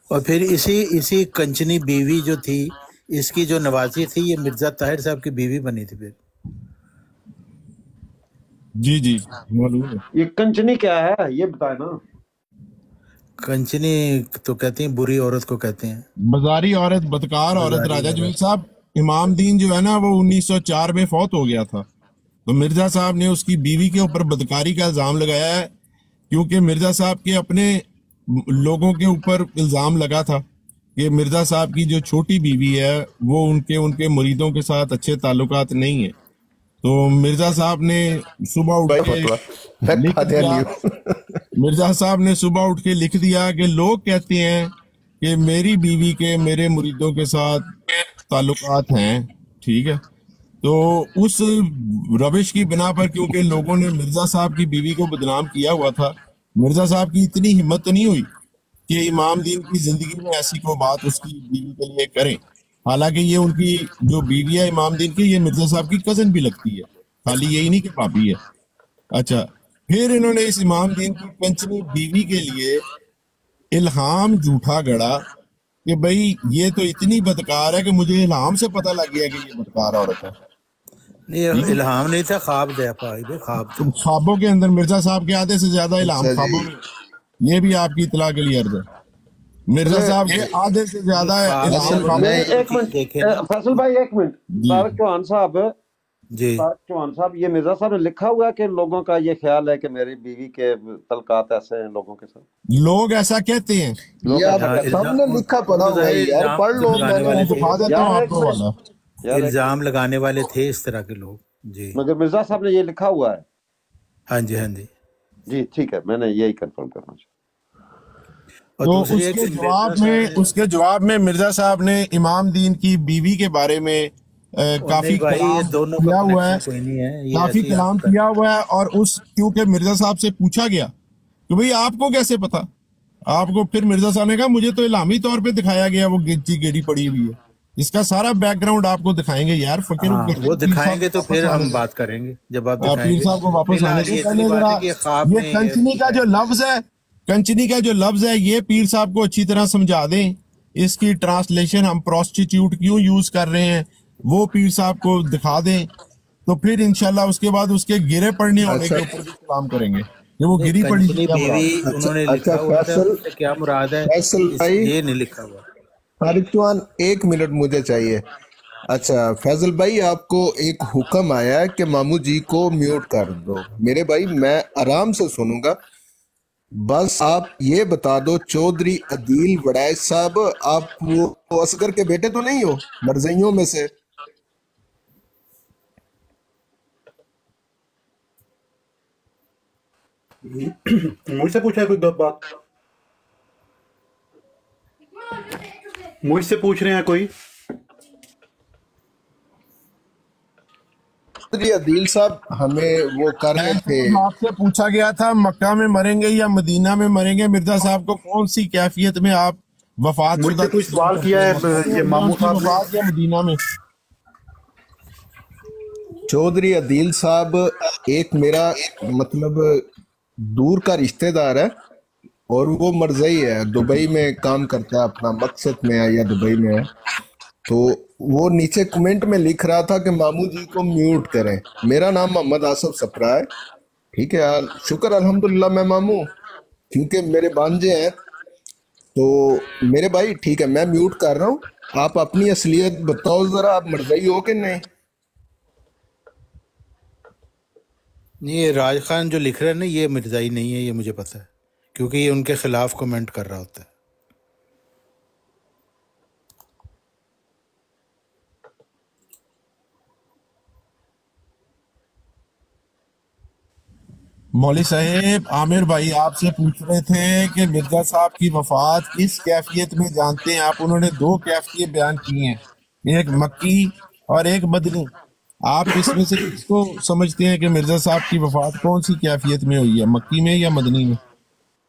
और फिर इसी इसी कंचनी बीवी जो थी, इसकी जो नवाजी थी, ये मिर्ज़ा ताहिर साहब की बीवी बनी थी फिर। जी जी मालूम है। ये कंचनी क्या है? ये बताए ना। कंचनी तो कहते हैं बुरी औरत को कहते हैं। बाजारी औरत बदकार औरत राजा जुनेद साहब इमाम दीन जो है ना वो 1904 में फौत हो गया था। तो मिर्ज़ा साहब ने उसकी बीवी के ऊपर बदकारी का इल्ज़ाम लगाया है क्योंकि मिर्ज़ा साहब के अपने लोगों के ऊपर इल्ज़ाम लगा था कि मिर्ज़ा साहब की जो छोटी बीवी है वो उनके उनके मुरीदों के साथ अच्छे ताल्लुकात नहीं है। तो मिर्ज़ा साहब ने सुबह उठ के लिख दिया। मिर्ज़ा साहब ने सुबह उठ के लिख दिया कि लोग कहते हैं कि मेरी बीवी के मेरे मुरीदों के साथ ताल्लुकात हैं ठीक है? तो उस रविश की बिना पर क्योंकि लोगों ने मिर्ज़ा साहब की बीवी को बदनाम किया हुआ था मिर्ज़ा साहब की इतनी हिम्मत नहीं हुई कि इमाम दीन की ज़िंदगी में ऐसी कोई बात उसकी बीवी के लिए करें। हालाँकि ये उनकी जो बीवी है इमाम दीन की ये मिर्ज़ा साहब की कज़न भी लगती है। खाली यही नहीं कि भाभी है। अच्छा फिर इन्होंने इस इमाम दीन की पंचमी बीवी के लिए इल्हाम झूठा गढ़ा कि भाई ये तो इतनी बदकार है कि मुझे इल्हाम से पता लग गया कि ये बदकार औरत है। नहीं इल्हाम नहीं था ख्वाब ख्वाब तो ख्वाबों के अंदर मिर्ज़ा साहब के आधे से ज़्यादा इल्हाम अच्छा ख्वाबों में। ये भी आपकी इतला के लिए अर्ज़ है। मिर्ज़ा साहब के आधे से ज़्यादा एक मिनट फैसल भाई एक मिनट। तारक चौहान साहब जी। तारक चौहान साहब ये मिर्ज़ा साहब ने लिखा हुआ है कि लोगों का ये ख्याल है कि मेरी बीवी के तलकात ऐसे हैं लोगों के साथ? लोग ऐसा कहते हैं। सबने लिखा पढ़ा हुआ है यार पढ़ लो लगाने वाले थे। दिखा देता हूँ आपको वाला इल्ज़ाम लगाने वाले थे इस तरह के लोग जी। मगर मिर्ज़ा साहब ने ये लिखा हुआ है। हाँ जी हाँ जी। जी ठीक है मैंने यही कंफर्म करना चाहा और तो उसके जवाब में उसके जवाब में मिर्ज़ा साहब ने इमाम दीन की बीवी के बारे में काफ़ी कलाम दोनों किया हुआ है। है काफ़ी कलाम किया हुआ है और उस क्योंकि मिर्ज़ा साहब से पूछा गया कि भाई आपको कैसे पता? आपको फिर मिर्ज़ा साहब ने कहा मुझे तो इलामी तौर पे दिखाया गया वो गिच्ची गेड़ी पड़ी हुई है। इसका सारा बैकग्राउंड आपको दिखाएँगे यार फकीर हाँ वो साहब दिखाएँगे तो फिर हम बात करेंगे जब आप पीर साहब को वापस आने से पहले ये कंचनी का जो लफ्ज है कंचनी का जो लफ्ज है ये पीर साहब को अच्छी तरह समझा दें। इसकी ट्रांसलेशन हम प्रोस्टिट्यूट क्यों यूज़ कर रहे हैं वो पीर साहब को दिखा दें। तो फिर इंशाल्लाह उसके बाद उसके गिरे पड़ने होने अच्छा के ऊपर भी सलाम करेंगे। कि वो गिरी पड़ी कंचनी क्या मुराद है? अच्छा उन्होंने अच्छा लिखा हुआ था फैसल क्या मुराद है? भाई। ये नहीं लिखा हुआ। तारिक चौहान एक मिनट मुझे चाहिए। अच्छा फैजल भाई आपको एक हुक्म आया है कि मामू जी को म्यूट कर दो। मेरे भाई मैं आराम से सुनूँगा। बस आप ये बता दो चौधरी अदील वड़ैच साहब आप वो, असगर के बेटे तो नहीं हो? मरजइयों में से। मुझसे पूछा है कोई बात? मुझसे पूछ रहे हैं कोई? जी अदील साहब हमें वो कर रहे थे। आपसे पूछा गया था मक्का में मरेंगे या मदीना में मरेंगे? मिर्ज़ा साहब को कौन सी कैफियत में आप वफात मुझसे कोई सवाल किया है ये मामू साहब या मदीना में? चौधरी अदील साहब एक मेरा मतलब दूर का रिश्तेदार है और वो मरजई है दुबई में काम करता है अपना मकसद में है या दुबई में है। तो वो नीचे कमेंट में लिख रहा था कि मामू जी को म्यूट करें। मेरा नाम मोहम्मद आसफ सप्रा है। ठीक है, यार। शुक्र अल्हम्दुलिल्लाह मैं मामू, क्योंकि मेरे भांजे हैं। तो मेरे भाई, ठीक है, मैं म्यूट कर रहा हूँ। आप अपनी असलियत बताओ जरा, आप मरजई हो कि नहीं? नहीं, ये राज खान जो लिख रहे हैं ना, ये मिर्जाई नहीं है, ये मुझे पता है। क्योंकि ये उनके खिलाफ कमेंट कर रहा होता है। मौली साहेब, आमिर भाई आपसे पूछ रहे थे कि मिर्ज़ा साहब की वफात किस कैफियत में जानते हैं? आप उन्होंने दो कैफियत बयान की हैं, एक मक्की और एक बदनी। आप इसमें से किसको समझते हैं कि मिर्ज़ा साहब की वफात कौन सी कैफियत में हुई है, मक्की में या मदनी में?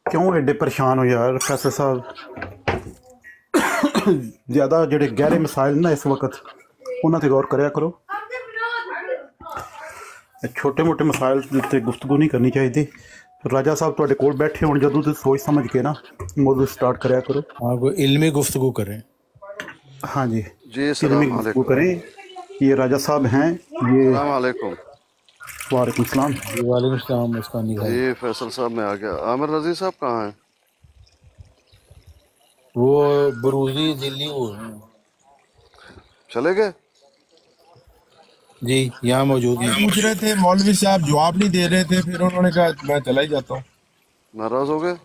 क्यों एडे परेशान हो यार फैसल साहब? ज़्यादा जोड़े गहरे मिसाइल ना इस वक्त उन्होंने गौर करो। छोटे मोटे मसायल उत्ते ਉੱਤੇ नहीं करनी चाहिए ਚਾਹੀਦੀ ਰਾਜਾ ਸਾਹਿਬ ਤੁਹਾਡੇ ਕੋਲ ਬੈਠੇ ਹੋਣ ਜਦੋਂ ਤੁਸੀਂ ਸੋਚ ਸਮਝ ਕੇ ਨਾ ਮੌਜੂ ਸਟਾਰਟ ਕਰਿਆ ਕਰੋ ਹਾਂ ਕੋਈ ਇਲਮੀ हाँ जी। जी सलाम करें। ये राजा साहब हैं ये वालेकुम सलाम। वालेकुम सलाम मुस्कानी भाई ये फैसल साहब मैं आ गया। आमिर रज़ी साहब कहाँ हैं? वो बरूजी दिल्ली वो चले गए? जी यहाँ मौजूद हैं। पूछ रहे थे मौलवी साहब जवाब नहीं दे रहे थे फिर उन्होंने कहा मैं चला ही जाता हूँ। नाराज़ हो गए?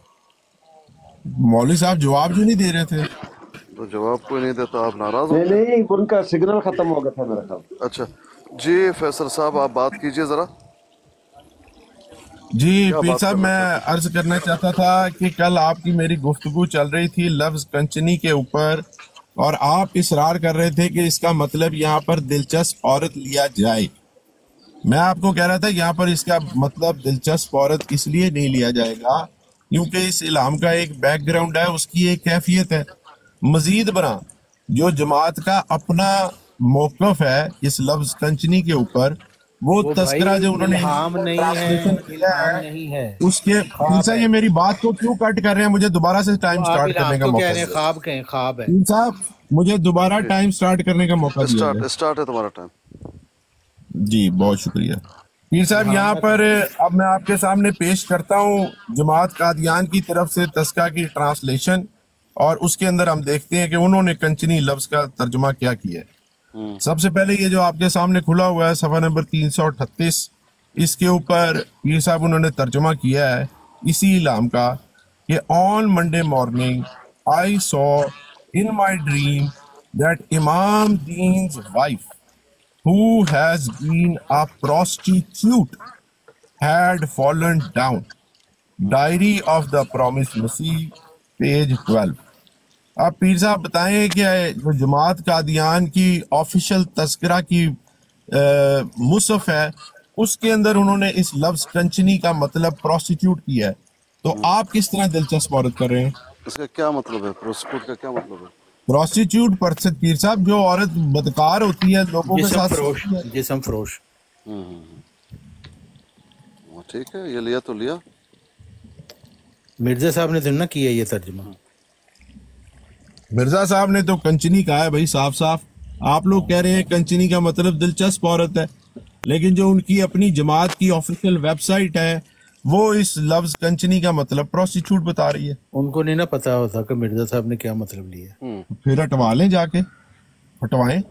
मौलवी साहब जवाब क्यों नहीं दे रहे थे? तो जवाब कोई नहीं देता आप नाराज़ हो नहीं नहीं उनका सिग्नल खत्म हो गया था मेरा ख्याल। अच्छा जी फैसल साहब आप बात कीजिए जरा। जी पीर साहब मैं अर्ज़ करना चाहता था कि कल आपकी मेरी गुफ्तगू चल रही थी लफ्ज कंचनी के ऊपर। और आप इसरार कर रहे थे कि इसका मतलब यहाँ पर दिलचस्प औरत लिया जाए। मैं आपको कह रहा था, यहाँ पर इसका मतलब दिलचस्प औरत इसलिए नहीं लिया जाएगा, क्योंकि इस इलाम का एक बैकग्राउंड है, उसकी एक कैफियत है। मजीद बना, जो जमात का अपना मौकफ है, इस लफ्ज कंचनी के ऊपर वो वो तस्करा जो उन्होंने इल्हाम नहीं है है नहीं है। उसके ख्वाब ये मेरी बात को क्यों कट कर रहे हैं? मुझे दोबारा से टाइम स्टार्ट करने का तो मौका रहे ख्वाब कहें ख्वाब है। साहब मुझे दोबारा टाइम स्टार्ट करने का मौका दिया स्टार्ट स्टार्ट है तुम्हारा टाइम जी बहुत शुक्रिया। पीर साहब यहाँ पर अब मैं आपके सामने पेश करता हूँ जमात कादियान की तरफ़ से तस्का की ट्रांसलेशन और उसके अंदर हम देखते हैं कि उन्होंने कंचनी लफ्ज का तर्जुमा क्या किया है। सबसे पहले ये जो आपके सामने खुला हुआ है सफ़ा नंबर तीन सौ अठतीस इसके ऊपर पीर साहब उन्होंने तर्जुमा किया है इसी इलाम का कि on Monday morning I saw in my dream that Imam Deen's wife who has been a prostitute had fallen down. Diary of the Promised Messiah, page 12. अब पीर साहब बताएँ कि जो जमात कादियान की ऑफिशियल तस्करा की मुसफ है उसके अंदर उन्होंने इस लफ्ज कंचनी का मतलब प्रोस्टिट्यूट किया है। तो आप किस तरह दिलचस्प औरत कर रहे हैं? इसका क्या मतलब है? प्रोस्टिट्यूट का क्या मतलब है? प्रोस्टिट्यूट परसत पीर साहब जो औरत बदकार होती है लोगों के साथ फरोश जिसम फरोश। हम्म, हम्म, हम्म। ठीक है ये लिया तो लिया। मिर्ज़ा साहब ने तो ना किया ये तर्जुमा। मिर्ज़ा साहब ने तो कंचनी कहा है भाई साफ़ साफ़ आप लोग कह रहे हैं कंचनी का मतलब दिलचस्प औरत है लेकिन जो उनकी अपनी जमात की ऑफिशियल वेबसाइट है वो इस लफ्ज कंचनी का मतलब प्रोस्टिट्यूट बता रही है। उनको नहीं ना पता होता कि मिर्ज़ा साहब ने क्या मतलब लिया फिर हटवा लें जाके हटवाएँ।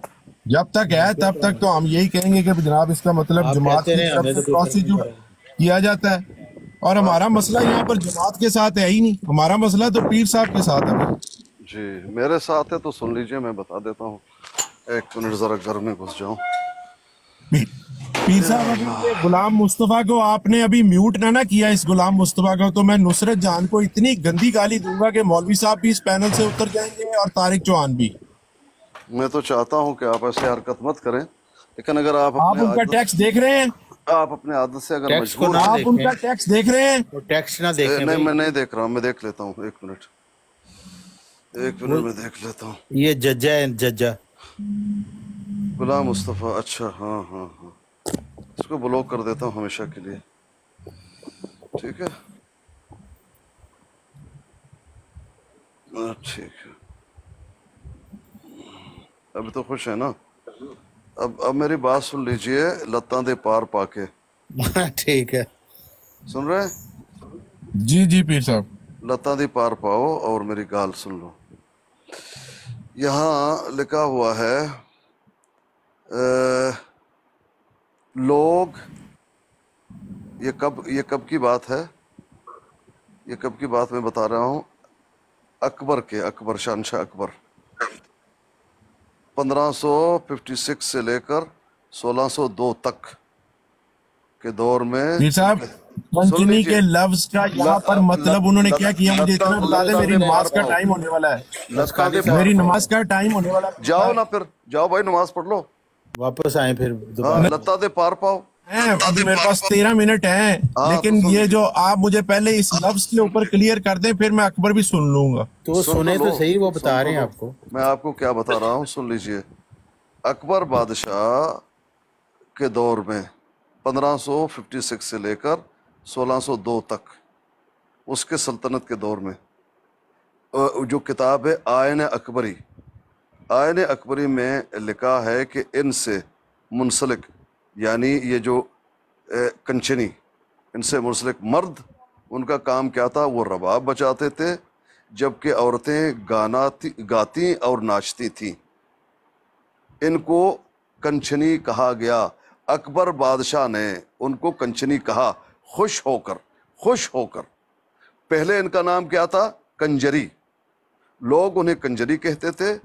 जब तक है तब तक तो हम यही कहेंगे कि जनाब इसका मतलब जमात तो प्रोस्टिट्यूट किया जाता है। और हमारा मसला यहाँ पर जमात के साथ है ही नहीं। हमारा मसला तो पीर साहब के साथ है। जी मेरे साथ है तो सुन लीजिए मैं बता देता हूँ। एक मिनट जरा घर में घुस जाऊँ। गुलाम मुस्तफ़ा को आपने अभी म्यूट ना ना किया इस गुलाम मुस्तफ़ा को तो मैं नुसरत जान को इतनी गंदी गाली दूँगा कि मौलवी साहब भी इस पैनल से उतर जाएँगे और तारिक चौहान भी। मैं तो चाहता हूँ कि आप ऐसे हरकत मत करें लेकिन अगर आप आप उनका टैक्स देख रहे हैं? आप अपने आदत से अगर ना आप उनका टैक्स देख रहे हैं? टैक्स ना ए, देखें नहीं मैं नहीं देख रहा हूँ मैं देख लेता हूँ एक मिनट। एक मिनट में देख लेता हूँ। ये जज्जा है जज्जा। गुलाम मुस्तफ़ा अच्छा हाँ हाँ हाँ। इसको ब्लॉक कर देता हूँ हमेशा के लिए। ठीक है? हाँ, ठीक है। अभी तो खुश है ना? अब अब मेरी बात सुन लीजिए लत्ता दे पार पाके। ठीक है। सुन रहे जी जी पीर साहब। लत्ता दी पार पाओ और मेरी गाल सुन लो। यहाँ लिखा हुआ है अ, लोग ये कब ये कब की बात है? ये कब की बात मैं बता रहा हूँ। अकबर के अकबर शानशाह अकबर। 1556 से लेकर 1602 तक। के दौर में साहब कंचनी के लफ्ज का यहाँ पर मतलब उन्होंने क्या किया? मुझे इतना बता दें मेरी नमाज़ का टाइम होने वाला है। दे मेरी नमाज़ का टाइम होने वाला है। जाओ ना फिर जाओ भाई नमाज़ पढ़ लो। वापस आए फिर हाँ लत्ता दे पार पाओ। अभी मेरे पास तेरह मिनट हैं हाँ तो लेकिन सुन ये जो आप मुझे पहले इस लफ्ज के ऊपर क्लियर कर दें फिर मैं अकबर भी सुन लूँगा। तो सुन तो सुने तो सही वो बता तो रहे हैं आपको। मैं आपको क्या बता रहा हूँ सुन लीजिए। अकबर बादशाह के दौर में 1556 से लेकर 1602 तक उसके सल्तनत के दौर में। जो किताब है आयन अकबरी आयन अकबरी में लिखा है कि इनसे मुंसलिक, यानी ये जो कंचनी, इनसे मुंसलिक मर्द, उनका काम क्या था? वो रबाब बजाते थे, जबकि औरतें गाना थी गाती और नाचती थीं। इनको कंचनी कहा गया। अकबर बादशाह ने उनको कंचनी कहा, खुश होकर खुश होकर। पहले इनका नाम क्या था? कंजरी। लोग उन्हें कंजरी कहते थे,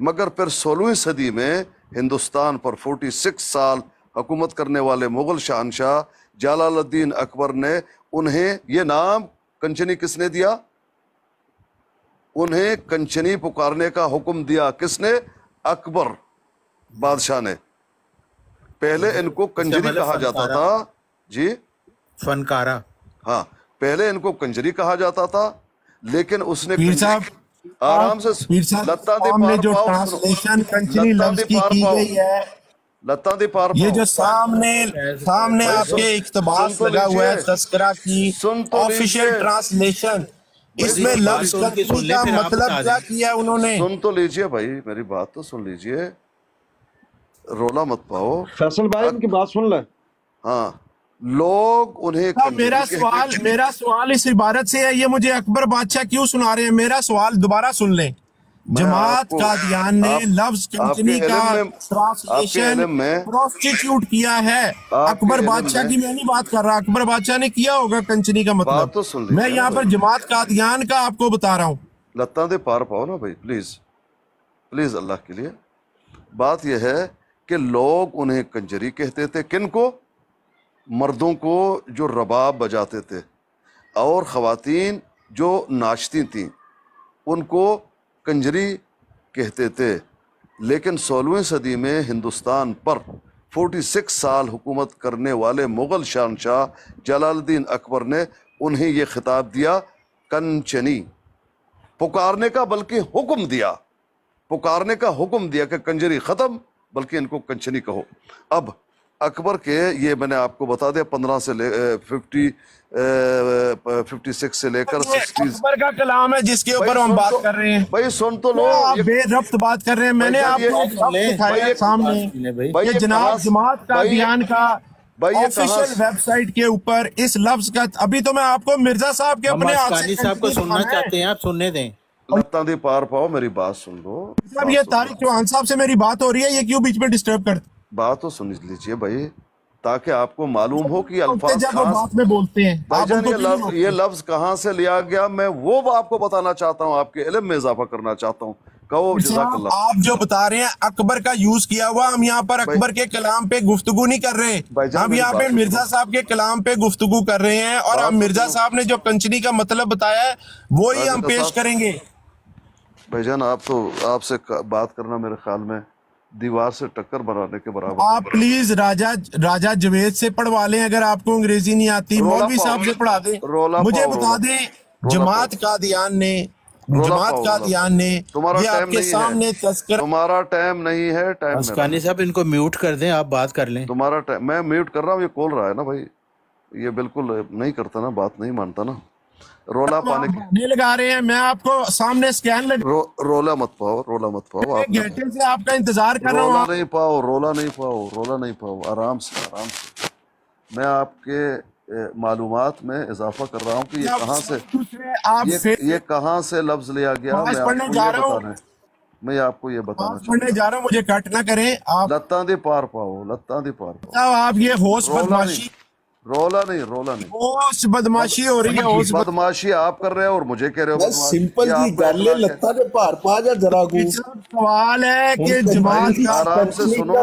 मगर फिर सोलहवीं सदी में हिंदुस्तान पर 46 साल हुकूमत करने वाले मुगल शहनशाह जलालुद्दीन अकबर ने उन्हें ये नाम कंचनी किसने दिया? उन्हें कंचनी पुकारने का हुक्म दिया किसने? अकबर बादशाह ने। पहले इनको कंजरी मतलब कहा जाता था। जी? फनकारा। हाँ पहले इनको कंजरी कहा जाता था लेकिन उसने पीर साहब आराम से लत्ता दे सामने पार जो ट्रांसलेशन लत्ता लफ्ज दे की पार की गई है लत्ता दे पार ये जो सामने सामने आपके सुन इकतबास तो लगा हुआ है तस्करा की सुन तो ऑफिशियल ट्रांसलेशन इसमें लफ्ज तो उनकी सुन कंचनी ले का मतलब क्या किया उन्होंने? सुन तो लीजिए भाई मेरी बात तो सुन लीजिए। रोला मत पाओ। फैसल भाई इनकी बात सुन ले। हाँ लोग उन्हें साहब मेरा सवाल मेरा सवाल इस इबारत से है ये मुझे अकबर बादशाह क्यों सुना रहे हैं? मेरा सवाल दोबारा सुन लें। जमात आपको कादियान ने लफ्ज कंचनी का प्रोस्टिट्यूट किया है। अकबर बादशाह की मैं नहीं बात कर रहा अकबर बादशाह ने किया होगा कंचनी का मतलब। तो सुन मैं यहाँ पर जमात कादियान का आपको बता रहा हूँ। लत्ता दे पार पाओ ना भाई प्लीज़ प्लीज़ अल्लाह के लिए। बात यह है कि लोग उन्हें कंजरी कहते थे। किन को? मर्दों को जो रबाब बजाते थे। और ख़वातीन जो नाचती थीं, उनको कंजरी कहते थे। लेकिन सोलहवीं सदी में हिंदुस्तान पर 46 साल हुकूमत करने वाले मुग़ल शहनशाह जलालुद्दीन अकबर ने उन्हें ये खिताब दिया, कंचनी। पुकारने का बल्कि हुक्म दिया। पुकारने का हुक्म दिया कि कंजरी ख़त्म। बल्कि इनको कंचनी कहो। अब अकबर के ये मैंने आपको बता दिया पंद्रह से ले फिफ्टी फिफ्टी सिक्स से लेकर अकबर का कलाम है जिसके ऊपर हम बात तो कर रहे हैं। भाई सुन तो लो आप बेरब्त बात कर रहे हैं? मैंने आपको सामने। भाई। जनाब जमात का भाई बयान का भाई ऑफिशियल वेबसाइट के ऊपर इस लफ्ज का अभी तो मैं आपको मिर्ज़ा साहब के अपने साहब को सुनना चाहते हैं आप सुनने दें। लत्ता दी पार पाओ मेरी बात सुन लो। साहब ये तारिक चौहान साहब से मेरी बात हो रही है ये क्यों बीच में डिस्टर्ब करते बात तो सुन लीजिए भाई ताकि आपको मालूम हो कि अल्फाज जब वो बात में बोलते हैं भाईजान ये लफ्ज ये लफ्ज कहाँ से लिया गया? मैं वो आपको बताना चाहता हूँ आपके इल्म में इजाफा करना चाहता हूँ। कहो जजाकल्ला आप जो बता रहे हैं अकबर का यूज़ किया हुआ हम यहाँ पर अकबर के कलाम पे गुफ्तगू नहीं कर रहे। हम यहाँ पे मिर्ज़ा साहब के कलाम पे गुफ्तगू कर रहे हैं और हम मिर्ज़ा साहब ने जो कंचनी का मतलब बताया है वो ही हम पेश करेंगे। भाईजान आप तो आपसे बात करना मेरे ख्याल में दीवार से टक्कर बनाने के बराबर आप प्लीज़ राजा राजा जवेद से पढ़वा लें अगर आपको अंग्रेज़ी नहीं आती मौलवी साहब से पढ़ा दें। मुझे बता। दें जमात का ध्यान ने जमात पाओ, का रोला। ध्यान ने तुम्हारा टाइम आपके नहीं सामने है तस्कर तुम्हारा टाइम नहीं है टाइम असकानी साहब इनको म्यूट कर दें आप बात कर लें। तुम्हारा टाइम मैं म्यूट कर रहा हूँ ये कॉल रहा है ना भाई। ये बिल्कुल नहीं करता ना बात नहीं मानता ना। रोला पाने के नहीं लगा रहे हैं मैं आपको सामने स्कैन लगा रो, रोला मत पाओ रोला मत पाओ आप घंटे से आपका इंतज़ार कर रहा हूँ रोला नहीं पाओ रोला नहीं पाओ रोला नहीं पाओ आराम से आराम से। मैं आपके मालूम में इजाफा कर रहा हूँ कि ये कहाँ से आप ये, ये कहाँ से लफ्ज लिया गया मैं आपको जा ये रहा हूँ। बताना है। मैं आपको ये बताना पढ़ने जा रहा हूँ मुझे कट ना करें आप लत्ता दे पार पाओ लत्ता दे पार पाओ। आप ये होश बदमाशी रोला नहीं रोला नहीं। होश बदमाशी हो रही है होश बद- बदमाशी आप कर रहे हो और मुझे कह रहे हो सिंपल ये जी गल है लत्ता दे पा जा जरा सवाल है कि जमात आराम से सुनो।